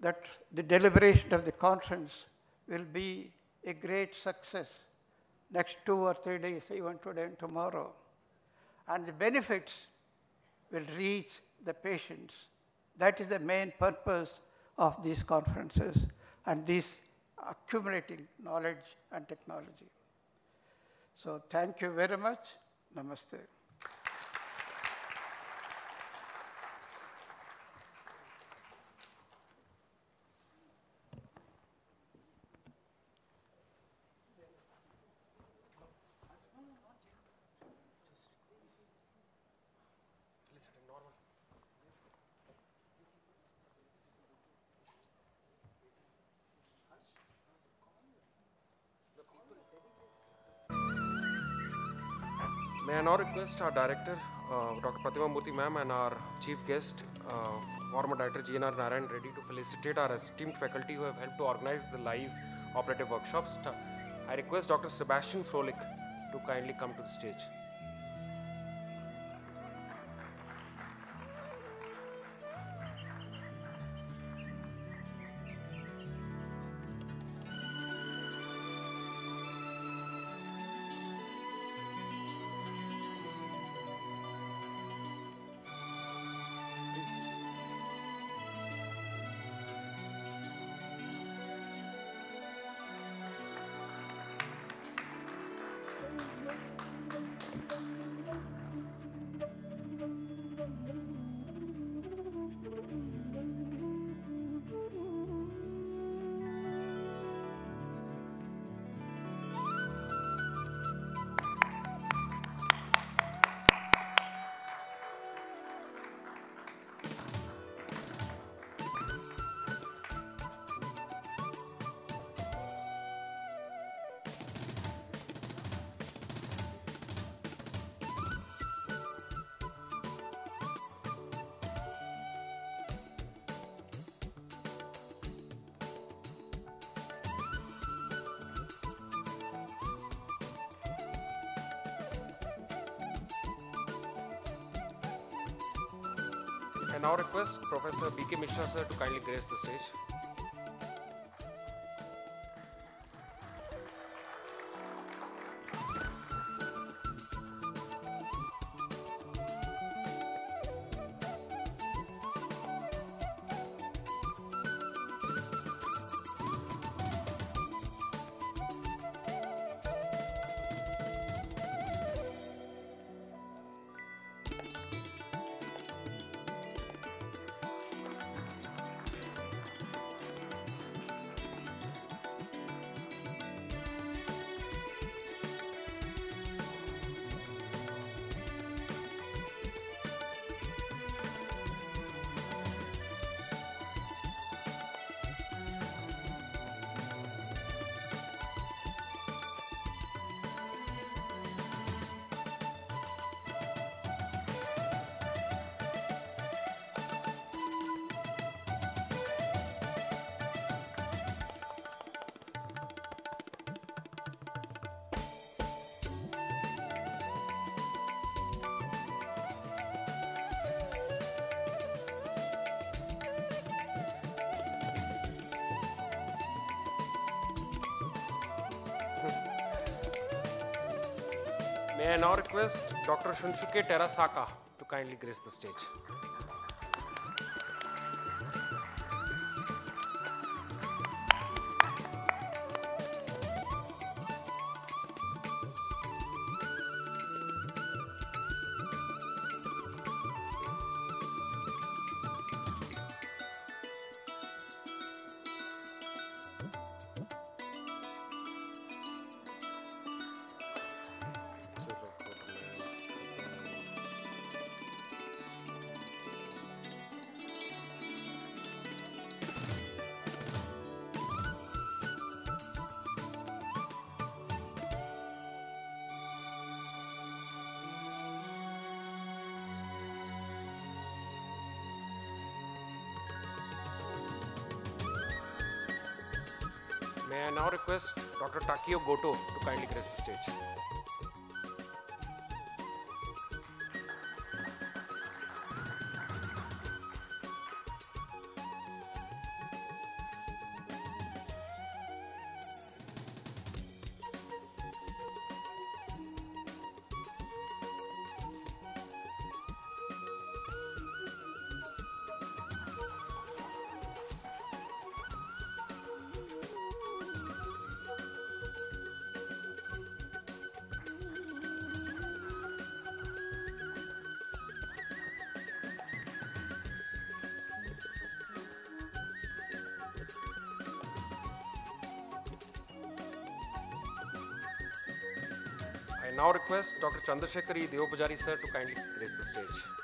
[SPEAKER 16] that the deliberation of the conference will be a great success next two or three days, even today and tomorrow. And the benefits will reach the patients. That is the main purpose of these conferences and this accumulating knowledge and technology. So thank you very much. Namaste.
[SPEAKER 2] Our director, uh, Dr. Pratima Murthy ma'am, and our chief guest, uh, former director GNR Narayan Reddy to felicitate our esteemed faculty who have helped to organize the live operative workshops. I request Dr. Sebastian Froelich to kindly come to the stage. Now request Professor B.K. Mishra sir to kindly grace the stage. May I now request Dr. Shunsuke Terasaka to kindly grace the stage. Dr. Takeo Goto to kindly grace the stage. Request Dr. Chandrasekhari Devapujari sir to kindly grace the stage.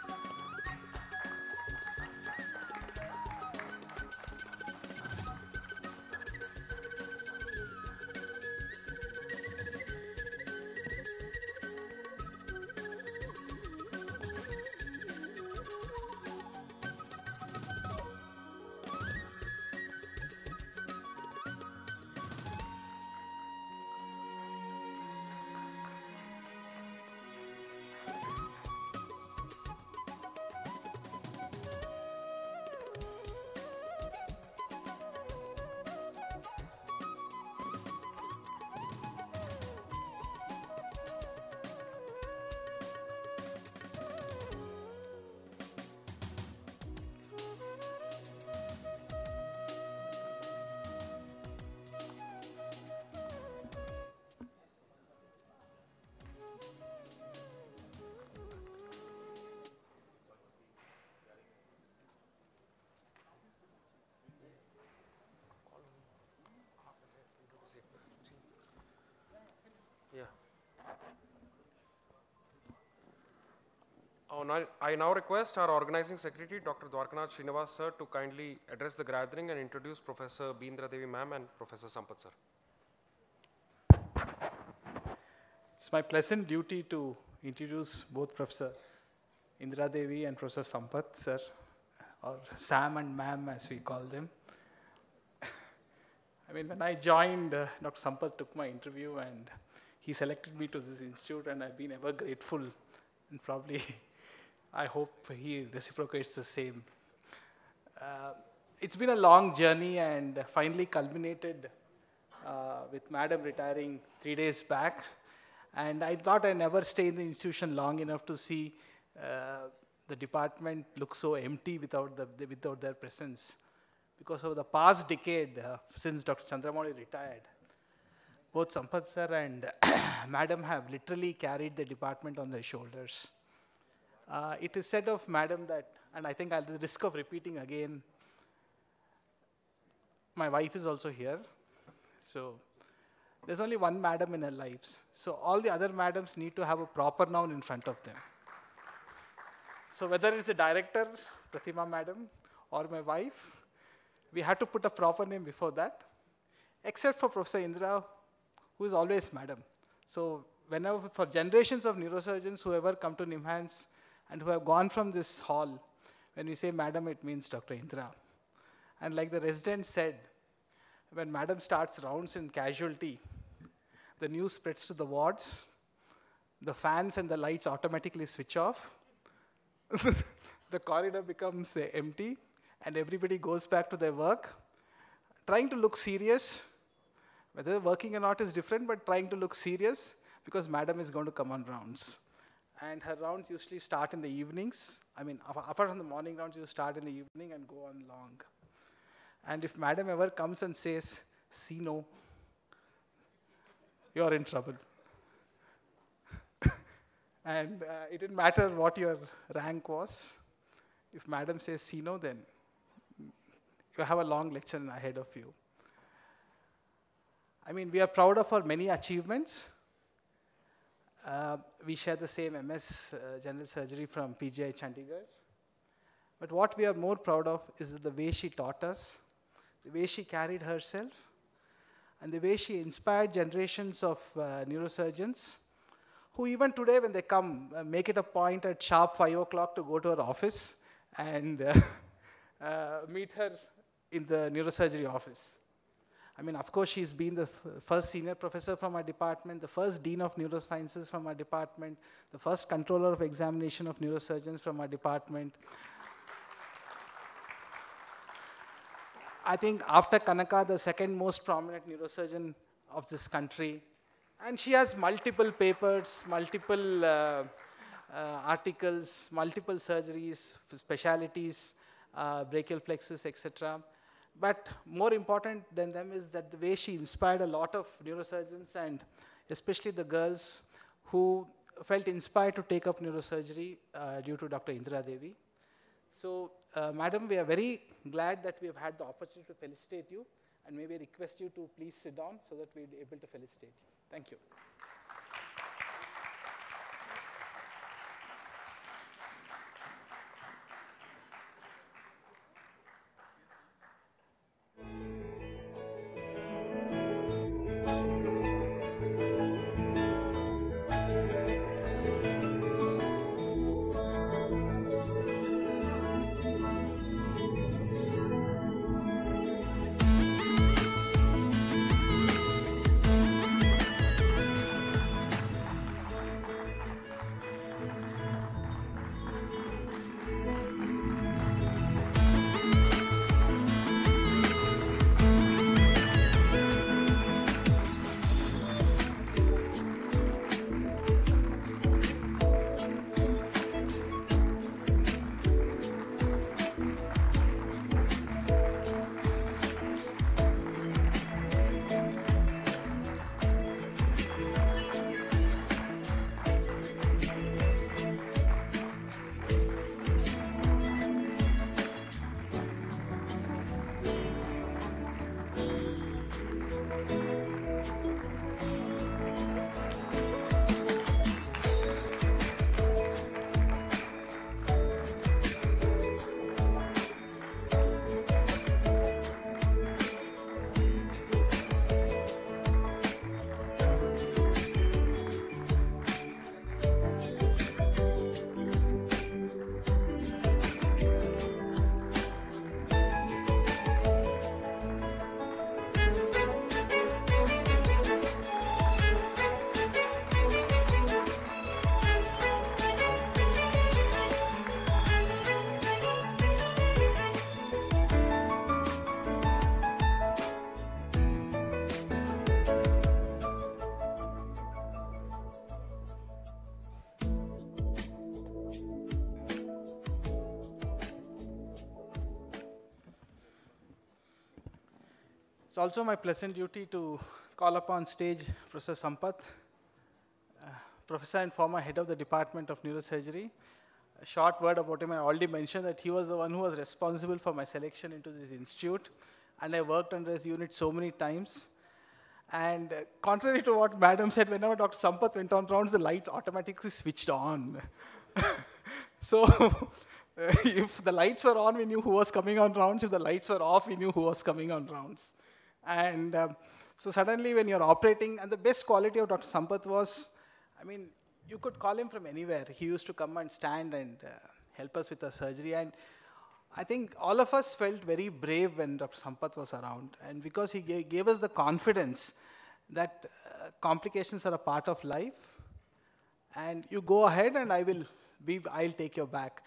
[SPEAKER 2] I now request our organizing secretary, Dr. Dwarkanath Srinivas sir, to kindly address the gathering and introduce Professor B. Indra Devi ma'am and Professor Sampath sir.
[SPEAKER 17] It's my pleasant duty to introduce both Professor Indra Devi and Professor Sampath, sir, or Sam and Ma'am as we call them. I mean, when I joined, uh, Dr. Sampath took my interview and he selected me to this institute, and I've been ever grateful. And probably, I hope he reciprocates the same. Uh, it's been a long journey and finally culminated uh, with Madam retiring three days back. And I thought I never stay in the institution long enough to see uh, the department look so empty without, the, without their presence. Because over the past decade, uh, since Dr. Chandramouli retired, both Sampath sir and Madam have literally carried the department on their shoulders. Uh, it is said of Madam that, and I think at the risk of repeating again, my wife is also here. So there's only one madam in our lives. So all the other madams need to have a proper noun in front of them. So whether it's the director, Pratima madam, or my wife, we had to put a proper name before that, except for Professor Indra, who is always madam. So whenever, for generations of neurosurgeons who ever come to NIMHANS and who have gone from this hall, when we say madam, it means Dr. Indra. And like the resident said, when madam starts rounds in casualty, the news spreads to the wards, the fans and the lights automatically switch off, the corridor becomes uh, empty, and everybody goes back to their work, trying to look serious. Whether working or not is different, but trying to look serious because madam is going to come on rounds. And her rounds usually start in the evenings. I mean, apart from the morning rounds, you start in the evening and go on long. And if madam ever comes and says, see no, you're in trouble. and uh, it didn't matter what your rank was. If madam says see no, then you have a long lecture ahead of you. I mean, we are proud of our many achievements. Uh, we share the same MS uh, General Surgery from PGI Chandigarh. But what we are more proud of is the way she taught us, the way she carried herself, and the way she inspired generations of uh, neurosurgeons who even today when they come, uh, make it a point at sharp 5 o'clock to go to her office and uh, meet her in the neurosurgery office. I mean, of course, she's been the first senior professor from our department, the first dean of neurosciences from our department, the first controller of examination of neurosurgeons from our department. I think after Kanaka, the second most prominent neurosurgeon of this country. And she has multiple papers, multiple uh, uh, articles, multiple surgeries, specialities, uh, brachial plexus, etc. But more important than them is that the way she inspired a lot of neurosurgeons and especially the girls who felt inspired to take up neurosurgery uh, due to Dr. Indra Devi. So, uh, madam, we are very glad that we have had the opportunity to felicitate you and may we request you to please sit down so that we'll be able to felicitate you. Thank you. Also my pleasant duty to call upon stage Professor Sampath, uh, professor and former head of the Department of Neurosurgery. A short word about him, I already mentioned that he was the one who was responsible for my selection into this institute, and I worked under his unit so many times. And uh, contrary to what Madam said, whenever Dr. Sampath went on rounds, the light automatically switched on. so if the lights were on, we knew who was coming on rounds. If the lights were off, we knew who was coming on rounds. And um, so suddenly when you're operating, and the best quality of Dr. Sampath was, I mean, you could call him from anywhere. He used to come and stand and uh, help us with the surgery. And I think all of us felt very brave when Dr. Sampath was around. And because he gave, gave us the confidence that uh, complications are a part of life, and you go ahead and I will be, I'll take your back.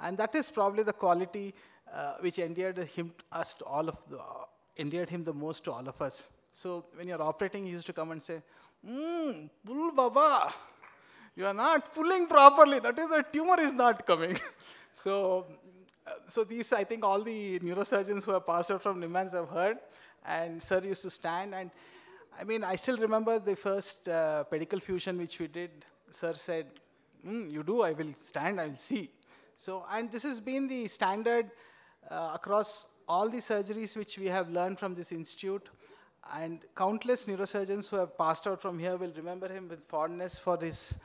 [SPEAKER 17] And that is probably the quality uh, which endeared him, us to all of the, endeared him the most to all of us. So when you're operating, he used to come and say, "Hmm, pull baba, you are not pulling properly. That is, the tumor is not coming." so, uh, so these, I think, all the neurosurgeons who have passed out from NIMHANS have heard. And sir used to stand, and I mean, I still remember the first uh, pedicle fusion which we did. Sir said, mm, "You do. I will stand. I will see." So, and this has been the standard uh, across all the surgeries which we have learned from this institute. And countless neurosurgeons who have passed out from here will remember him with fondness for his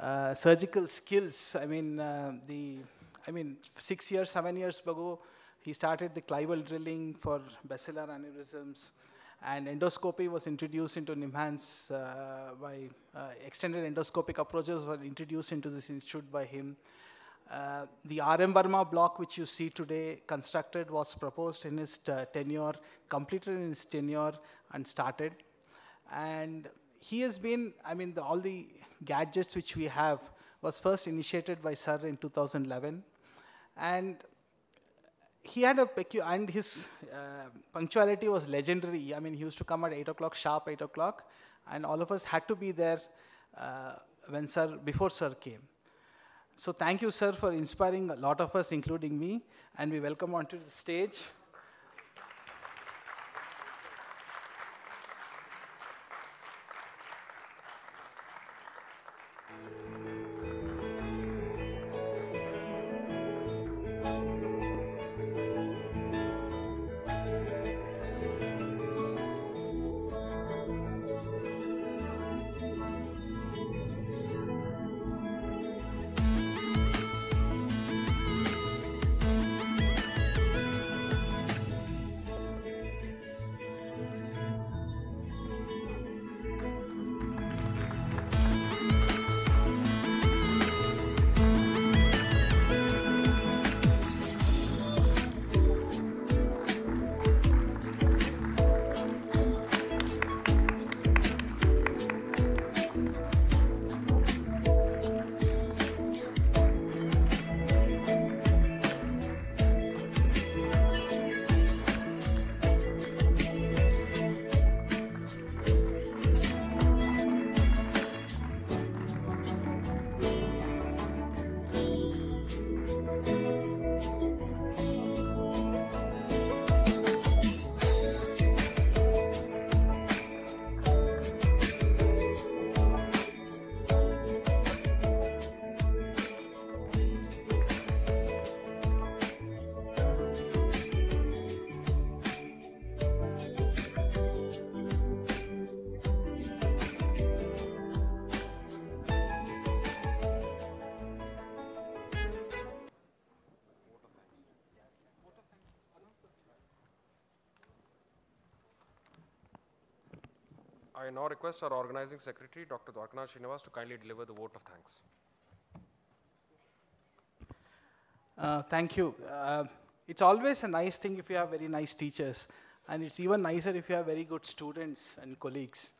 [SPEAKER 17] uh, surgical skills. I mean, uh, the, I mean, six years, seven years ago, he started the clival drilling for basilar aneurysms, and endoscopy was introduced into NIMHANS uh, by uh, extended endoscopic approaches were introduced into this institute by him. Uh, the RM Varma block, which you see today constructed, was proposed in his uh, tenure, completed in his tenure, and started. And he has been, I mean, the, all the gadgets which we have was first initiated by Sir in 2011. And he had a pecu- and his uh, punctuality was legendary. I mean, he used to come at 8 o'clock, sharp 8 o'clock, and all of us had to be there uh, when Sir, before Sir came. So thank you, sir, for inspiring a lot of us, including me, and we welcome onto the stage.
[SPEAKER 2] Request our organizing secretary, Dr. Dwarkanath Srinivas, to kindly deliver the vote of thanks.
[SPEAKER 17] Uh, thank you. Uh, it's always a nice thing if you have very nice teachers, and it's even nicer if you have very good students and colleagues.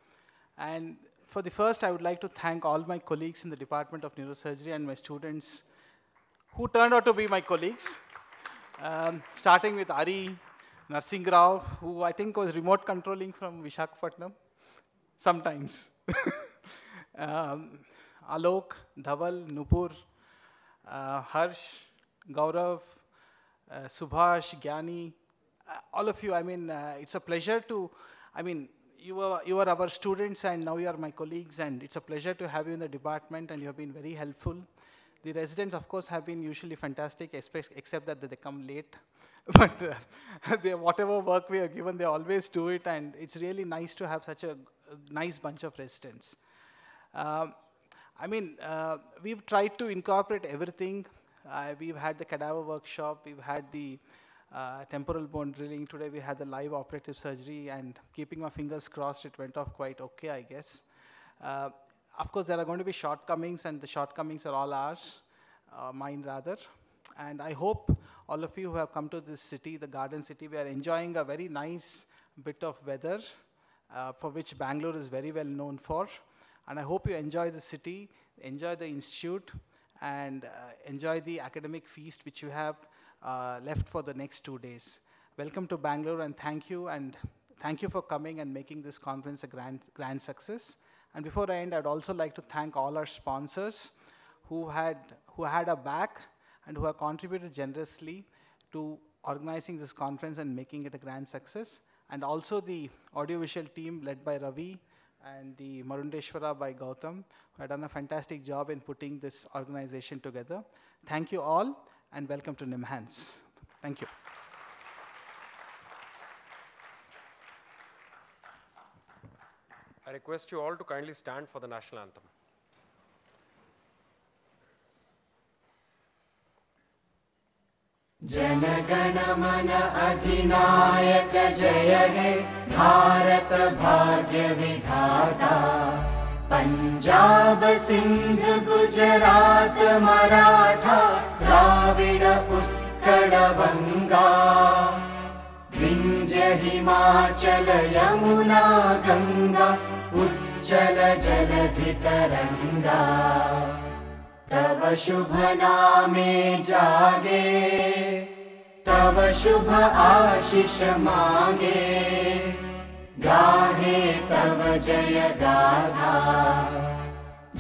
[SPEAKER 17] And for the first, I would like to thank all my colleagues in the Department of Neurosurgery and my students who turned out to be my colleagues, um, starting with Ari Narsingh Rao, who I think was remote controlling from Vishakhapatnam, sometimes. um, Alok, Dhaval, Nupur, uh, Harsh, Gaurav, uh, Subhash, Gyani, uh, all of you, I mean, uh, it's a pleasure to, I mean, you are, you are our students and now you are my colleagues and it's a pleasure to have you in the department and you have been very helpful. The residents, of course, have been usually fantastic, except that they come late. but uh, they, whatever work we are given, they always do it and it's really nice to have such a nice bunch of residents. Um, I mean, uh, we've tried to incorporate everything. Uh, we've had the cadaver workshop, we've had the uh, temporal bone drilling. Today we had the live operative surgery, and keeping my fingers crossed, it went off quite okay, I guess. Uh, of course, there are going to be shortcomings, and the shortcomings are all ours, uh, mine rather. And I hope all of you who have come to this city, the Garden City, we are enjoying a very nice bit of weather, uh, for which Bangalore is very well known for. And I hope you enjoy the city, enjoy the institute, and uh, enjoy the academic feast which you have uh, left for the next two days. Welcome to Bangalore, and thank you, and thank you for coming and making this conference a grand, grand success. And before I end, I'd also like to thank all our sponsors who had, who had a back and who have contributed generously to organizing this conference and making it a grand success. And also the audiovisual team led by Ravi and the Marundeshwara by Gautam, who had done a fantastic job in putting this organization together. Thank you all, and welcome to NIMHANS. Thank you.
[SPEAKER 2] I request you all to kindly stand for the national anthem.
[SPEAKER 18] जनगणमन अधिनायक जय हे। भारत भाग्य विधाता। पञ्जाब सिन्ध गुजरात मराठा द्राविड उत्कल वङ्गा विन्ध्य हिमाचल यमुना गङ्गा उच्चल जलधितरङ्गा तव शुभ नामे जागे तव शुभ आशिष मागे। गाहे तव जय गाथा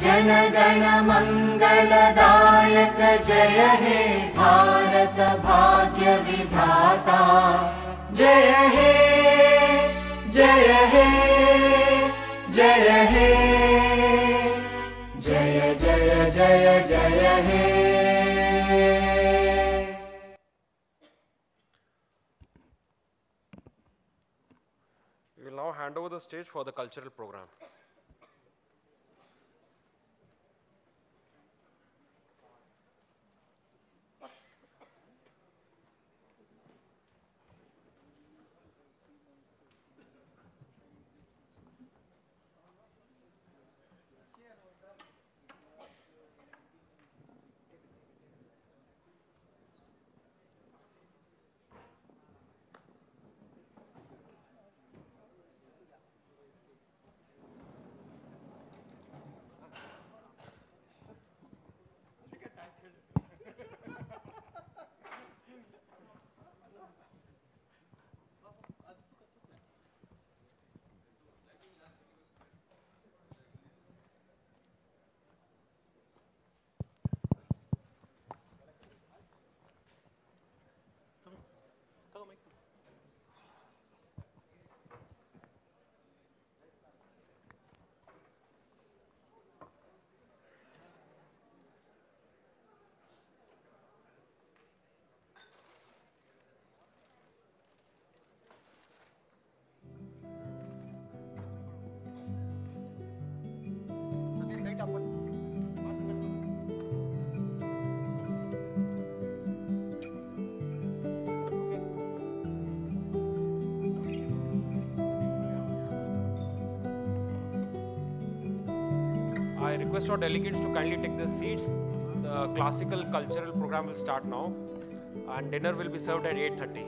[SPEAKER 18] जनगण मङ्गलदायक जय हे भारत भाग्य विधाता। जय हे जय हे जय हे जय जय जय हे
[SPEAKER 2] We will now hand over the stage for the cultural program. Request our delegates to kindly take their seats. The classical cultural program will start now, and dinner will be served at 8:30.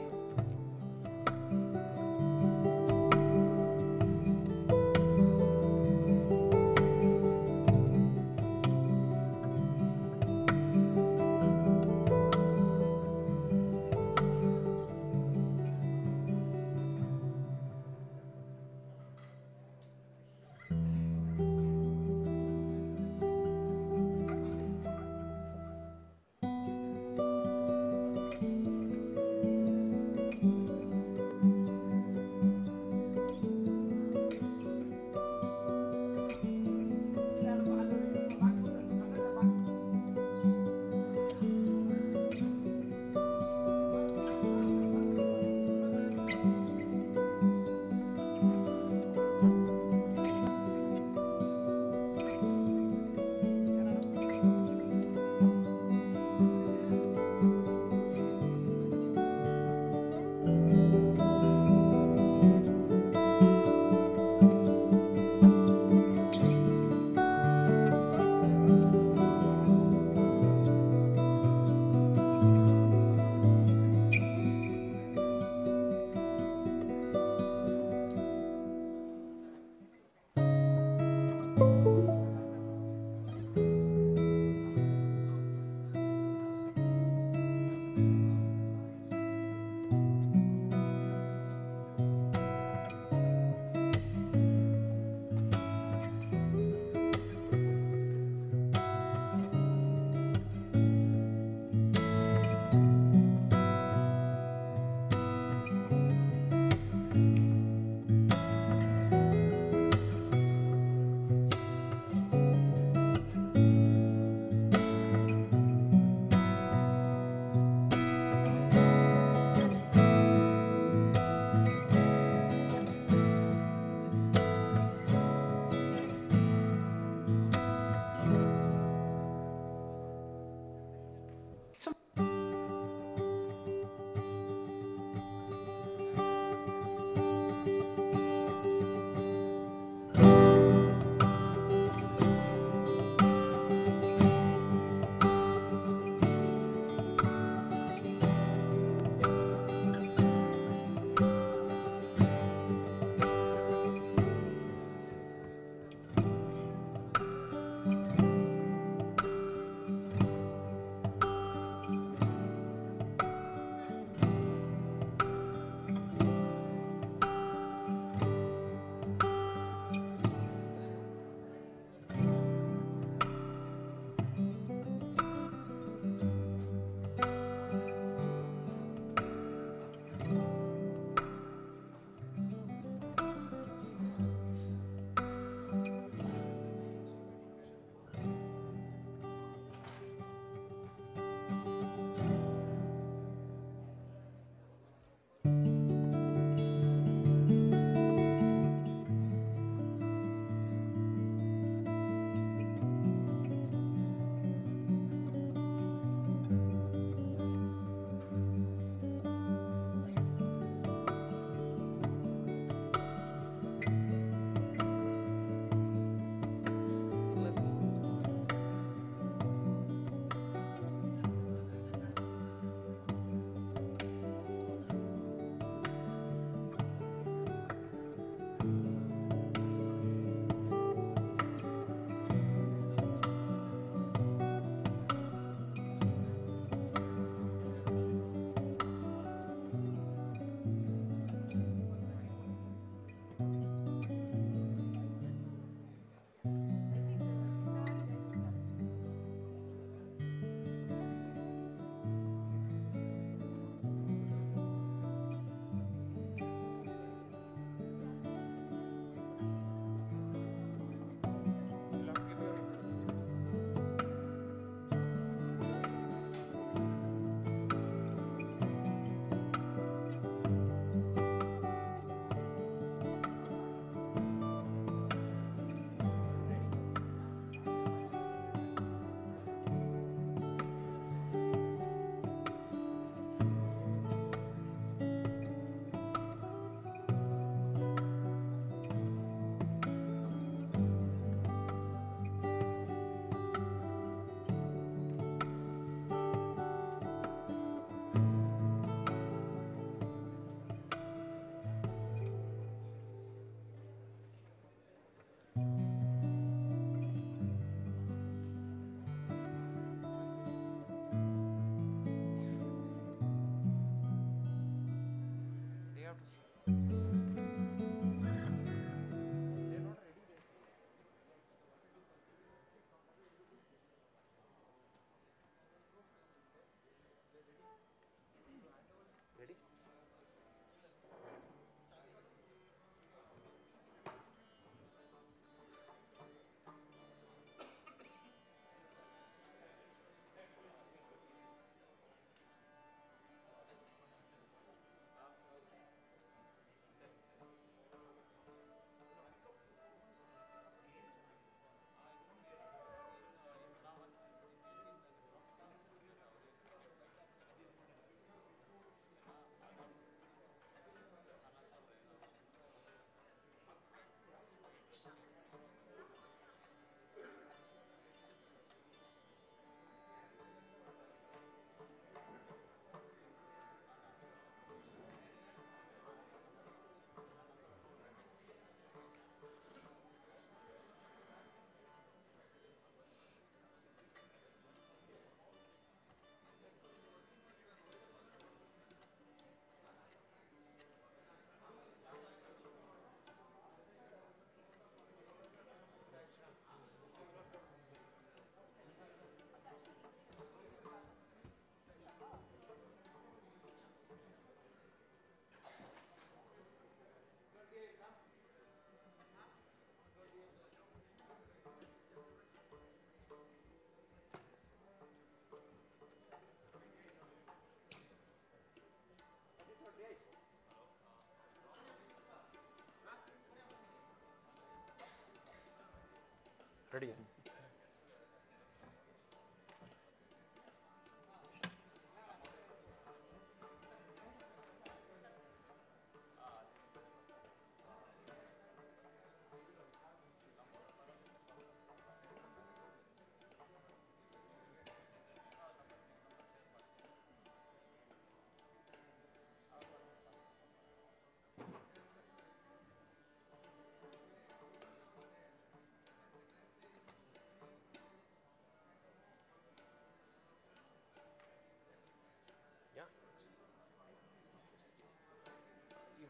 [SPEAKER 2] Ready?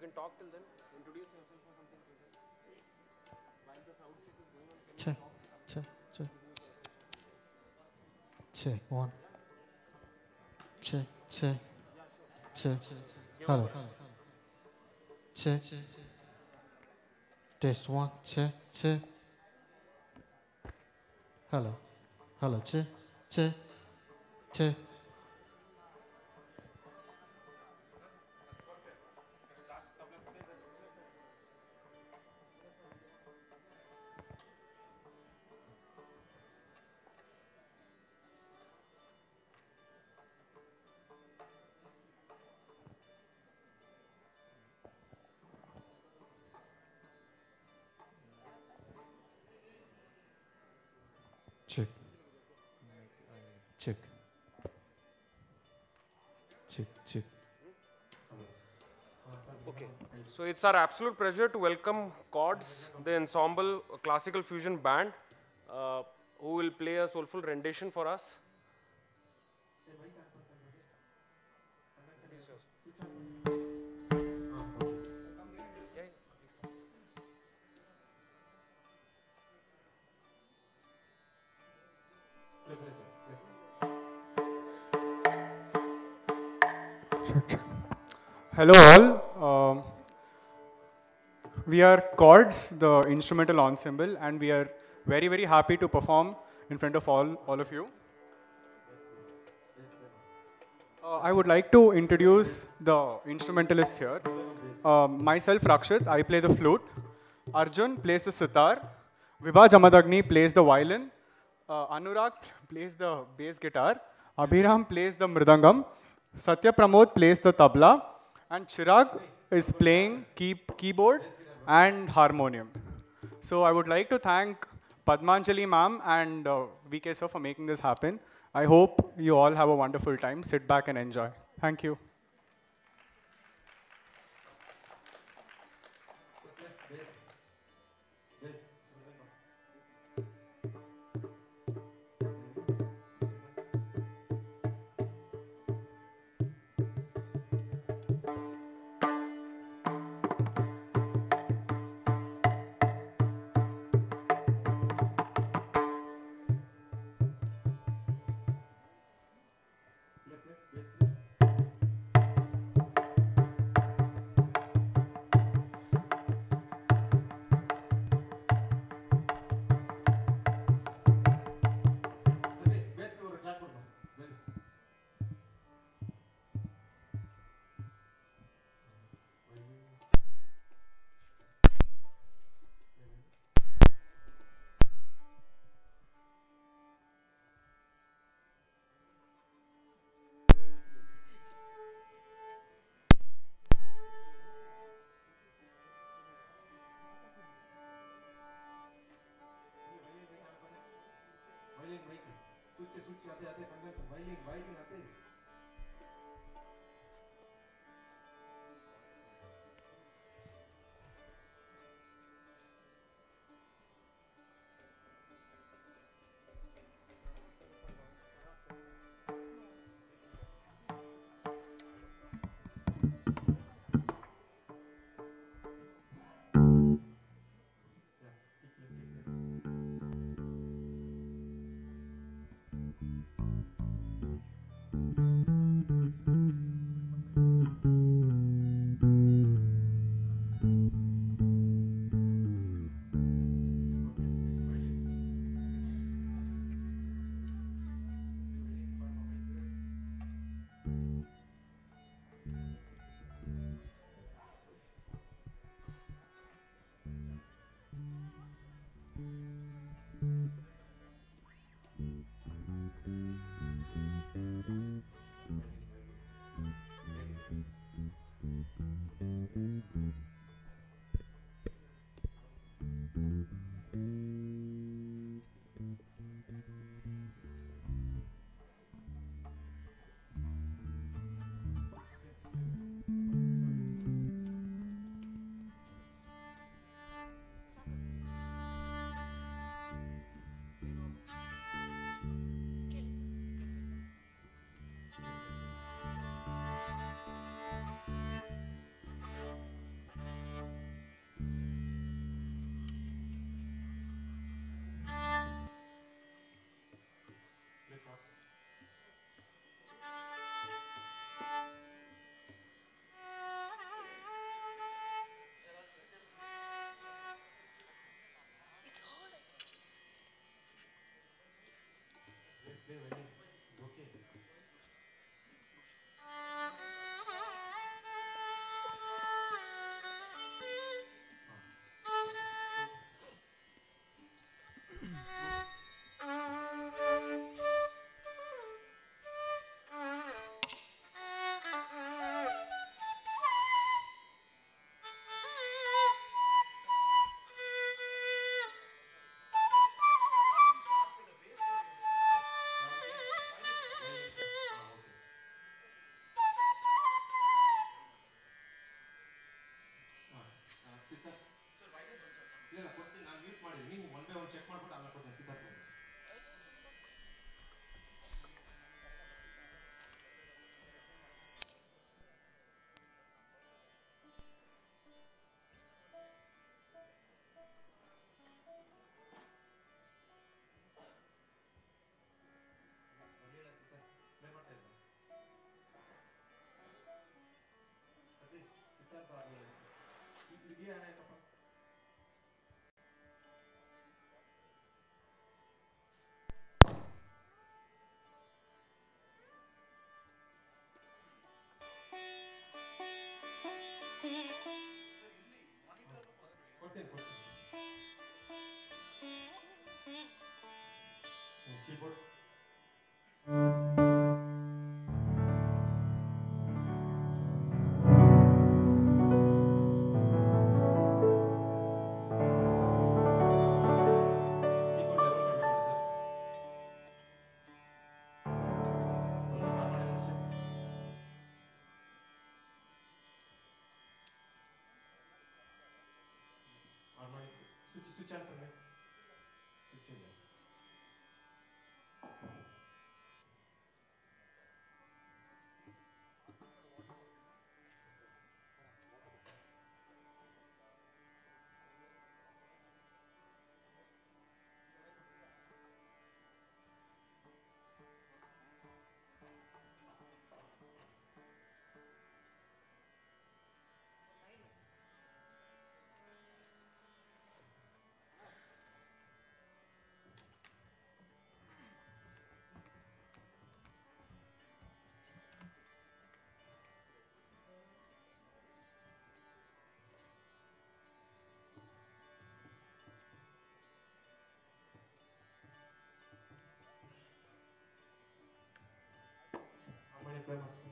[SPEAKER 2] Can talk till then. Introduce yourself or something. While the sound check is going on, can you
[SPEAKER 19] Check,
[SPEAKER 2] talk?
[SPEAKER 19] check, check. Check, one. Check, check, check. Hello. Check. Test one, check, check. Hello. Hello, check, check, check. Check.
[SPEAKER 2] It's our absolute pleasure to welcome Chords, the ensemble classical fusion band, uh, who will play a soulful rendition for us.
[SPEAKER 20] Hello all. Um, we are Chords, the instrumental ensemble, and we are very, very happy to perform in front of all, all of you. Uh, I would like to introduce the instrumentalists here. Uh, myself, Rakshit, I play the flute. Arjun plays the sitar. Vibha Jamadagni plays the violin. Uh, Anurag plays the bass guitar. Abhiram plays the mridangam. Satya Pramod plays the tabla. And Chirag is playing key keyboard and harmonium. So I would like to thank Padmanjali ma'am and uh, VK sir for making this happen. I hope you all have a wonderful time. Sit back and enjoy. Thank you.
[SPEAKER 19] Thank you. 手をねどける pruebas.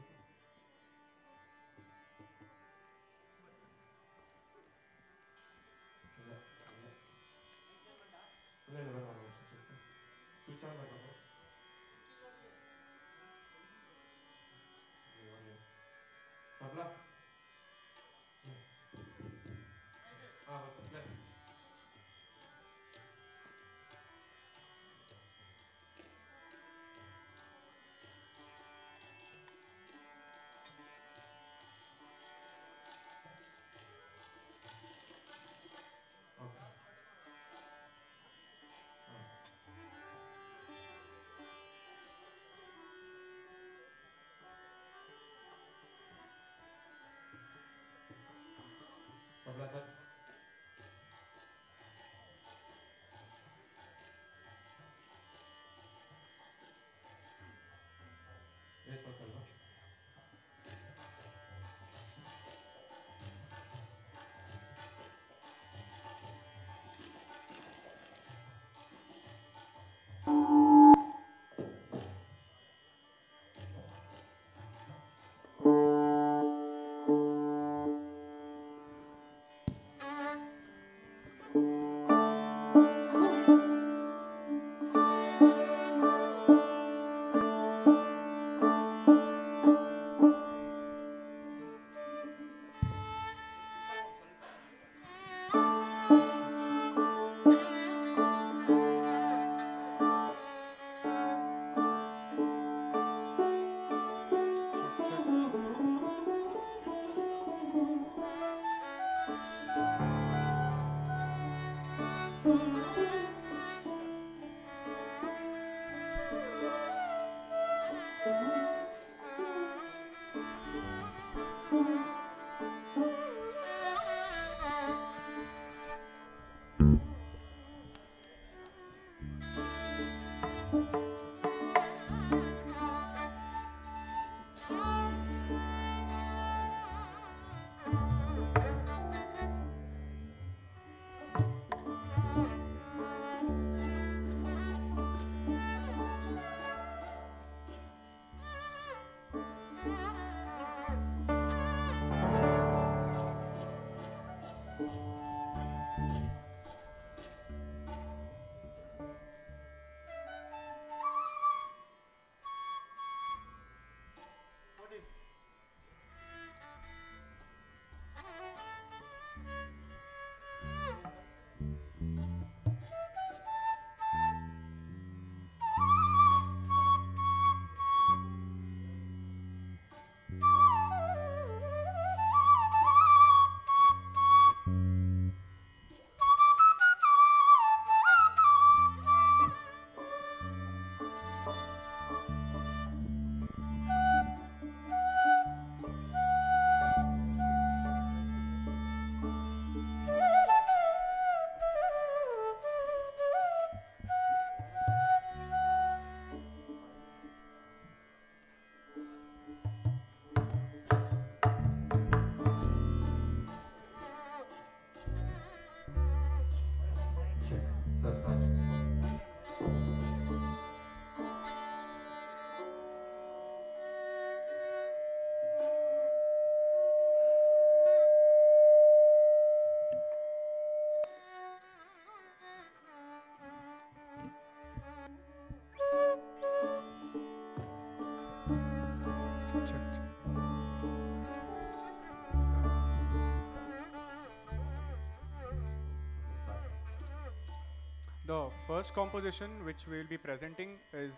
[SPEAKER 20] The first composition which we will be presenting is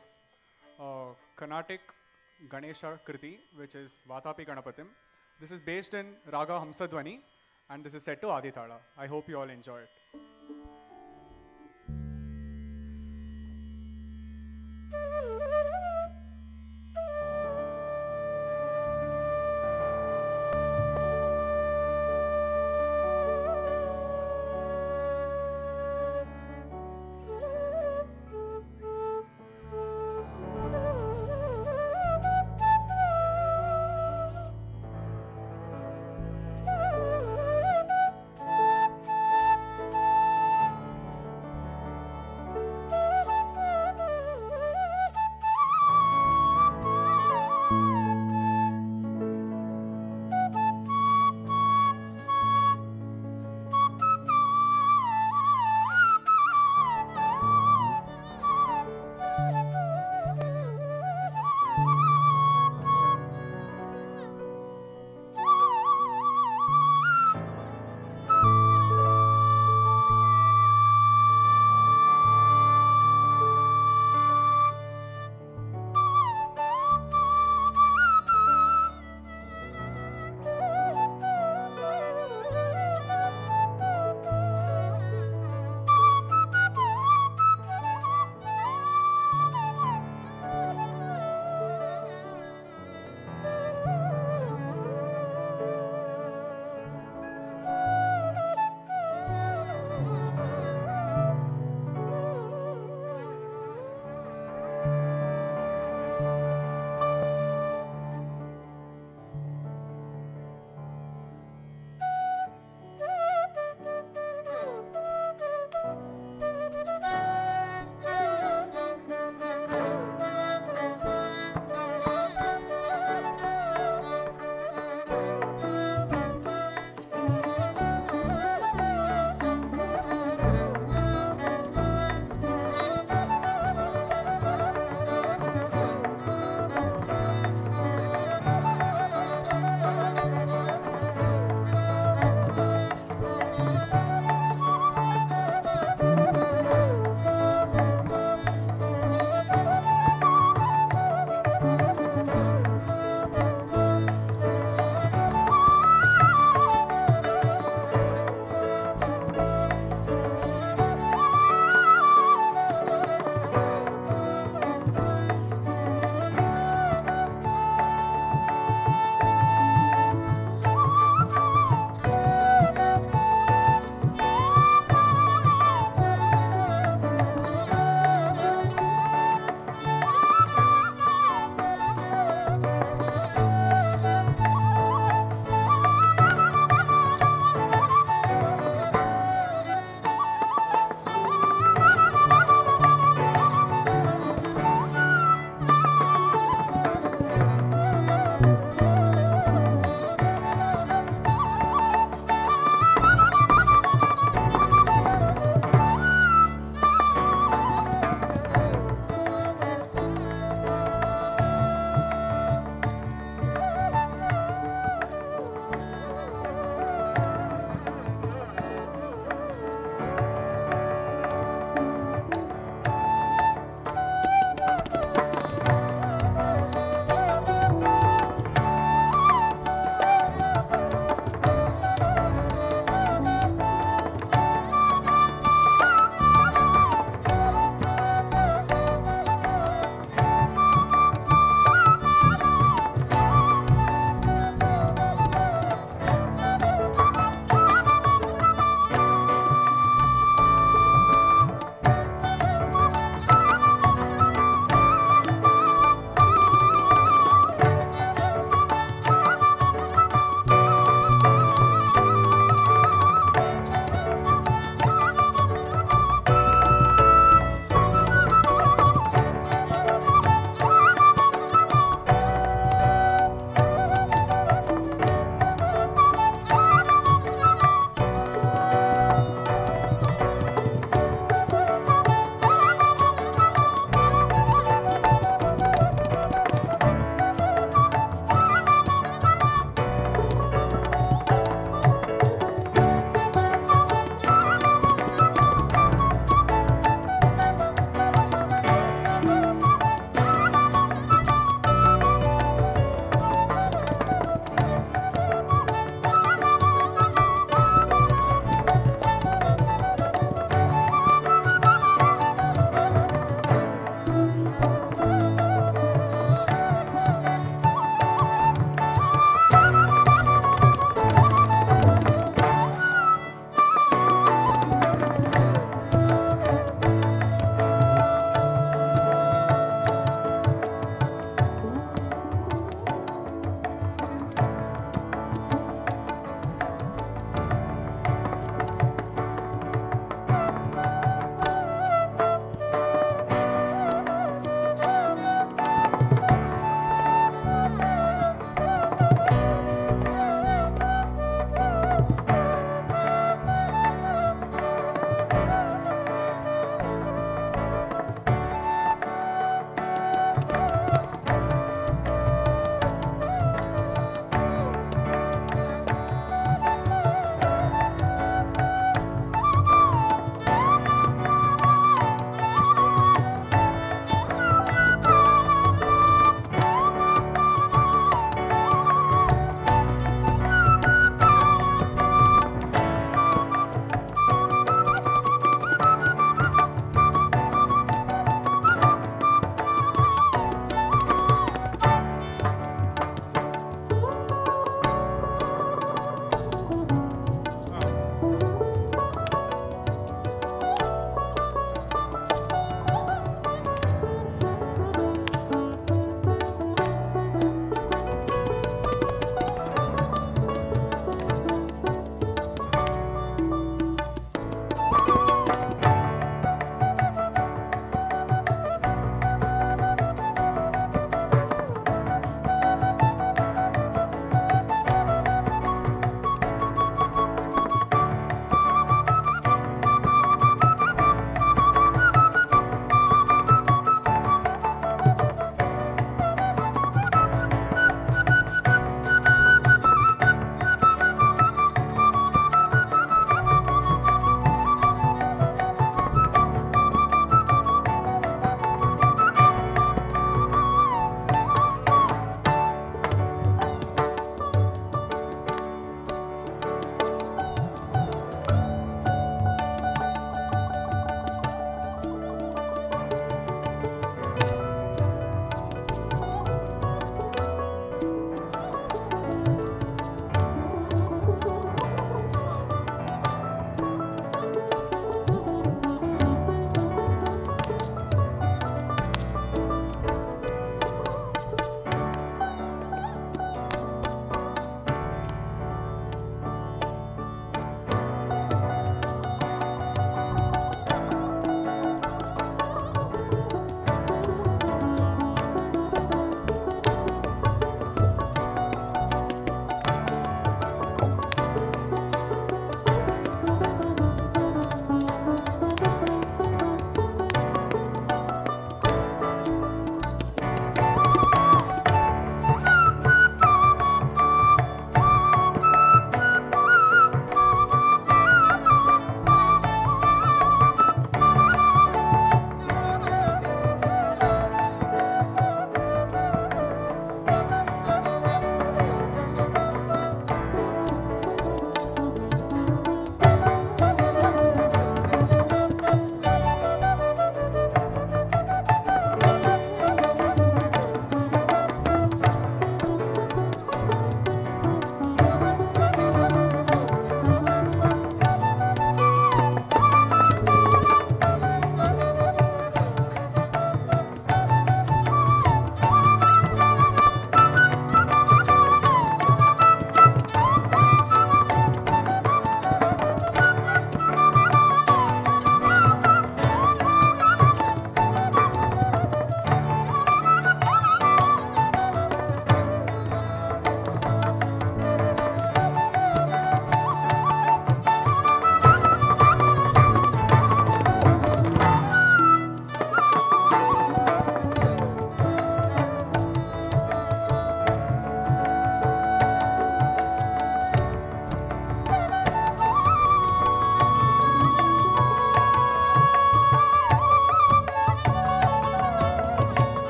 [SPEAKER 20] uh, Carnatic Ganesha Kriti, which is Vatapi Ganapatim. This is based in Raga Hamsadwani and this is set to Adithala. I hope you all enjoy it.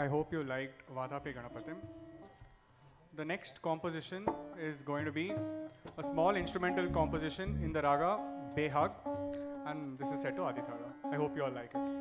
[SPEAKER 20] I hope you liked Vatapi Ganapatim. The next composition is going to be a small instrumental composition in the raga Behag, and this is set to Adithala. I hope you all like it.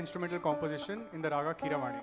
[SPEAKER 20] Instrumental composition in the raga Kiravani.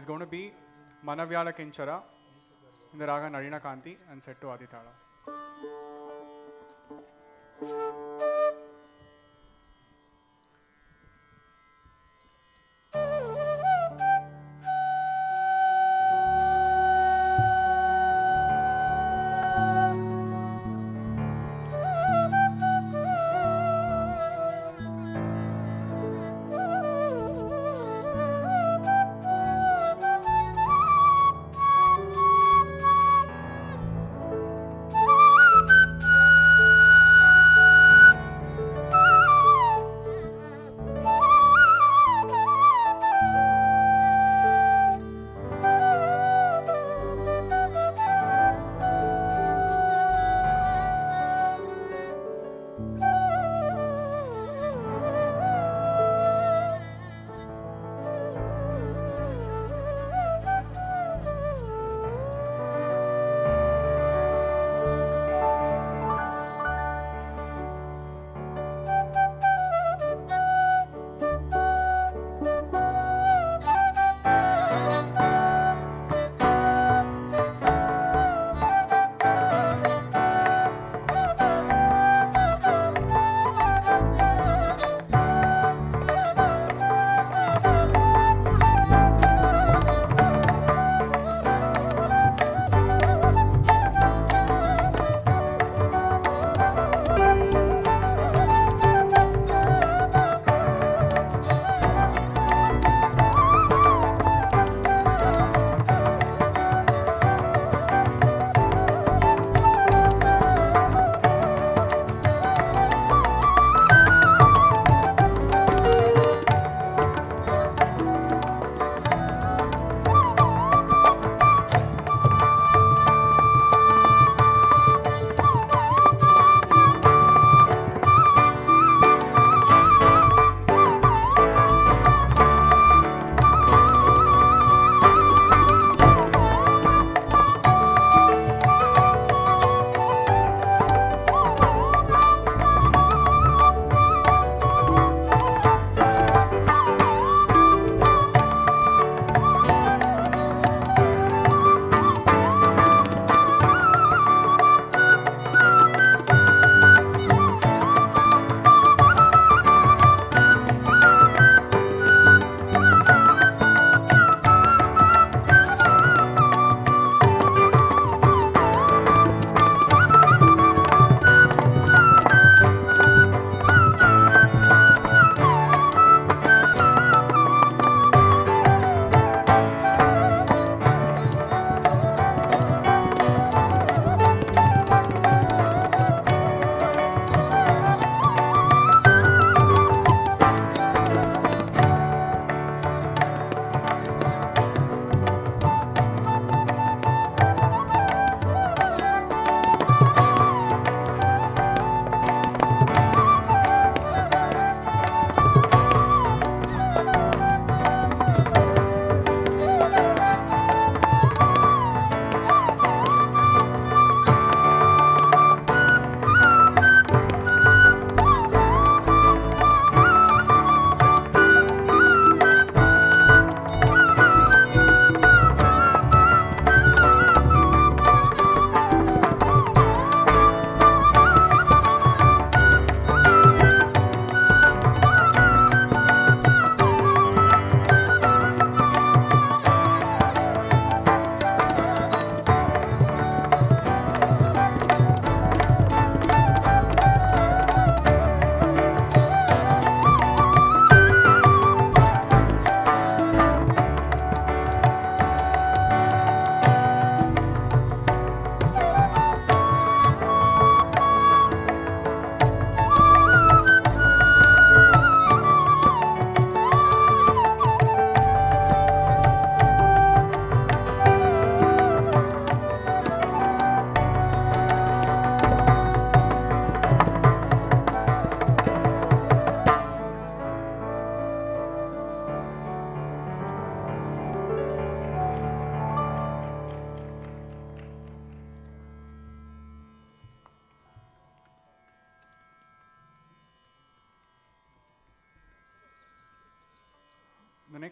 [SPEAKER 20] Is going to be Manavyala Kinchara in the raga Narina Kanti and set to Adithala.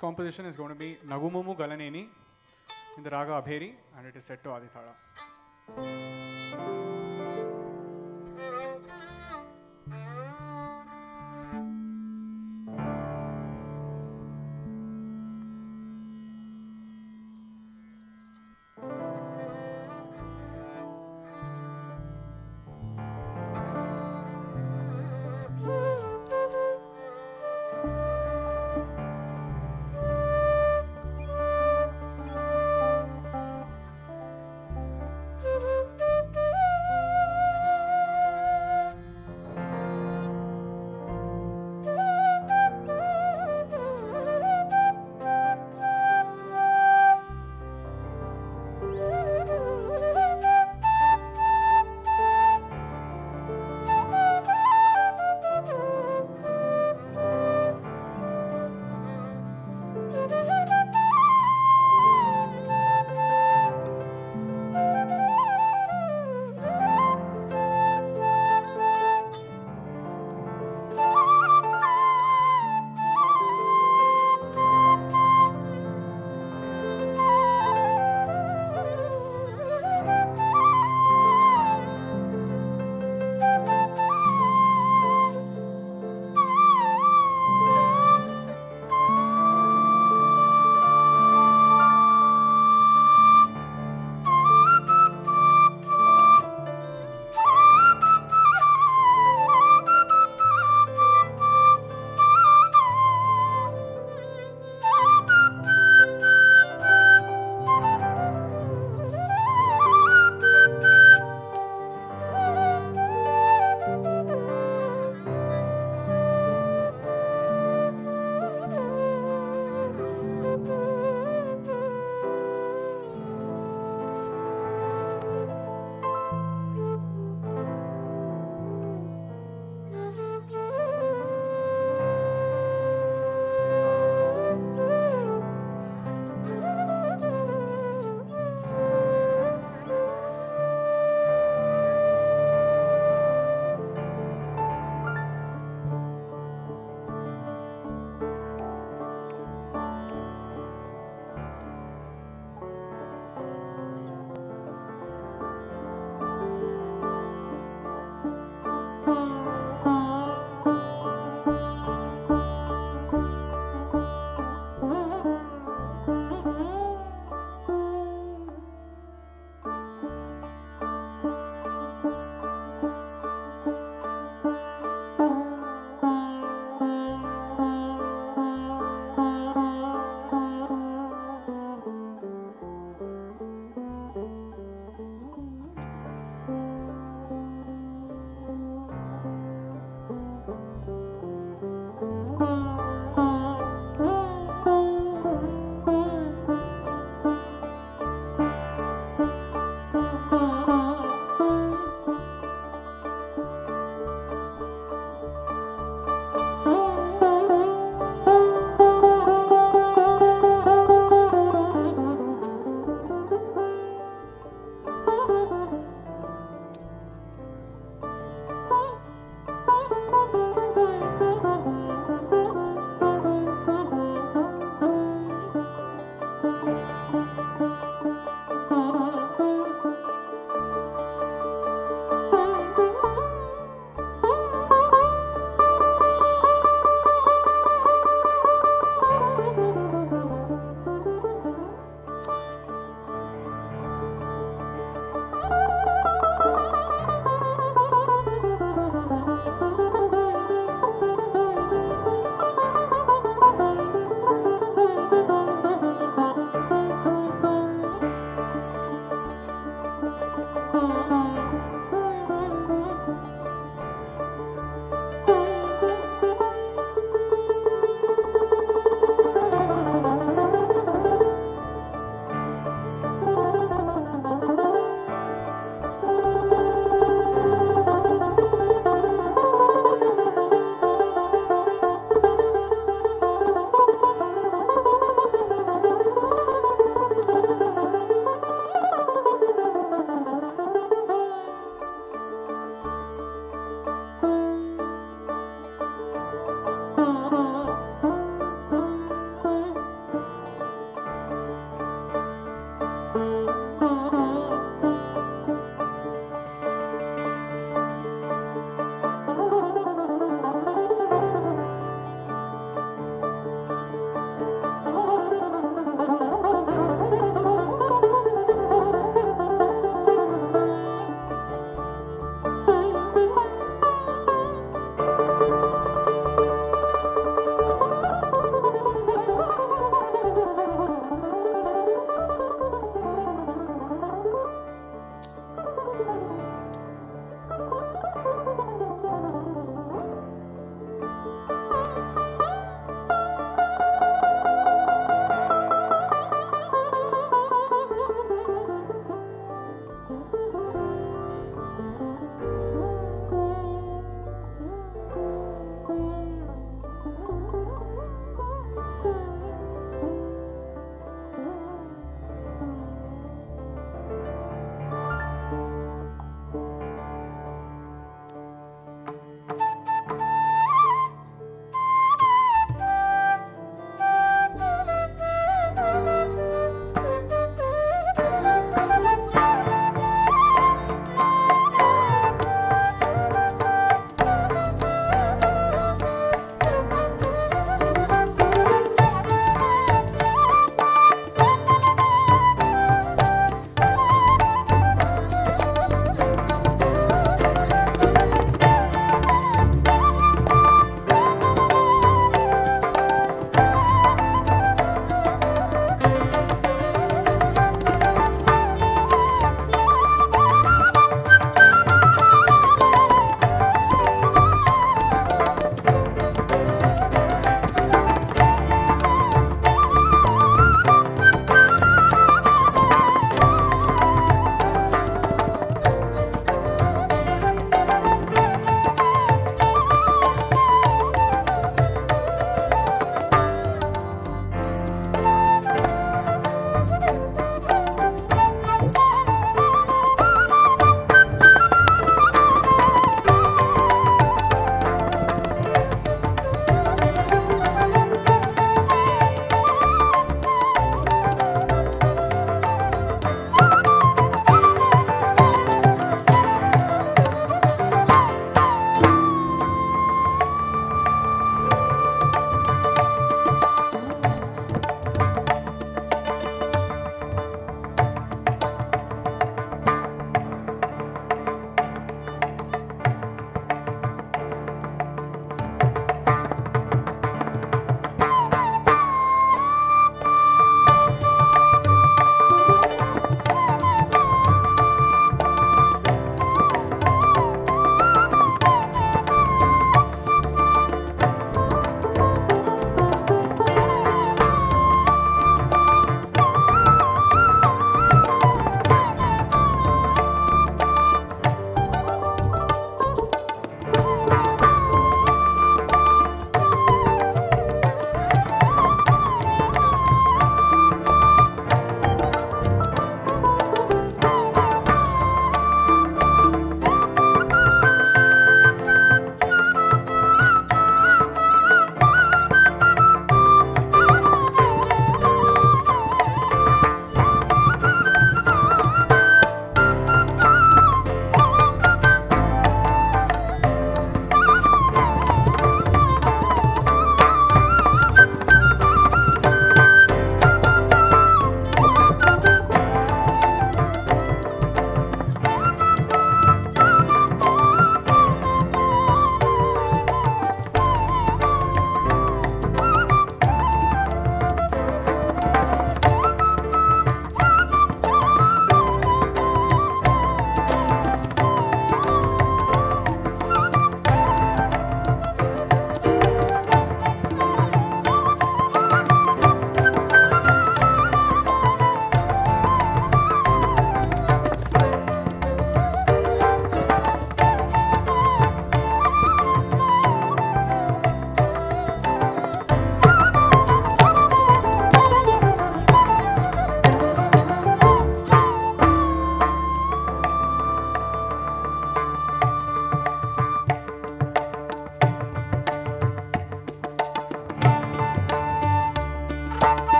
[SPEAKER 20] Composition is going to be Nagumomu Galaneni in the Raga Abheri and it is set to Adithala.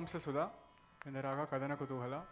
[SPEAKER 20] Raghuvamsa Sudha in the raga Kadana Kutuhala,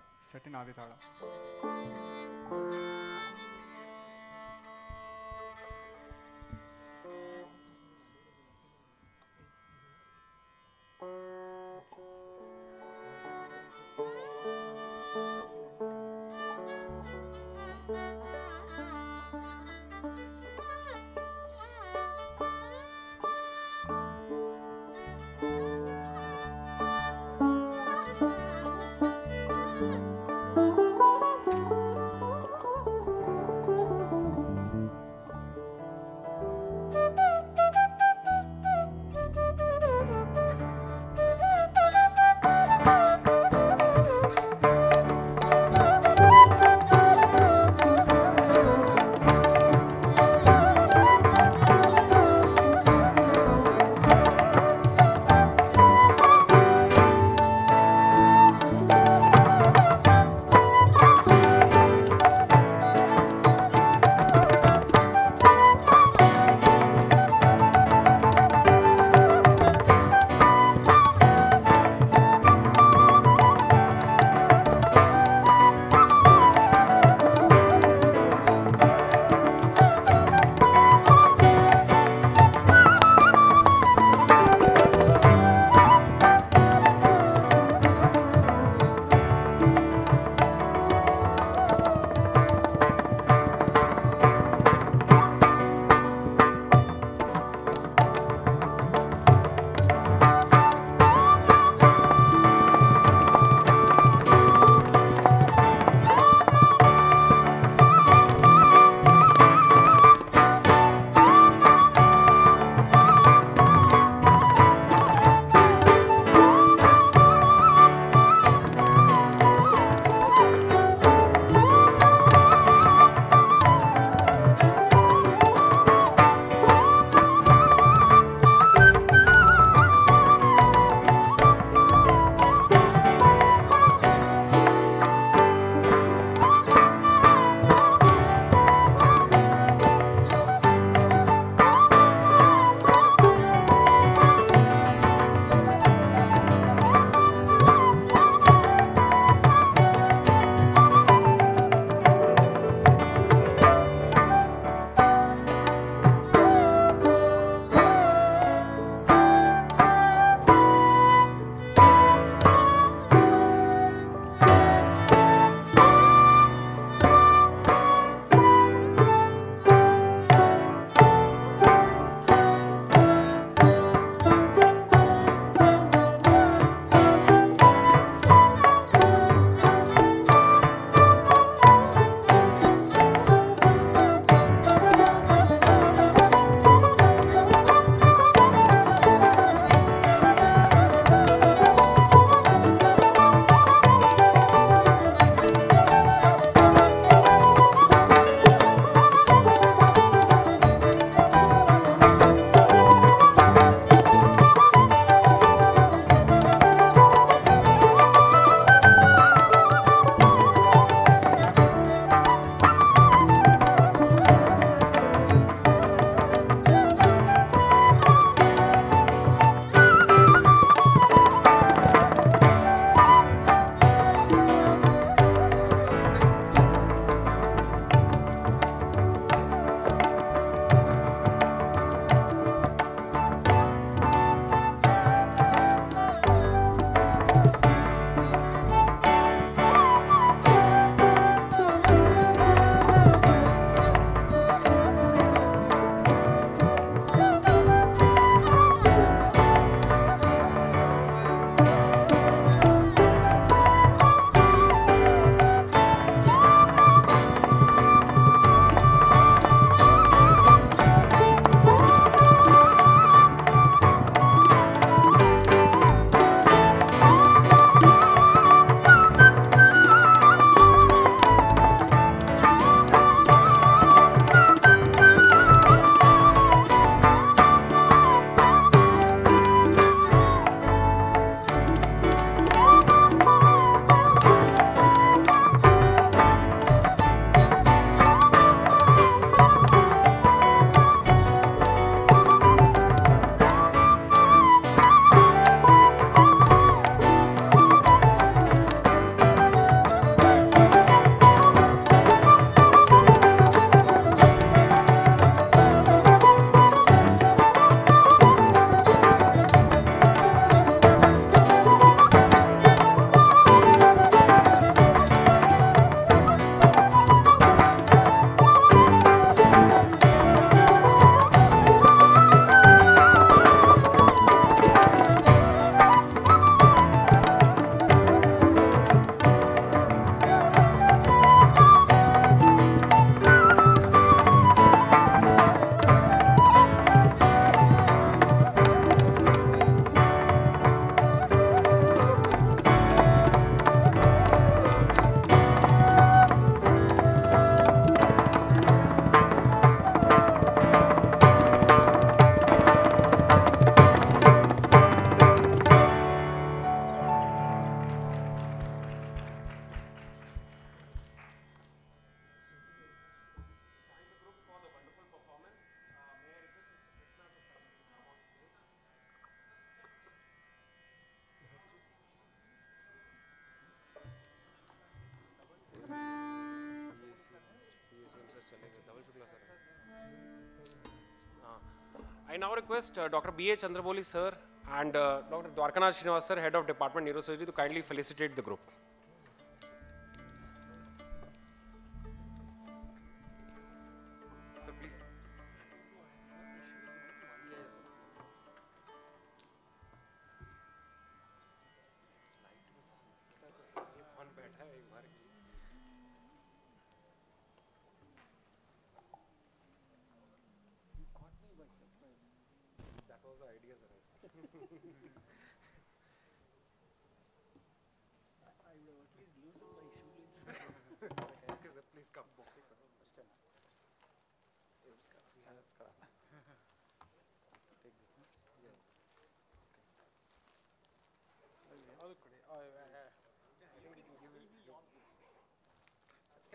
[SPEAKER 2] Dr. B.A. Chandraboli sir and uh, Dr. Dwarkanath Srinivas sir, head of Department Neurosurgery, to kindly felicitate the group.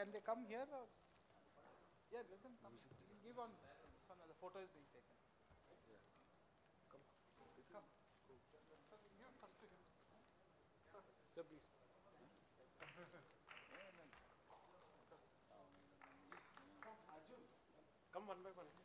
[SPEAKER 17] Can they come here or? Yeah, let them come. Give on some of the photo is being taken.
[SPEAKER 2] Come.
[SPEAKER 17] Come. Give first to him.
[SPEAKER 2] Sir, please. Come one by one.